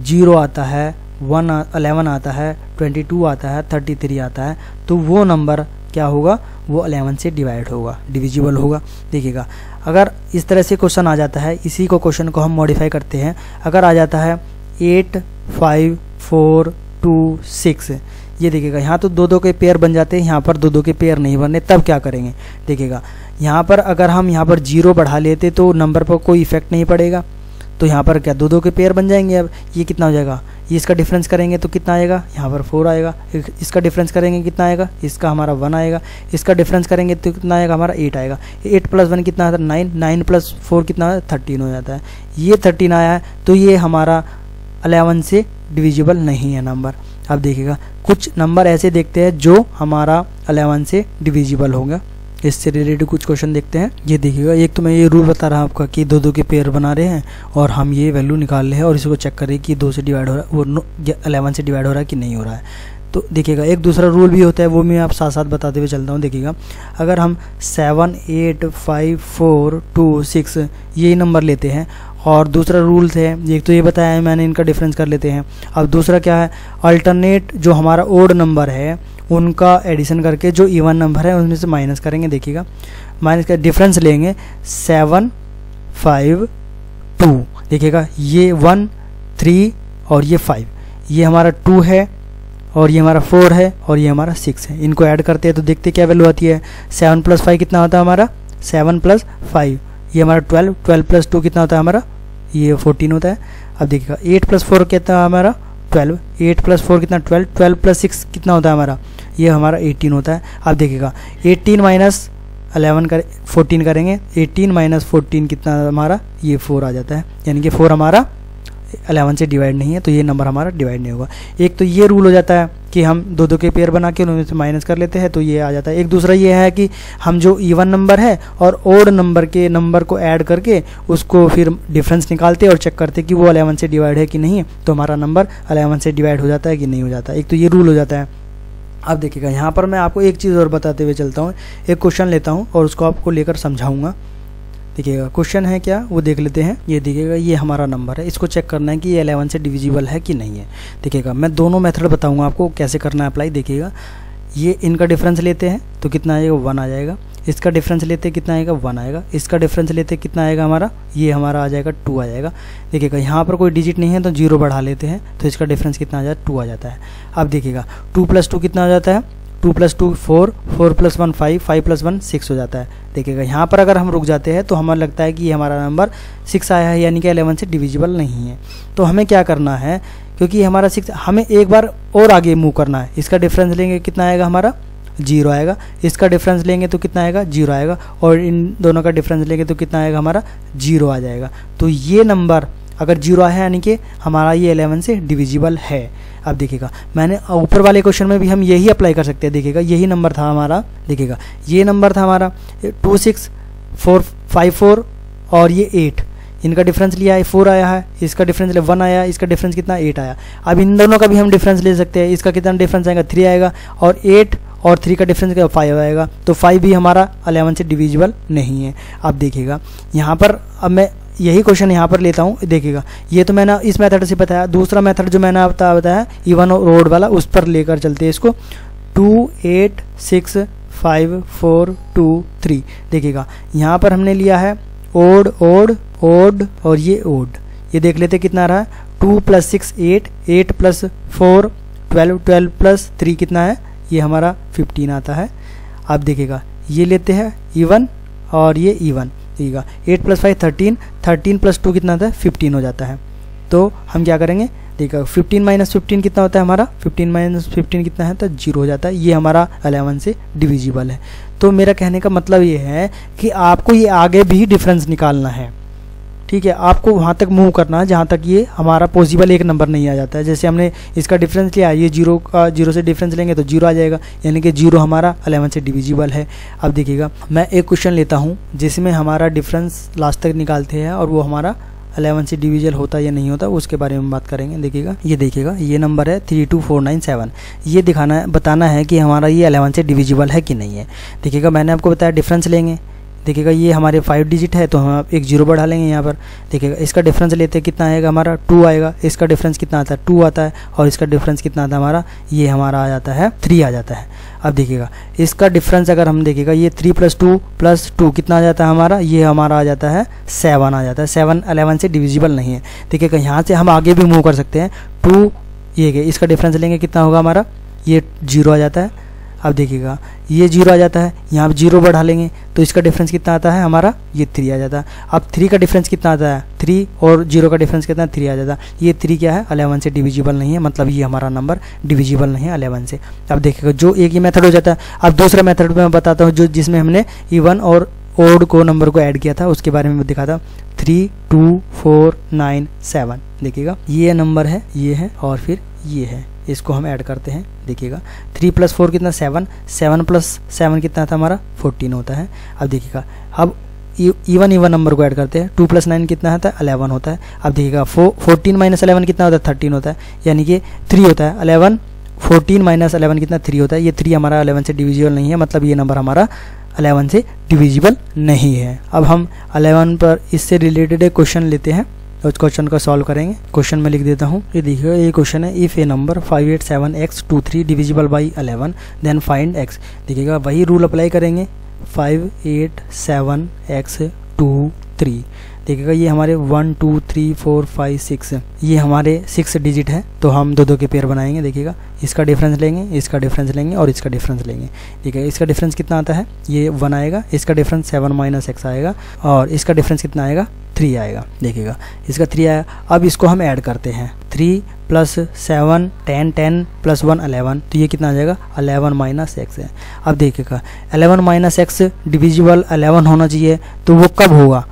ज़ीरो आता है वन अलेवन आता है ट्वेंटी टू आता है थर्टी थ्री आता है तो वो नंबर क्या होगा? वो अलेवन से डिवाइड होगा डिविजिबल होगा। देखिएगा, अगर इस तरह से क्वेश्चन आ जाता है, इसी को क्वेश्चन को हम मॉडिफाई करते हैं। अगर आ जाता है eight five, four, two, six ये देखिएगा, यहाँ तो दो दो के पेयर बन जाते हैं, यहाँ पर दो दो के पेयर नहीं बनने तब क्या करेंगे? देखिएगा, यहाँ पर अगर हम यहाँ पर ज़ीरो बढ़ा लेते तो नंबर पर कोई इफ़ेक्ट नहीं पड़ेगा। तो यहाँ पर क्या दो दो के पेयर बन जाएँगे अब? ये कितना हो जाएगा? ये इसका डिफरेंस करेंगे तो कितना आएगा? यहाँ पर फोर आएगा। इसका डिफरेंस करेंगे कितना आएगा? इसका हमारा वन आएगा। इसका डिफरेंस करेंगे तो कितना आएगा? हमारा एट आएगा। एट प्लस वन कितना आता है? नाइन नाइन प्लस फोर कितना थर्टीन हो? जाता है। ये थर्टीन आया है तो ये हमारा अलेवन से डिविजिबल नहीं है नंबर अब देखिएगा, कुछ नंबर ऐसे देखते हैं जो हमारा अलेवन से डिविजिबल होगा। इससे रिलेटेड कुछ क्वेश्चन देखते हैं। ये देखिएगा, एक तो मैं ये रूल बता रहा हूँ आपका कि दो दो के पेयर बना रहे हैं और हम ये वैल्यू निकाल रहे हैं और इसको चेक करें कि दो से डिवाइड हो रहा है, वो अलेवन से डिवाइड हो रहा है कि नहीं हो रहा है। तो देखिएगा, एक दूसरा रूल भी होता है, वो मैं आप साथ साथ बताते हुए चलता हूँ। देखिएगा, अगर हम seven eight five four two six यही नंबर लेते हैं और दूसरा रूल्स है, एक तो ये बताया है, मैंने इनका डिफरेंस कर लेते हैं। अब दूसरा क्या है? अल्टरनेट जो हमारा ओड नंबर है, उनका एडिशन करके जो इवन नंबर है, उनमें से माइनस करेंगे, देखिएगा। माइनस का डिफरेंस लेंगे सेवन फाइव टू देखिएगा, ये वन थ्री और ये फाइव ये हमारा टू है, और ये हमारा फोर है, और ये हमारा सिक्स है। इनको ऐड करते हैं तो देखते क्या वैल्यू आती है। सेवन प्लस फाइव कितना होता है हमारा? सेवन प्लस फाइव ये हमारा ट्वेल्व ट्वेल्व प्लस टू कितना होता है हमारा? ये फोर्टीन होता है। अब देखिएगा एट प्लस फोर कितना हमारा? ट्वेल्व एट प्लस फोर कितना? ट्वेल्व ट्वेल्व प्लस सिक्स कितना होता है हमारा? ये हमारा एटीन होता है। अब देखिएगा एटीन माइनस अलेवन कर फोर्टीन करेंगे। एटीन माइनस फोर्टीन कितना हमारा? ये फोर आ जाता है। यानी कि फोर हमारा अलेवन से डिवाइड नहीं है तो ये नंबर हमारा डिवाइड नहीं होगा। एक तो ये रूल हो जाता है। कि हम दो दो के पेयर बना के उनमें से माइनस कर लेते हैं तो ये आ जाता है। एक दूसरा ये है कि हम जो इवन नंबर है और ओड नंबर के नंबर को ऐड करके उसको फिर डिफरेंस निकालते और चेक करते कि वो अलेवन से डिवाइड है कि नहीं तो हमारा नंबर अलेवन से डिवाइड हो जाता है कि नहीं हो जाता एक तो ये रूल हो जाता है। अब देखिएगा, यहाँ पर मैं आपको एक चीज़ और बताते हुए चलता हूँ। एक क्वेश्चन लेता हूँ और उसको आपको लेकर समझाऊँगा। देखिएगा क्वेश्चन है क्या? वो देख लेते हैं। ये देखिएगा ये हमारा नंबर है। इसको चेक करना है कि ये अलेवन से डिविजिबल है कि नहीं है। देखिएगा मैं दोनों मेथड बताऊँगा आपको कैसे करना है अप्लाई देखिएगा ये इनका डिफरेंस लेते हैं तो कितना आएगा? वन आ जाएगा। इसका डिफरेंस लेते कितना आएगा? वन आएगा। इसका डिफरेंस लेते कितना आएगा हमारा? ये हमारा आ जाएगा टू आ जाएगा। देखिएगा यहाँ पर कोई डिजिट नहीं है तो ज़ीरो बढ़ा लेते हैं तो इसका डिफरेंस कितना आ जाए टू आ जाता है। अब देखिएगा टू प्लस टू कितना आ जाता है? Two plus two four four plus one five five plus one six हो जाता है। देखिएगा, यहाँ पर अगर हम रुक जाते हैं तो हमें लगता है कि ये हमारा नंबर सिक्स आया है, यानी कि अलेवन से डिविजिबल नहीं है। तो हमें क्या करना है, क्योंकि हमारा सिक्स, हमें एक बार और आगे मूव करना है। इसका डिफरेंस लेंगे, कितना आएगा हमारा? ज़ीरो आएगा। इसका डिफरेंस लेंगे तो कितना आएगा? ज़ीरो आएगा। और इन दोनों का डिफरेंस लेंगे तो कितना आएगा हमारा? ज़ीरो आ जाएगा। तो ये नंबर अगर ज़ीरो है यानी कि हमारा ये एलेवन से डिविजिबल है अब देखिएगा। मैंने ऊपर वाले क्वेश्चन में भी हम यही अप्लाई कर सकते हैं, देखिएगा। यही नंबर था हमारा, देखिएगा। ये नंबर था हमारा two six four five four और ये एट इनका डिफरेंस लिया है फोर आया है, इसका डिफरेंस लिया वन आया, इसका डिफरेंस कितना एट आया। अब इन दोनों का भी हम डिफरेंस ले सकते हैं। इसका कितना डिफरेंस आएगा थ्री आएगा और एट और थ्री का डिफरेंस क्या फाइव आएगा। तो फाइव भी हमारा अलेवन से डिविजिबल नहीं है। अब देखिएगा, यहाँ पर अब मैं यही क्वेश्चन यहाँ पर लेता हूँ, देखिएगा। ये तो मैंने इस मेथड से बताया। दूसरा मेथड जो मैंने बता बताया इवन रोड वाला, उस पर लेकर चलते हैं इसको। Two eight six five four two three देखिएगा। यहाँ पर हमने लिया है ओड ओड ओड और ये ओड ये देख लेते कितना रहा है। Two plus six eight eight plus four twelve twelve plus three कितना है? ये हमारा फिफ्टीन आता है। आप देखिएगा। ये लेते हैं इवन और ये इवन देखिएगा eight plus five thirteen thirteen plus two कितना होता है? फिफ्टीन हो जाता है। तो हम क्या करेंगे? देखिएगा फिफ्टीन माइनस फिफ्टीन कितना होता है हमारा? फिफ्टीन माइनस फिफ्टीन कितना है? तो ज़ीरो हो जाता है। ये हमारा अलेवन से डिविजिबल है। तो मेरा कहने का मतलब ये है कि आपको ये आगे भी डिफरेंस निकालना है। ठीक है, आपको वहाँ तक मूव करना है, जहाँ तक ये हमारा पॉसिबल एक नंबर नहीं आ जाता है। जैसे हमने इसका डिफरेंस लिया, ये ज़ीरो का ज़ीरो से डिफरेंस लेंगे तो ज़ीरो आ जाएगा, यानी कि ज़ीरो हमारा अलेवन से डिविजिबल है। अब देखिएगा, मैं एक क्वेश्चन लेता हूँ, जिसमें हमारा डिफरेंस लास्ट तक निकालते हैं और वो हमारा अलेवन से डिविजल होता या नहीं होता, उसके बारे में बात करेंगे। देखिएगा, ये देखिएगा, ये नंबर है three two four nine seven ये दिखाना है, बताना है कि हमारा ये अलेवन से डिविजिबल है कि नहीं है। देखिएगा, मैंने आपको बताया डिफरेंस लेंगे। देखिएगा, ये हमारे फाइव डिजिट है तो हम एक ज़ीरो बढ़ा लेंगे यहाँ पर। देखिएगा, इसका डिफरेंस लेते हैं कितना आएगा? हमारा टू आएगा। इसका डिफरेंस कितना आता है? टू आता है और इसका डिफरेंस कितना आता है? हमारा, ये हमारा आ जाता है थ्री आ जाता है। अब देखिएगा, इसका डिफरेंस अगर हम देखिएगा, ये three plus two plus two कितना आ जाता है हमारा? ये हमारा आ जाता है सेवन आ जाता है। सेवन अलेवन से डिविजिबल नहीं है। देखिएगा, यहाँ से हम आगे भी मूव कर सकते हैं। टू ये इसका डिफरेंस लेंगे, कितना होगा हमारा? ये ज़ीरो आ जाता है। अब देखिएगा, ये ज़ीरो आ जाता है, यहाँ पर ज़ीरो बढ़ा लेंगे तो इसका डिफरेंस कितना आता है? हमारा ये थ्री आ जाता है। अब थ्री का डिफरेंस कितना आता है? थ्री और ज़ीरो का डिफरेंस कितना? है थ्री आ जाता है। ये थ्री क्या है? अलेवन से डिविजिबल नहीं है मतलब ये हमारा नंबर डिविजिबल नहीं है अलेवन से। अब देखिएगा, जो एक ही मेथड हो जाता है। अब दूसरा मेथड में बताता हूँ, जो जिसमें हमने इवन और ओड को नंबर को ऐड किया था, उसके बारे में दिखाता three two four nine seven देखिएगा, ये नंबर है, ये है और फिर ये है। इसको हम ऐड करते हैं, देखिएगा। थ्री प्लस फोर कितना? सेवन। सेवन प्लस सेवन कितना था हमारा? फोर्टीन होता है। अब देखिएगा, अब इवन इवन नंबर को ऐड करते हैं। टू प्लस नाइन कितना होता है? अलेवन होता है। अब देखिएगा फो फोर्टीन माइनस अलेवन कितना होता है? थर्टीन होता है। यानी कि थ्री होता है। अलेवन फोर्टीन माइनस अलेवन कितना? थ्री होता है। ये थ्री हमारा अलेवन से डिविजिबल नहीं है। मतलब ये नंबर हमारा अलेवन से डिविजिबल नहीं है। अब हम अलेवन पर इससे रिलेटेड एक क्वेश्चन लेते हैं। इस क्वेश्चन को सॉल्व करेंगे। क्वेश्चन में लिख देता हूँ। ये देखिए, ये क्वेश्चन है। If a number five eight seven x two three divisible by eleven then find x देखिएगा, वही रूल अप्लाई करेंगे। Five eight seven x two three देखिएगा, ये हमारे one two three four five six ये हमारे सिक्स डिजिट है तो हम दो दो के पेयर बनाएँगे, देखिएगा। इसका डिफरेंस लेंगे, इसका डिफरेंस लेंगे और इसका डिफरेंस लेंगे। ठीक है इसका डिफरेंस कितना आता है? ये वन आएगा, इसका डिफरेंस सेवन माइनस एक्स आएगा और इसका डिफरेंस कितना आएगा? थ्री आएगा। देखिएगा, इसका थ्री आया। अब इसको हम ऐड करते हैं। Three plus seven ten ten plus one eleven तो ये कितना आ जाएगा? अलेवन माइनस एक्स है। अब देखिएगा eleven minus x divisible eleven होना चाहिए तो वो कब होगा?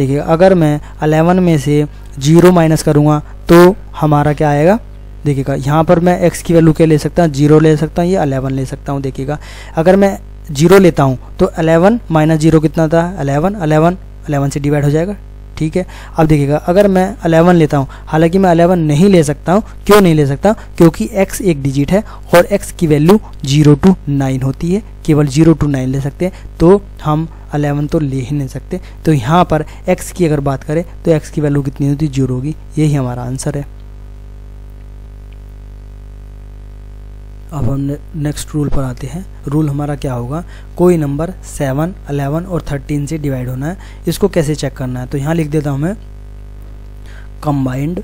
देखिए, अगर मैं अलेवन में से ज़ीरो माइनस करूँगा तो हमारा क्या आएगा? देखिएगा, यहाँ पर मैं एक्स की वैल्यू क्या ले सकता हूँ? ज़ीरो ले सकता हूँ या अलेवन ले सकता हूँ, देखिएगा। अगर मैं ज़ीरो लेता हूँ तो अलेवन माइनस ज़ीरो कितना था? अलेवन अलेवन अलेवन से डिवाइड हो जाएगा। ठीक है? अब देखिएगा, अगर मैं अलेवन लेता हूँ, हालाँकि मैं अलेवन नहीं ले सकता हूँ, क्यों नहीं ले सकता? क्योंकि एक्स एक डिजिट है और एक्स की वैल्यू ज़ीरो टू नाइन होती है, केवल ज़ीरो टू नाइन ले सकते हैं तो हम अलेवन तो ले ही नहीं सकते। तो यहाँ पर एक्स की अगर बात करें तो एक्स की वैल्यू कितनी होती? है ज़ीरो होगी। यही हमारा आंसर है। अब हम नेक्स्ट रूल पर आते हैं। रूल हमारा क्या होगा? कोई नंबर सेवन अलेवन और थर्टीन से डिवाइड होना है। इसको कैसे चेक करना है? तो यहाँ लिख देता हूँ मैं। Combined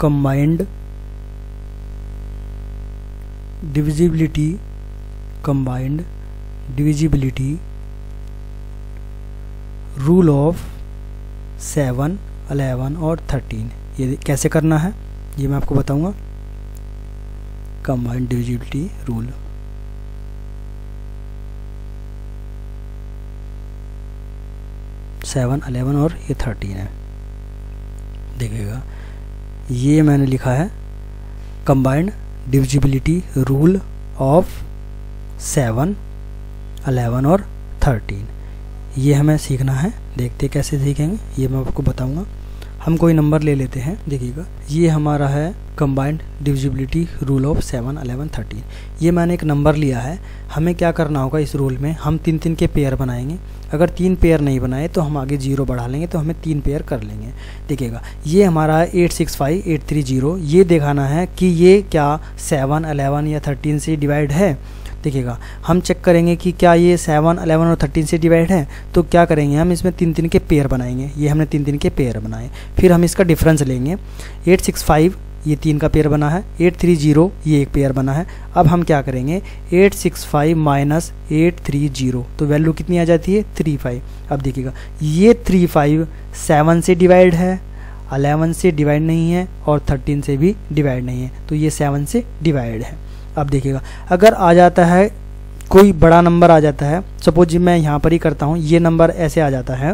combined divisibility combined divisibility rule of seven eleven और थर्टीन ये कैसे करना है? ये मैं आपको बताऊँगा। Combined divisibility rule seven eleven और ये थर्टीन है। देखिएगा। ये मैंने लिखा है combined divisibility rule of seven eleven और थर्टीन ये हमें सीखना है। देखते कैसे सीखेंगे। ये मैं आपको बताऊँगा। हम कोई नंबर ले लेते हैं। देखिएगा। ये हमारा है combined divisibility rule of seven eleven thirteen ये मैंने एक नंबर लिया है। हमें क्या करना होगा इस रूल में? हम तीन तीन के पेयर बनाएँगे। अगर तीन पेयर नहीं बनाए तो हम आगे ज़ीरो बढ़ा लेंगे तो हमें तीन पेयर कर लेंगे। देखिएगा, ये हमारा है eight six five eight three zero ये दिखाना है कि ये क्या सेवन अलेवन या थर्टीन से डिवाइड है। देखिएगा, हम चेक करेंगे कि क्या ये सेवन अलेवन और थर्टीन से डिवाइड है। तो क्या करेंगे हम? इसमें तीन तीन के पेयर बनाएँगे। ये हमने तीन तीन के पेयर बनाए। फिर हम इसका डिफरेंस लेंगे। एट सिक्स फाइव ये तीन का पेयर बना है। एट थ्री ज़ीरो, ये एक पेयर बना है। अब हम क्या करेंगे? Eight six five minus eight three zero. तो वैल्यू कितनी आ जाती है? Three five. अब देखिएगा, ये थ्री फाइव सेवन से डिवाइड है अलेवन से डिवाइड नहीं है और थर्टीन से भी डिवाइड नहीं है। तो ये सेवन से डिवाइड है। अब देखिएगा, अगर आ जाता है, कोई बड़ा नंबर आ जाता है सपोज़ मैं यहाँ पर ही करता हूँ, ये नंबर ऐसे आ जाता है।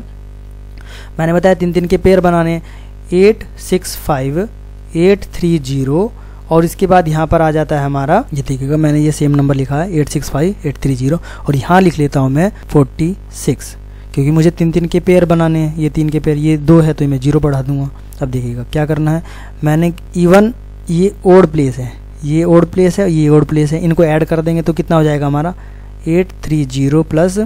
मैंने बताया तीन तीन के पेयर बनाने eight six five eight three zero, और इसके बाद यहाँ पर आ जाता है हमारा, ये देखिएगा, मैंने ये सेम नंबर लिखा है, eight six five, eight three zero, और यहाँ लिख लेता हूँ मैं फोर्टी सिक्स, क्योंकि मुझे तीन तीन के पेयर बनाने हैं, ये तीन के पेयर ये दो है तो मैं ज़ीरो बढ़ा दूँगा। अब देखिएगा, क्या करना है? मैंने इवन ये ओड प्लेस है, ये ओड प्लेस है, ये ओड प्लेस है, इनको ऐड कर देंगे तो कितना हो जाएगा हमारा? Eight three zero plus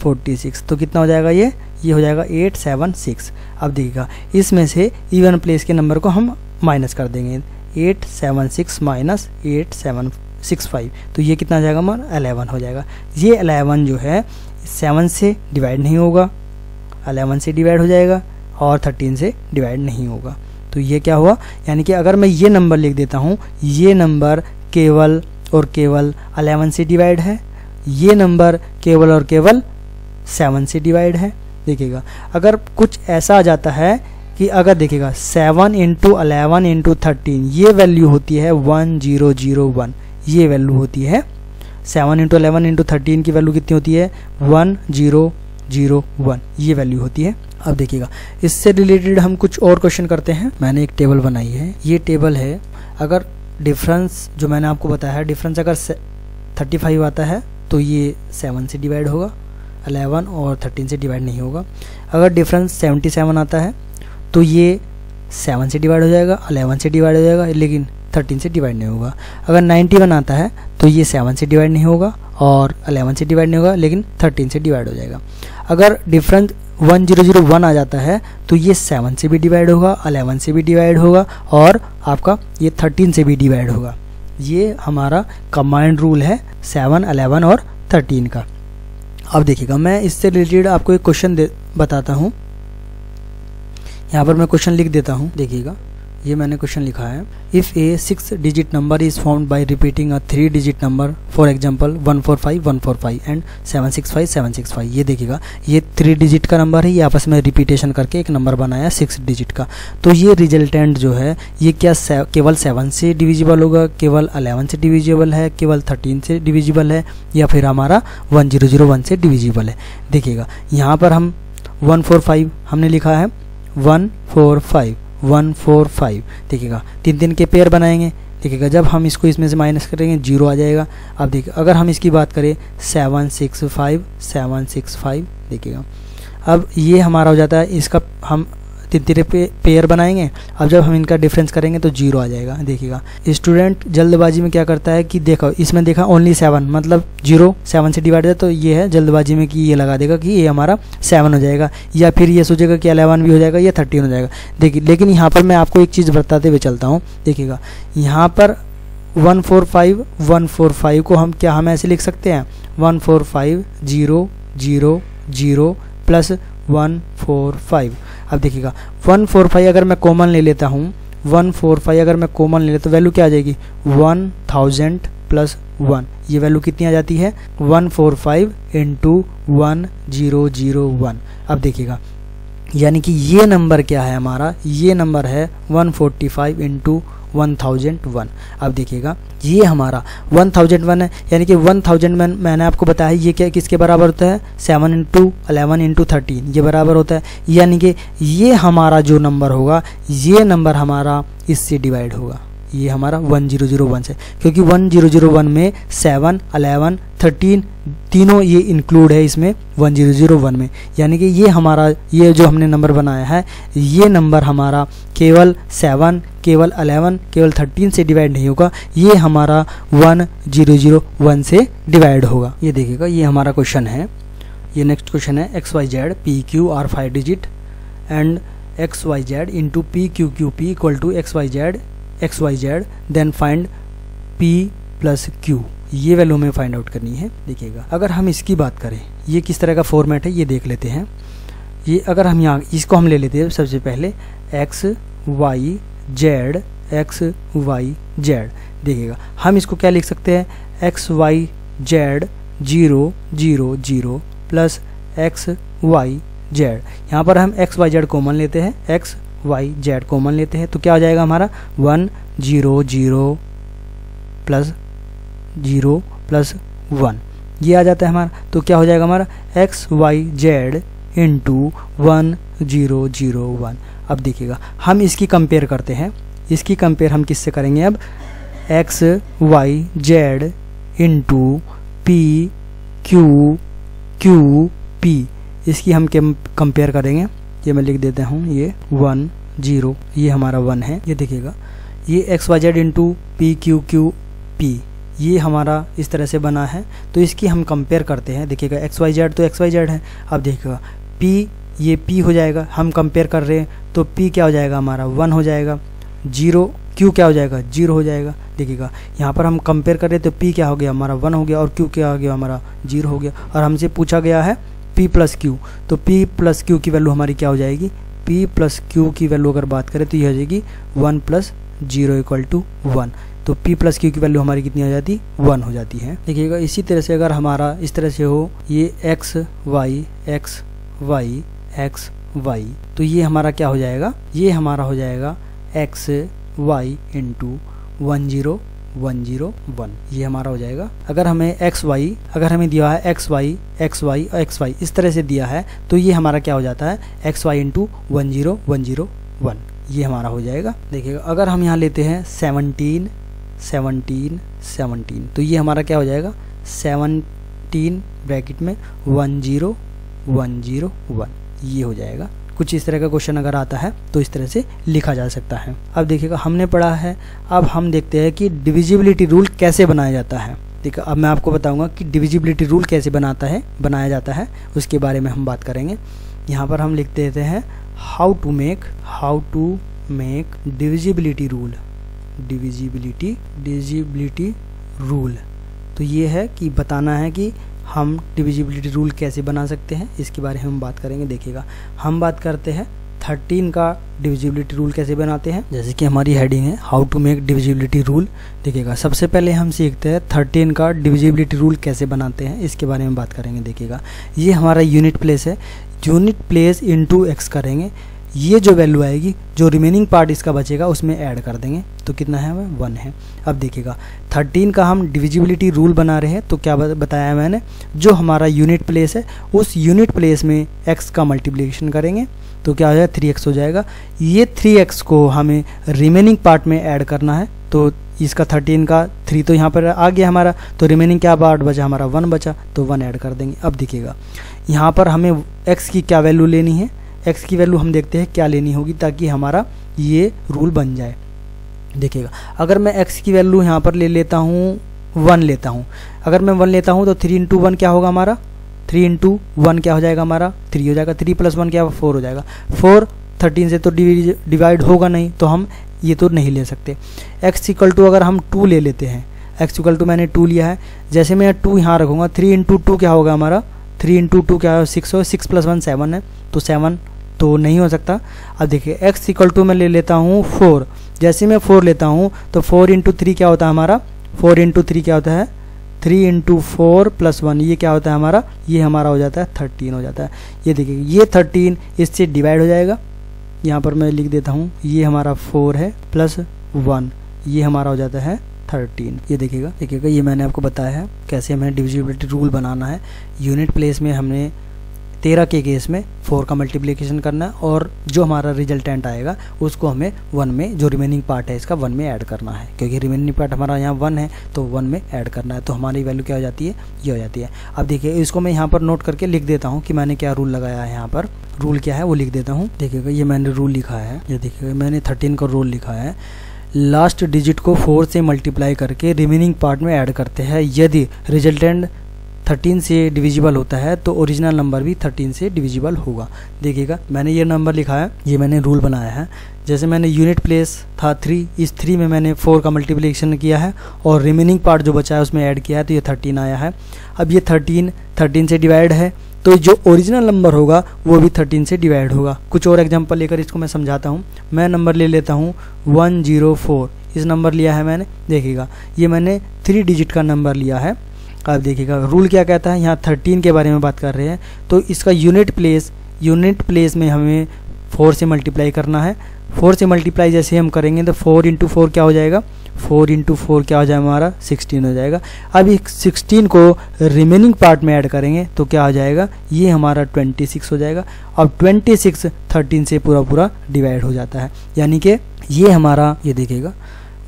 forty six तो कितना हो जाएगा ये? ये हो जाएगा एट सेवन सिक्स। अब देखिएगा, इसमें से इवन प्लेस के नंबर को हम माइनस कर देंगे। Eight seven six minus eight seven six five. तो ये कितना जाएगा हमारा? अलेवन हो जाएगा। ये अलेवन जो है, सेवन से डिवाइड नहीं होगा। अलेवन से डिवाइड हो जाएगा और थर्टीन से डिवाइड नहीं होगा। तो ये क्या हुआ? यानी कि अगर मैं ये नंबर लिख देता हूँ, ये नंबर केवल और केवल अलेवन से डिवाइड है। ये नंबर केवल और केवल सेवन से डिवाइड है। देखिएगा, अगर कुछ ऐसा आ जाता है कि अगर देखिएगा seven into eleven into thirteen ये वैल्यू होती है वन ज़ीरो ज़ीरो वन ये वैल्यू होती है seven into eleven into thirteen की वैल्यू कितनी होती है? वन ज़ीरो ज़ीरो वन ये वैल्यू होती है। अब देखिएगा, इससे रिलेटेड हम कुछ और क्वेश्चन करते हैं। मैंने एक टेबल बनाई है। ये टेबल है, अगर डिफरेंस जो मैंने आपको बताया है डिफरेंस अगर थर्टी फाइव आता है तो ये सेवन से डिवाइड होगा। अलेवन और थर्टीन से डिवाइड नहीं होगा। अगर डिफरेंस सेवेंटी सेवन आता है तो ये सेवन से डिवाइड हो जाएगा अलेवन से डिवाइड हो जाएगा, लेकिन थर्टीन से डिवाइड नहीं होगा। अगर नाइन्टी वन आता है तो ये सेवन से डिवाइड नहीं होगा और अलेवन से डिवाइड नहीं होगा, लेकिन थर्टीन से डिवाइड हो जाएगा। अगर difference one zero zero one आ जाता है तो ये सेवन से भी डिवाइड होगा अलेवन से भी डिवाइड होगा और आपका ये थर्टीन से भी डिवाइड होगा। ये हमारा कमांड रूल है सेवन अलेवन और थर्टीन का। अब देखिएगा, मैं इससे रिलेटेड आपको एक क्वेश्चन बताता हूँ। यहाँ पर मैं क्वेश्चन लिख देता हूँ, देखिएगा। ये मैंने क्वेश्चन लिखा है। If a six digit number is found by repeating a three digit number for example one four five one four five and seven six five seven six five ये देखिएगा। ये थ्री डिजिट का नंबर है, ये आपस में रिपीटेशन करके एक नंबर बनाया सिक्स डिजिट का। तो ये रिजल्टेंट जो है, ये क्या केवल सेवन से डिविजिबल होगा, केवल अलेवन से डिविजिबल है, केवल थर्टीन से डिविजिबल है, या फिर हमारा वन ज़ीरो ज़ीरो वन से डिविजिबल है। देखिएगा, यहाँ पर हम वन फोर फाइव हमने लिखा है one four five, one four five, देखिएगा, तीन तीन के पेयर बनाएँगे, देखिएगा, जब हम इसको इसमें से माइनस करेंगे ज़ीरो आ जाएगा। अब देखिए अगर हम इसकी बात करें seven six five seven six five देखिएगा। अब ये हमारा हो जाता है, इसका हम तीन तीन पे, पेयर बनाएँगे। अब जब हम इनका डिफरेंस करेंगे तो ज़ीरो आ जाएगा देखिएगा। स्टूडेंट जल्दबाजी में क्या करता है कि देखो इसमें देखा ओनली सेवन मतलब ज़ीरो सेवन से डिवाइड है तो ये है जल्दबाजी में कि ये लगा देगा कि ये हमारा सेवन हो जाएगा। या फिर ये सोचेगा कि अलेवन भी हो जाएगा या थर्टीन हो जाएगा। देखिए लेकिन यहाँ पर मैं आपको एक चीज़ बताते हुए चलता हूँ देखिएगा। यहाँ पर one four five one four five को हम क्या हम ऐसे लिख सकते हैं? One four five zero zero zero plus one four five अब देखिएगा वन फोर फाइव अगर मैं कॉमन ले लेता हूँ वन फोर फाइव अगर मैं कॉमन ले लेता तो वैल्यू क्या आ जाएगी? वन थाउज़ेंड प्लस वन ये वैल्यू कितनी आ जाती है? One four five into one zero zero one अब देखिएगा, यानी कि ये नंबर क्या है हमारा? ये नंबर है one forty five into one thousand one अब देखिएगा, ये हमारा वन थाउज़ेंड वन है, यानी कि वन थाउज़ेंड वन मैंने आपको बताया ये क्या, किसके बराबर होता है? Seven into eleven into thirteen ये बराबर होता है। यानी कि ये हमारा जो नंबर होगा, ये नंबर हमारा इससे डिवाइड होगा। ये हमारा वन ज़ीरो ज़ीरो वन से। क्योंकि वन ज़ीरो ज़ीरो वन में सेवन अलेवन थर्टीन तीनों ये इंक्लूड है इसमें वन ज़ीरो ज़ीरो वन में। यानी कि ये हमारा, ये जो हमने नंबर बनाया है, ये नंबर हमारा केवल सेवन केवल अलेवन केवल थर्टीन से डिवाइड नहीं होगा। ये हमारा वन ज़ीरो ज़ीरो वन से डिवाइड होगा। ये देखिएगा, ये हमारा क्वेश्चन है। ये नेक्स्ट क्वेश्चन है x y z p q r five digit and x y z into p q q p equal to x y z x y z then find p plus q ये वैल्यू हमें फाइंड आउट करनी है, देखिएगा। अगर हम इसकी बात करें, ये किस तरह का फॉर्मेट है, ये देख लेते हैं। ये अगर हम यहाँ, इसको हम ले लेते हैं सबसे पहले x y z x y z देखिएगा। हम इसको क्या लिख सकते हैं? X y z zero zero zero plus x y z यहाँ पर हम एक्स वाई जेड कॉमन लेते हैं। एक्स वाई जेड कॉमन लेते हैं तो क्या हो जाएगा हमारा? One zero zero plus zero plus one. ये आ जाता है हमारा तो क्या हो जाएगा हमारा? X y z into one zero zero one. अब देखिएगा, हम इसकी कंपेयर करते हैं। इसकी कंपेयर हम किससे करेंगे अब? X y z into p q q p. इसकी हम कंपेयर करेंगे। ये मैं लिख देता हूँ, ये वन ज़ीरो, ये हमारा वन है, ये देखिएगा ये x y z into p q q p, ये हमारा इस तरह से बना है तो इसकी हम कंपेयर करते हैं। देखिएगा, एक्स वाई जेड तो एक्स वाई जेड है, अब देखिएगा, पी, ये पी हो जाएगा, हम कंपेयर कर रहे हैं तो पी क्या हो जाएगा, हमारा वन हो जाएगा, ज़ीरो, क्यू क्या हो जाएगा, ज़ीरो हो जाएगा। देखिएगा, यहाँ पर हम कंपेयर कर रहे हैं तो पी क्या हो गया, हमारा वन हो गया, और क्यू क्या हो गया, हमारा ज़ीरो हो गया। और हमसे पूछा गया है पी प्लस क्यू तो पी प्लस क्यू की वैल्यू हमारी क्या हो जाएगी? पी प्लस क्यू की वैल्यू अगर बात करें तो ये हो जाएगी one plus zero equal to one तो p प्लस क्यू की वैल्यू हमारी कितनी हो जाती? वन हो जाती है। देखिएगा, इसी तरह से अगर हमारा इस तरह से हो, ये x y x y x y तो ये हमारा क्या हो जाएगा? ये हमारा हो जाएगा x y into one zero one zero one. ये हमारा हो जाएगा। अगर हमें एक्स वाई, अगर हमें दिया है एक्स वाई एक्स वाई और एक्स वाई, इस तरह से दिया है तो ये हमारा क्या हो जाता है? X y into one zero one zero one. ये हमारा हो जाएगा। देखिएगा, अगर हम यहाँ लेते हैं सेवनटीन सेवनटीन सेवनटीन तो ये हमारा क्या हो जाएगा? सेवनटीन ब्रैकेट में one zero one zero one. ये हो जाएगा। कुछ इस तरह का क्वेश्चन अगर आता है तो इस तरह से लिखा जा सकता है। अब देखिएगा, हमने पढ़ा है, अब हम देखते हैं कि डिविजिबिलिटी रूल कैसे बनाया जाता है। ठीक है, अब मैं आपको बताऊँगा कि डिविजिबिलिटी रूल कैसे बनाता है, बनाया जाता है, उसके बारे में हम बात करेंगे। यहाँ पर हम लिख देते हैं how to make how to make divisibility rule divisibility divisibility rule तो ये है कि बताना है कि हम डिविजिबिलिटी रूल कैसे बना सकते हैं, इसके बारे में हम बात करेंगे, देखिएगा। हम बात करते हैं थर्टीन का डिविजिबिलिटी रूल कैसे बनाते हैं, जैसे कि हमारी हेडिंग है how to make divisibility rule देखिएगा, सबसे पहले हम सीखते हैं थर्टीन का डिविजिबिलिटी रूल कैसे बनाते हैं, इसके बारे में बात करेंगे, देखिएगा। ये हमारा यूनिट प्लेस है। यूनिट प्लेस इंटू एक्स करेंगे। ये जो वैल्यू आएगी, जो रिमेनिंग पार्ट इसका बचेगा, उसमें ऐड कर देंगे। तो कितना है वह? वन है। अब देखिएगा थर्टीन का हम डिविजिबिलिटी रूल बना रहे हैं तो क्या बताया मैंने? जो हमारा यूनिट प्लेस है, उस यूनिट प्लेस में एक्स का मल्टीप्लिकेशन करेंगे तो क्या हो जाएगा थ्री एक्स हो जाएगा। ये थ्री एक्स को हमें रिमेनिंग पार्ट में ऐड करना है तो इसका थर्टीन का थ्री तो यहाँ पर आ गया हमारा तो रिमेनिंग क्या पार्ट बचा? हमारा वन बचा तो वन ऐड कर देंगे। अब देखिएगा, यहाँ पर हमें एक्स की क्या वैल्यू लेनी है? एक्स की वैल्यू हम देखते हैं क्या लेनी होगी ताकि हमारा ये रूल बन जाए। देखिएगा, अगर मैं एक्स की वैल्यू यहाँ पर ले लेता हूँ वन लेता हूँ। अगर मैं वन लेता हूँ तो थ्री इंटू वन क्या होगा हमारा? थ्री इंटू वन क्या हो जाएगा हमारा? थ्री हो जाएगा। थ्री प्लस वन क्या फोर हो जाएगा। फोर थर्टीन से तो डिवाइड होगा नहीं तो हम ये तो नहीं ले सकते। एक्स इक्वल टू अगर हम टू ले लेते हैं एक्स इक्वल टू मैंने टू लिया है, जैसे मैं टू यहाँ रखूँगा थ्री इंटू टू क्या होगा हमारा? थ्री इंटू टू क्या है सिक्स हो सिक्स प्लस वन सेवन है तो सेवन तो नहीं हो सकता। अब देखिए एक्स इक्वल टू मैं ले लेता हूँ फोर जैसे मैं फोर लेता हूँ तो फोर इंटू थ्री क्या होता है हमारा? फोर इंटू थ्री क्या होता है? Three into four plus one ये क्या होता है हमारा? ये हमारा हो जाता है थर्टीन हो जाता है। ये देखिए, ये थर्टीन इससे डिवाइड हो जाएगा। यहाँ पर मैं लिख देता हूँ, ये हमारा फोर है प्लस वन ये हमारा हो जाता है थर्टीन ये देखिएगा देखिएगा, ये मैंने आपको बताया है, कैसे हमें डिविजिबिलिटी रूल बनाना है। यूनिट प्लेस में हमने तेरह के केस में फोर का मल्टीप्लीकेशन करना है और जो हमारा रिजल्टेंट आएगा, उसको हमें वन में, जो रिमेनिंग पार्ट है इसका वन में ऐड करना है। क्योंकि रिमेनिंग पार्ट हमारा यहाँ वन है तो वन में ऐड करना है। तो हमारी वैल्यू क्या हो जाती है? ये हो जाती है। अब देखिए, इसको मैं यहाँ पर नोट करके लिख देता हूँ कि मैंने क्या रूल लगाया है यहाँ पर। रूल क्या है? वो लिख देता हूँ। देखिएगा ये मैंने रूल लिखा है। ये देखिएगा मैंने थर्टीन का रूल लिखा है। लास्ट डिजिट को फोर से मल्टीप्लाई करके रिमेनिंग पार्ट में ऐड करते हैं। यदि रिजल्टेंट थर्टीन से डिविजिबल होता है तो ओरिजिनल नंबर भी थर्टीन से डिविजिबल होगा। देखिएगा, मैंने ये नंबर लिखा है, ये मैंने रूल बनाया है। जैसे मैंने यूनिट प्लेस था थ्री इस थ्री में मैंने फोर का मल्टीप्लिकेशन किया है, और रिमेनिंग पार्ट जो बचा है उसमें ऐड किया है तो ये थर्टीन आया है। अब ये थर्टीन थर्टीन से डिवाइड है तो जो ओरिजिनल नंबर होगा, वो भी थर्टीन से डिवाइड होगा। कुछ और एग्ज़ाम्पल लेकर इसको मैं समझाता हूँ। मैं नंबर ले लेता हूँ वन ज़ीरो फोर इस नंबर लिया है मैंने, देखिएगा, ये मैंने थ्री डिजिट का नंबर लिया है। अब देखिएगा। रूल क्या कहता है? यहाँ थर्टीन के बारे में बात कर रहे हैं। तो इसका यूनिट प्लेस यूनिट प्लेस में हमें फोर से मल्टीप्लाई करना है। फोर से मल्टीप्लाई जैसे हम करेंगे तो फोर इंटू फोर क्या हो जाएगा? फोर इंटू फोर क्या हो जाएगा हमारा? सिक्सटीन हो जाएगा। अब इस सिक्सटीन को रिमेनिंग पार्ट में ऐड करेंगे तो क्या हो जाएगा? ये हमारा ट्वेंटी सिक्स हो जाएगा। अब ट्वेंटी सिक्स थर्टीन से पूरा पूरा डिवाइड हो जाता है। यानी कि ये हमारा, ये देखिएगा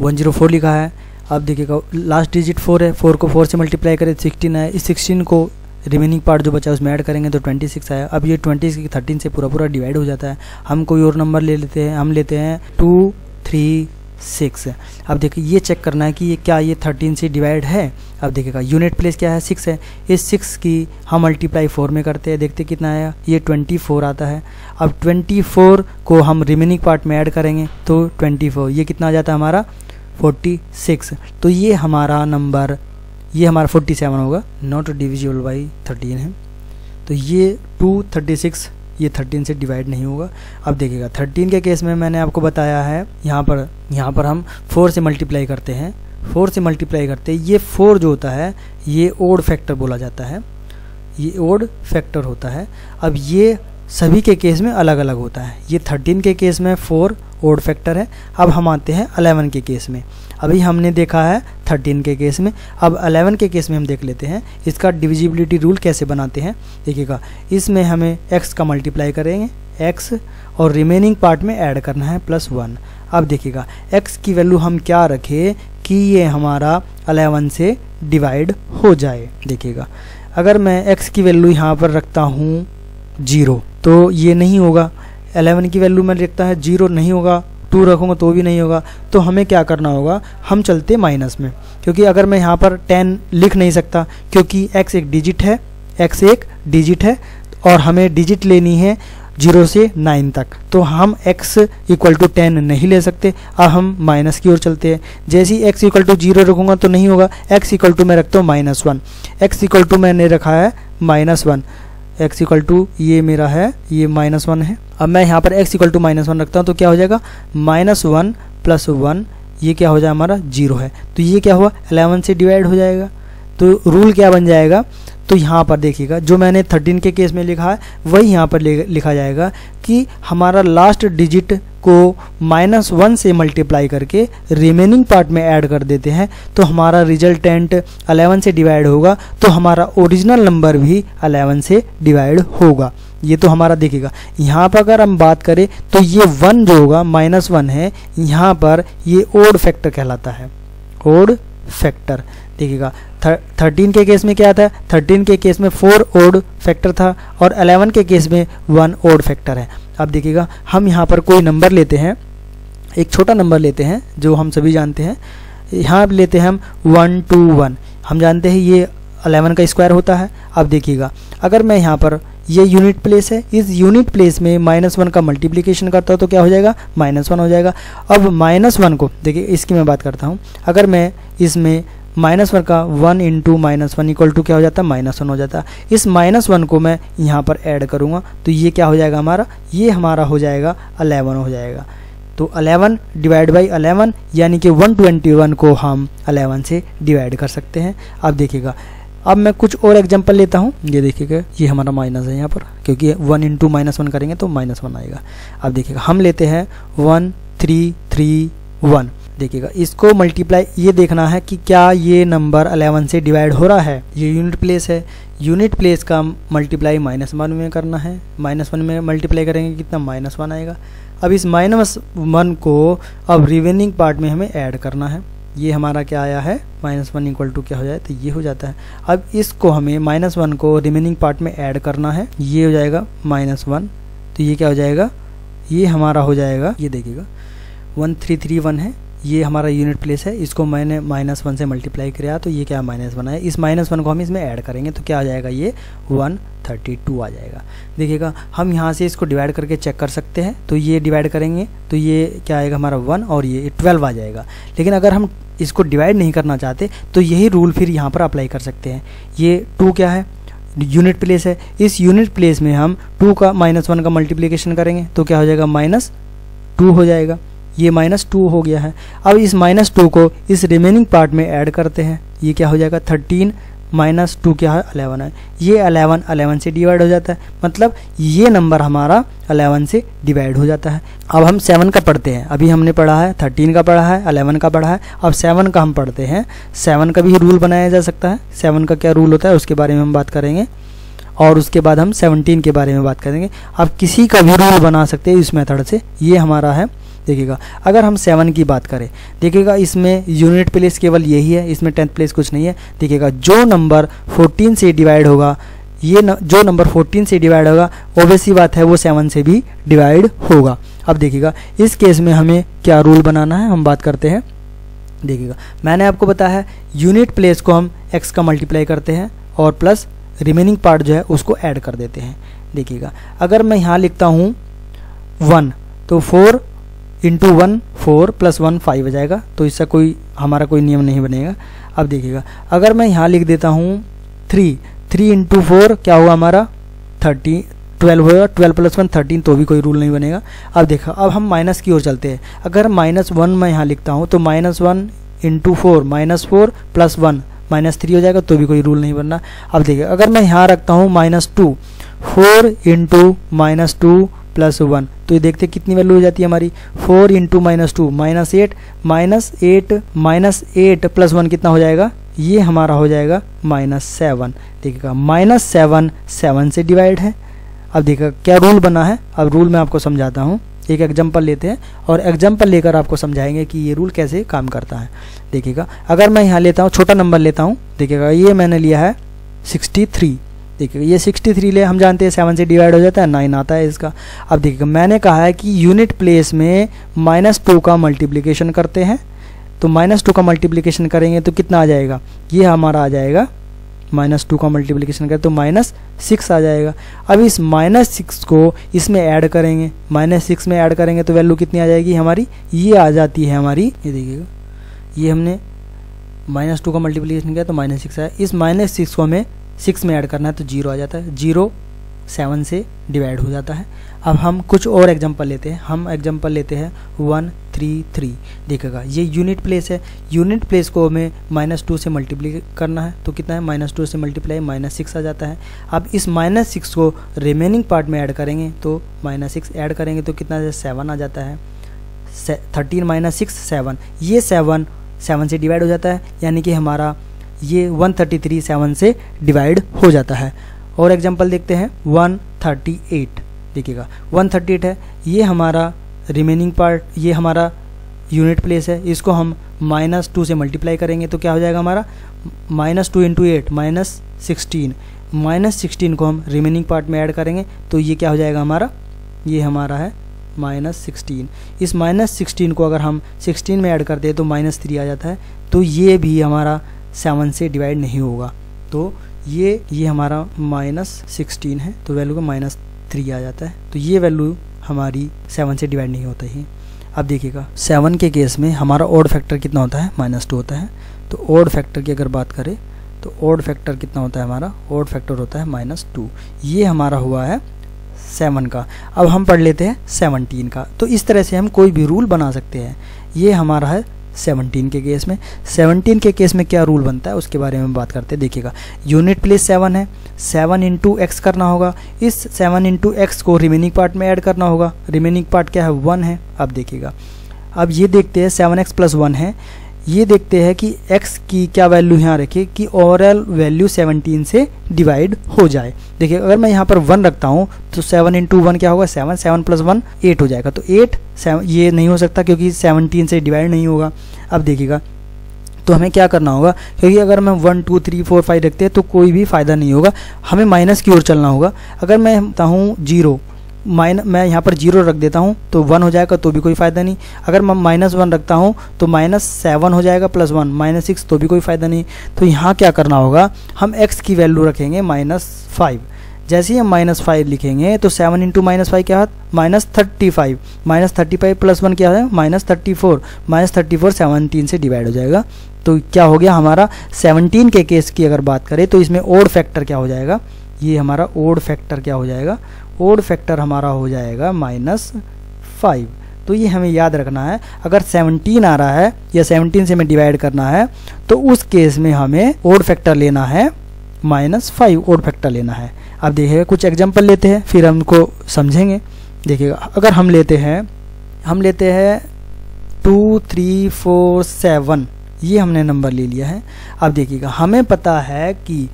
वन ज़ीरो फोर लिखा है। अब देखिएगा लास्ट डिजिट फोर है फोर को फोर से मल्टीप्लाई करें सिक्सटीन है इस सिक्सटीन को रिमेनिंग पार्ट जो बचा उसमें ऐड करेंगे तो 26 आया। अब ये 26 थर्टीन से पूरा पूरा डिवाइड हो जाता है। हम कोई और नंबर ले लेते हैं, हम लेते हैं टू थ्री सिक्स अब देखिए, ये चेक करना है कि ये क्या ये थर्टीन से डिवाइड है? अब देखिएगा यूनिट प्लेस क्या है? सिक्स है। इस सिक्स की हम मल्टीप्लाई फोर में करते हैं, देखते कितना आया। ये ट्वेंटी फोर आता है। अब ट्वेंटी फोर को हम रिमेनिंग पार्ट में ऐड करेंगे तो ट्वेंटी फोर ये कितना आ जाता है हमारा फोर्टी सिक्स। तो ये हमारा नंबर, ये हमारा फोर्टी सेवन होगा नॉट डिविजिबल बाई थर्टीन है। तो ये टू थर्टी सिक्स ये थर्टीन से डिवाइड नहीं होगा। अब देखिएगा थर्टीन के केस में मैंने आपको बताया है, यहाँ पर यहाँ पर हम फोर से मल्टीप्लाई करते हैं। फोर से मल्टीप्लाई करते हैं ये फोर जो होता है, ये ओड फैक्टर बोला जाता है। ये ओड फैक्टर होता है। अब ये सभी के केस में अलग अलग होता है। ये थर्टीन के केस में फोर ओड फैक्टर है। अब हम आते हैं अलेवन के केस में। अभी हमने देखा है थर्टीन के केस में। अब अलेवन के केस में हम देख लेते हैं, इसका डिविजिबिलिटी रूल कैसे बनाते हैं। देखिएगा, इसमें हमें एक्स का मल्टीप्लाई करेंगे एक्स और रिमेनिंग पार्ट में ऐड करना है प्लस वन अब देखिएगा एक्स की वैल्यू हम क्या रखें कि ये हमारा अलेवन से डिवाइड हो जाए। देखिएगा, अगर मैं एक्स की वैल्यू यहाँ पर रखता हूँ ज़ीरो तो ये नहीं होगा। एलेवन की वैल्यू में लिखता है, ज़ीरो नहीं होगा, टू रखूँगा तो भी नहीं होगा। तो हमें क्या करना होगा? हम चलते माइनस में। क्योंकि अगर मैं यहाँ पर टेन लिख नहीं सकता, क्योंकि एक्स एक डिजिट है एक्स एक डिजिट है, और हमें डिजिट लेनी है ज़ीरो से नाइन तक। तो हम x इक्वल टू टेन नहीं ले सकते, अब हम माइनस की ओर चलते हैं। जैसे ही x इक्वल टू ज़ीरो रखूँगा तो नहीं होगा। x इक्वल टू मैं रखता हूँ minus one. X equal to मैंने रखा है minus one. X equal to ये मेरा है, ये माइनस वन है। अब मैं यहाँ पर x equal to minus one रखता हूँ तो क्या हो जाएगा? माइनस वन प्लस वन ये क्या हो जाए हमारा ज़ीरो है। तो ये क्या हुआ? अलेवन से डिवाइड हो जाएगा। तो रूल क्या बन जाएगा? तो यहाँ पर देखिएगा, जो मैंने थर्टीन के केस में लिखा है, वही यहाँ पर लिखा जाएगा कि हमारा लास्ट डिजिट को माइनस वन से मल्टीप्लाई करके रिमेनिंग पार्ट में ऐड कर देते हैं तो हमारा रिजल्टेंट अलेवन से डिवाइड होगा तो हमारा ओरिजिनल नंबर भी अलेवन से डिवाइड होगा। ये तो हमारा देखिएगा, यहाँ पर अगर हम बात करें तो ये वन जो होगा माइनस वन है, यहाँ पर ये ओड फैक्टर कहलाता है ओड फैक्टर देखिएगा थर्टीन के केस में क्या था? थर्टीन के केस में फोर ओड फैक्टर था और अलेवन के केस में वन ओड फैक्टर है। अब देखिएगा, हम यहाँ पर कोई नंबर लेते हैं, एक छोटा नंबर लेते हैं, जो हम सभी जानते हैं। यहाँ लेते हैं हम वन टू वन हम जानते हैं ये अलेवन का स्क्वायर होता है। अब देखिएगा, अगर मैं यहाँ पर, ये यूनिट प्लेस है, इस यूनिट प्लेस में माइनस वन का मल्टीप्लिकेशन करता हूँ तो क्या हो जाएगा? माइनस वन हो जाएगा। अब माइनस वन को, देखिए, इसकी मैं बात करता हूँ। अगर मैं इसमें माइनस वन का one into minus one equal to क्या हो जाता है? माइनस वन हो जाता है। इस माइनस वन को मैं यहाँ पर ऐड करूँगा तो ये क्या हो जाएगा हमारा? ये हमारा हो जाएगा अलेवन हो जाएगा। तो अलेवन डिवाइड बाई अलेवन यानी कि वन ट्वेंटी वन को हम अलेवन से डिवाइड कर सकते हैं। अब देखिएगा, अब मैं कुछ और एग्जांपल लेता हूँ। ये देखिएगा, ये हमारा माइनस है यहाँ पर, क्योंकि वन इंटू माइनस वन करेंगे तो माइनस वन आएगा। अब देखिएगा, हम लेते हैं वन थ्री थ्री वन। देखिएगा। इसको मल्टीप्लाई ये देखना है कि क्या ये नंबर अलेवन से डिवाइड हो रहा है। ये यूनिट प्लेस है। यूनिट प्लेस का मल्टीप्लाई माइनस वन में करना है। माइनस वन में मल्टीप्लाई करेंगे कितना? माइनस वन आएगा। अब इस माइनस वन को अब रिवेनिंग पार्ट में हमें ऐड करना है। ये हमारा क्या आया है? माइनस वन इक्वल टू क्या हो जाए? तो ये हो जाता है। अब इसको हमें माइनस वन को रिमेनिंग पार्ट में ऐड करना है। ये हो जाएगा माइनस वन तो ये क्या हो जाएगा? ये हमारा हो जाएगा, ये देखिएगा। वन थ्री थ्री वन है। ये हमारा यूनिट प्लेस है। इसको मैंने माइनस वन से मल्टीप्लाई किया तो ये क्या माइनस वन है इस माइनस वन को हम इसमें ऐड करेंगे तो क्या आ जाएगा ये? वन थर्टी टू आ जाएगा। देखिएगा, हम यहाँ से इसको डिवाइड करके चेक कर सकते हैं तो ये डिवाइड करेंगे तो ये क्या आएगा हमारा वन और ये ट्वेल्व आ जाएगा। लेकिन अगर हम इसको डिवाइड नहीं करना चाहते तो यही रूल फिर यहाँ पर अप्लाई कर सकते हैं। ये टू क्या है? यूनिट प्लेस है। इस यूनिट प्लेस में हम टू का माइनस वन का मल्टीप्लीकेशन करेंगे तो क्या हो जाएगा? माइनस टू हो जाएगा। ये माइनस टू हो गया है। अब इस माइनस टू को इस रिमेनिंग पार्ट में ऐड करते हैं। ये क्या हो जाएगा? थर्टीन माइनस टू क्या है? अलेवन है। ये अलेवन अलेवन से डिवाइड हो जाता है। मतलब ये नंबर हमारा अलेवन से डिवाइड हो जाता है। अब हम सेवन का पढ़ते हैं। अभी हमने पढ़ा है थर्टीन का पढ़ा है अलेवन का पढ़ा है। अब सेवन का हम पढ़ते हैं। सेवन का भी रूल बनाया जा सकता है। सेवन का क्या रूल होता है, उसके बारे में हम बात करेंगे। और उसके बाद हम सेवनटीन के बारे में बात करेंगे। अब किसी का भी रूल बना सकते हैं इस मेथड से। ये हमारा है देखिएगा। अगर हम सेवन की बात करें देखिएगा इसमें यूनिट प्लेस केवल यही है इसमें टेंथ प्लेस कुछ नहीं है। देखिएगा जो नंबर फोर्टीन से डिवाइड होगा ये न, जो नंबर 14 से डिवाइड होगा ओबियसली बात है वो 7 से भी डिवाइड होगा। अब देखिएगा इस केस में हमें क्या रूल बनाना है हम बात करते हैं। देखिएगा मैंने आपको बताया है यूनिट प्लेस को हम एक्स का मल्टीप्लाई करते हैं और प्लस रिमेनिंग पार्ट जो है उसको ऐड कर देते हैं। देखिएगा अगर मैं यहाँ लिखता हूँ वन तो four into one four plus one five हो जाएगा। तो इससे कोई, हमारा कोई नियम नहीं बनेगा। अब देखिएगा। अगर मैं यहाँ लिख देता हूँ थ्री थ्री इंटू फोर क्या हुआ हमारा? थर्टी ट्वेल्व होगा। ट्वेल्व प्लस वन थर्टीन तो भी कोई रूल नहीं बनेगा। अब देखा, अब हम माइनस की ओर चलते हैं। अगर माइनस वन मैं यहाँ लिखता हूँ तो minus one into four minus four plus one minus three हो जाएगा तो भी कोई रूल नहीं बनना। अब देखिए, अगर मैं यहाँ रखता हूँ minus two four into minus two plus one. तो ये देखते हैं कितनी वैल्यू हो जाती है हमारी। Four into minus two minus eight minus eight minus eight plus one कितना हो जाएगा? ये हमारा हो जाएगा माइनस सेवन देखिएगा माइनस सेवन सेवन से डिवाइड है। अब देखिएगा, क्या रूल बना है? अब रूल मैं आपको समझाता हूँ। एक एग्ज़ाम्पल लेते हैं और एग्ज़ाम्पल लेकर आपको समझाएँगे कि ये रूल कैसे काम करता है। देखिएगा, अगर मैं यहाँ लेता हूँ, छोटा नंबर लेता हूँ। देखिएगा, ये मैंने लिया है सिक्सटी थ्री देखिएगा, ये 63 ले हम जानते हैं सेवन से डिवाइड हो जाता है नाइन आता है इसका। अब देखिएगा, मैंने कहा है कि यूनिट प्लेस में माइनस टू का मल्टीप्लीकेशन करते हैं। तो माइनस टू का मल्टीप्लीकेशन करेंगे तो कितना आ जाएगा? ये हमारा आ जाएगा माइनस टू का मल्टीप्लीकेशन करें तो माइनस सिक्स आ जाएगा। अब इस माइनस सिक्स को इसमें ऐड करेंगे। माइनस सिक्स में ऐड करेंगे तो वैल्यू कितनी आ जाएगी? हमारी ये आ जाती है हमारी, ये देखिएगा, ये हमने माइनस टू का मल्टीप्लीकेशन किया तो माइनस सिक्स आया। इस माइनस सिक्स को हमें सिक्स में ऐड करना है तो ज़ीरो आ जाता है। ज़ीरो, सेवन से डिवाइड हो जाता है। अब हम कुछ और एग्जांपल लेते हैं। हम एग्जांपल लेते हैं वन, थ्री थ्री। देखिएगा, ये यूनिट प्लेस है। यूनिट प्लेस को हमें माइनस टू से मल्टीप्लाई करना है। तो कितना है? माइनस टू से मल्टीप्लाई, माइनस सिक्स आ जाता है। अब इस माइनस सिक्स को रिमेनिंग पार्ट में ऐड करेंगे तो माइनस सिक्स ऐड करेंगे तो कितना सेवन आ जाता है। Thirteen minus six, seven. ये सेवन सेवन से डिवाइड हो जाता है। यानी कि हमारा ये 133 सेवन से डिवाइड हो जाता है। और एग्जांपल देखते हैं 138 देखिएगा 138 है, ये हमारा रिमेनिंग पार्ट ये हमारा यूनिट प्लेस है, इसको हम माइनस टू से मल्टीप्लाई करेंगे तो क्या हो जाएगा हमारा? Minus two into eight minus sixteen minus sixteen को हम रिमेनिंग पार्ट में ऐड करेंगे तो ये क्या हो जाएगा हमारा? ये हमारा है माइनस सिक्सटीन इस माइनस सिक्सटीन को अगर हम सिक्सटीन में ऐड करते हैं तो माइनस थ्री आ जाता है। तो ये भी हमारा सेवन से डिवाइड नहीं होगा। तो ये ये हमारा माइनस सिक्सटीन है तो वैल्यू का माइनस थ्री आ जाता है। तो ये वैल्यू हमारी सेवन से डिवाइड नहीं होता ही। अब देखिएगा, सेवन के केस में हमारा ओड फैक्टर कितना होता है? माइनस टू होता है। तो ओड फैक्टर की अगर बात करें तो ओड फैक्टर कितना होता है हमारा? ओड फैक्टर होता है माइनस टू। ये हमारा हुआ है सेवन का। अब हम पढ़ लेते हैं सेवनटीन का। तो इस तरह से हम कोई भी रूल बना सकते हैं। ये हमारा है सेवनटीन के केस में। सेवनटीन के केस में क्या रूल बनता है, उसके बारे में बात करते हैं। देखिएगा, यूनिट प्लेस सेवन है। सेवन इंटू एक्स करना होगा। इस सेवन इंटू एक्स को रिमेनिंग पार्ट में ऐड करना होगा। रिमेनिंग पार्ट क्या है? वन है। अब देखिएगा। अब ये देखते हैं, सेवन एक्स प्लस वन है। ये देखते हैं कि x की क्या वैल्यू यहाँ रखे, कि ओवरऑल वैल्यू 17 से डिवाइड हो जाए। देखिए, अगर मैं यहाँ पर वन रखता हूँ तो सेवन इंटू वन क्या होगा? Seven seven plus one eight हो जाएगा। तो एट ये नहीं हो सकता क्योंकि 17 से डिवाइड नहीं होगा। अब देखिएगा तो हमें क्या करना होगा? क्योंकि अगर मैं one two three four five रखते हैं तो कोई भी फ़ायदा नहीं होगा। हमें माइनस की ओर चलना होगा। अगर मैं हूँ ज़ीरो माइन, मैं यहाँ पर ज़ीरो रख देता हूँ तो वन हो जाएगा तो भी कोई फ़ायदा नहीं। अगर मैं माइनस वन रखता हूँ तो माइनस सेवन हो जाएगा प्लस वन, माइनस सिक्स तो भी कोई फ़ायदा नहीं। तो यहाँ क्या करना होगा, हम एक्स की वैल्यू रखेंगे माइनस फाइव। जैसे ही हम माइनस फाइव लिखेंगे तो सेवन इंटू माइनस फाइव क्या है? Minus thirty five. Minus thirty five plus one क्या है? Minus thirty four. Minus thirty four seventeen से डिवाइड हो जाएगा। तो क्या हो गया हमारा? सेवनटीन के केस की अगर बात करें तो इसमें ओड फैक्टर क्या हो जाएगा? ये हमारा ओड फैक्टर क्या हो जाएगा? ओड फैक्टर हमारा हो जाएगा माइनस फाइव। तो ये हमें याद रखना है, अगर 17 आ रहा है या 17 से हमें डिवाइड करना है तो उस केस में हमें ओड फैक्टर लेना है माइनस फाइव ओड फैक्टर लेना है। अब देखिएगा, कुछ एग्जांपल लेते हैं, फिर हमको समझेंगे। देखिएगा, अगर हम लेते हैं, हम लेते हैं टू, थ्री, फोर, सेवन, ये हमने नंबर ले लिया है। अब देखिएगा, हमें पता है कि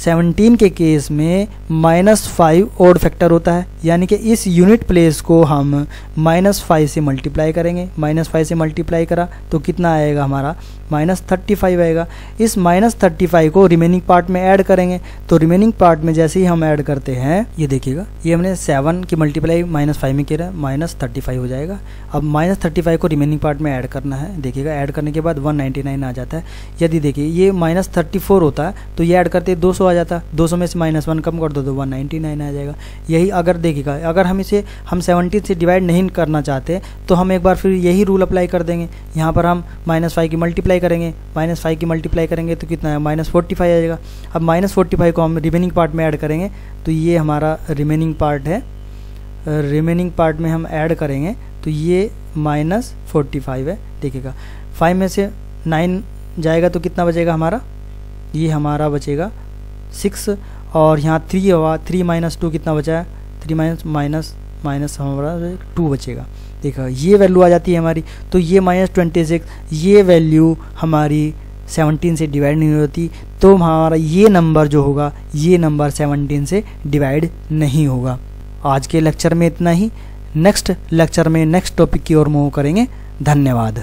17 के केस में माइनस फाइव ओड फैक्टर होता है। यानी कि इस यूनिट प्लेस को हम माइनस फाइव से मल्टीप्लाई करेंगे। माइनस फाइव से मल्टीप्लाई करा तो कितना आएगा हमारा? माइनस थर्टी फाइव आएगा। इस माइनस थर्टी फाइव को रिमेनिंग पार्ट में ऐड करेंगे। तो रिमेनिंग पार्ट में जैसे ही हम ऐड करते हैं, ये देखिएगा, ये हमने सेवन की मल्टीप्लाई माइनस फाइव में किया है माइनस थर्टी फाइव हो जाएगा। अब माइनस थर्टी फाइव को रिमेनिंग पार्ट में ऐड करना है। देखिएगा ऐड करने के बाद वन नाइन्टी नाइन आ जाता है। यदि देखिए, ये माइनस थर्टी फोर होता है तो ये ऐड करते दो सौ आ जाता है। दो सौ में से माइनस वन कम कर दो तो वन नाइन्टी नाइन आ जाएगा। यही अगर देखिएगा, अगर हम इसे, हम सेवनटीन से डिवाइड नहीं करना चाहते तो हम एक बार फिर यही रूल अप्लाई कर देंगे। यहाँ पर हम माइनस फाइव की मल्टीप्लाई करेंगे माइनस फाइव की मल्टीप्लाई करेंगे तो कितना है? माइनस फोर्टी फाइव आ जाएगा। अब माइनस फोर्टी फाइव को हम रिमेनिंग पार्ट में ऐड करेंगे तो ये हमारा रिमेनिंग पार्ट है। रिमेनिंग पार्ट में हम ऐड करेंगे तो ये माइनस फोर्टी फाइव है। देखिएगा फाइव में से नाइन जाएगा तो कितना बचेगा हमारा? ये हमारा बचेगा सिक्स और यहाँ थ्री हुआ थ्री माइनस टू कितना बचा है? थ्री माइनस माइनस माइनस हमारा टू बचेगा। देखा, ये वैल्यू आ जाती है हमारी तो ये माइनस ट्वेंटी सिक्स ये वैल्यू हमारी सेवनटीन से डिवाइड नहीं होती तो हमारा ये नंबर जो होगा, ये नंबर सेवनटीन से डिवाइड नहीं होगा। आज के लेक्चर में इतना ही नेक्स्ट लेक्चर में नेक्स्ट टॉपिक की ओर मूव करेंगे। धन्यवाद।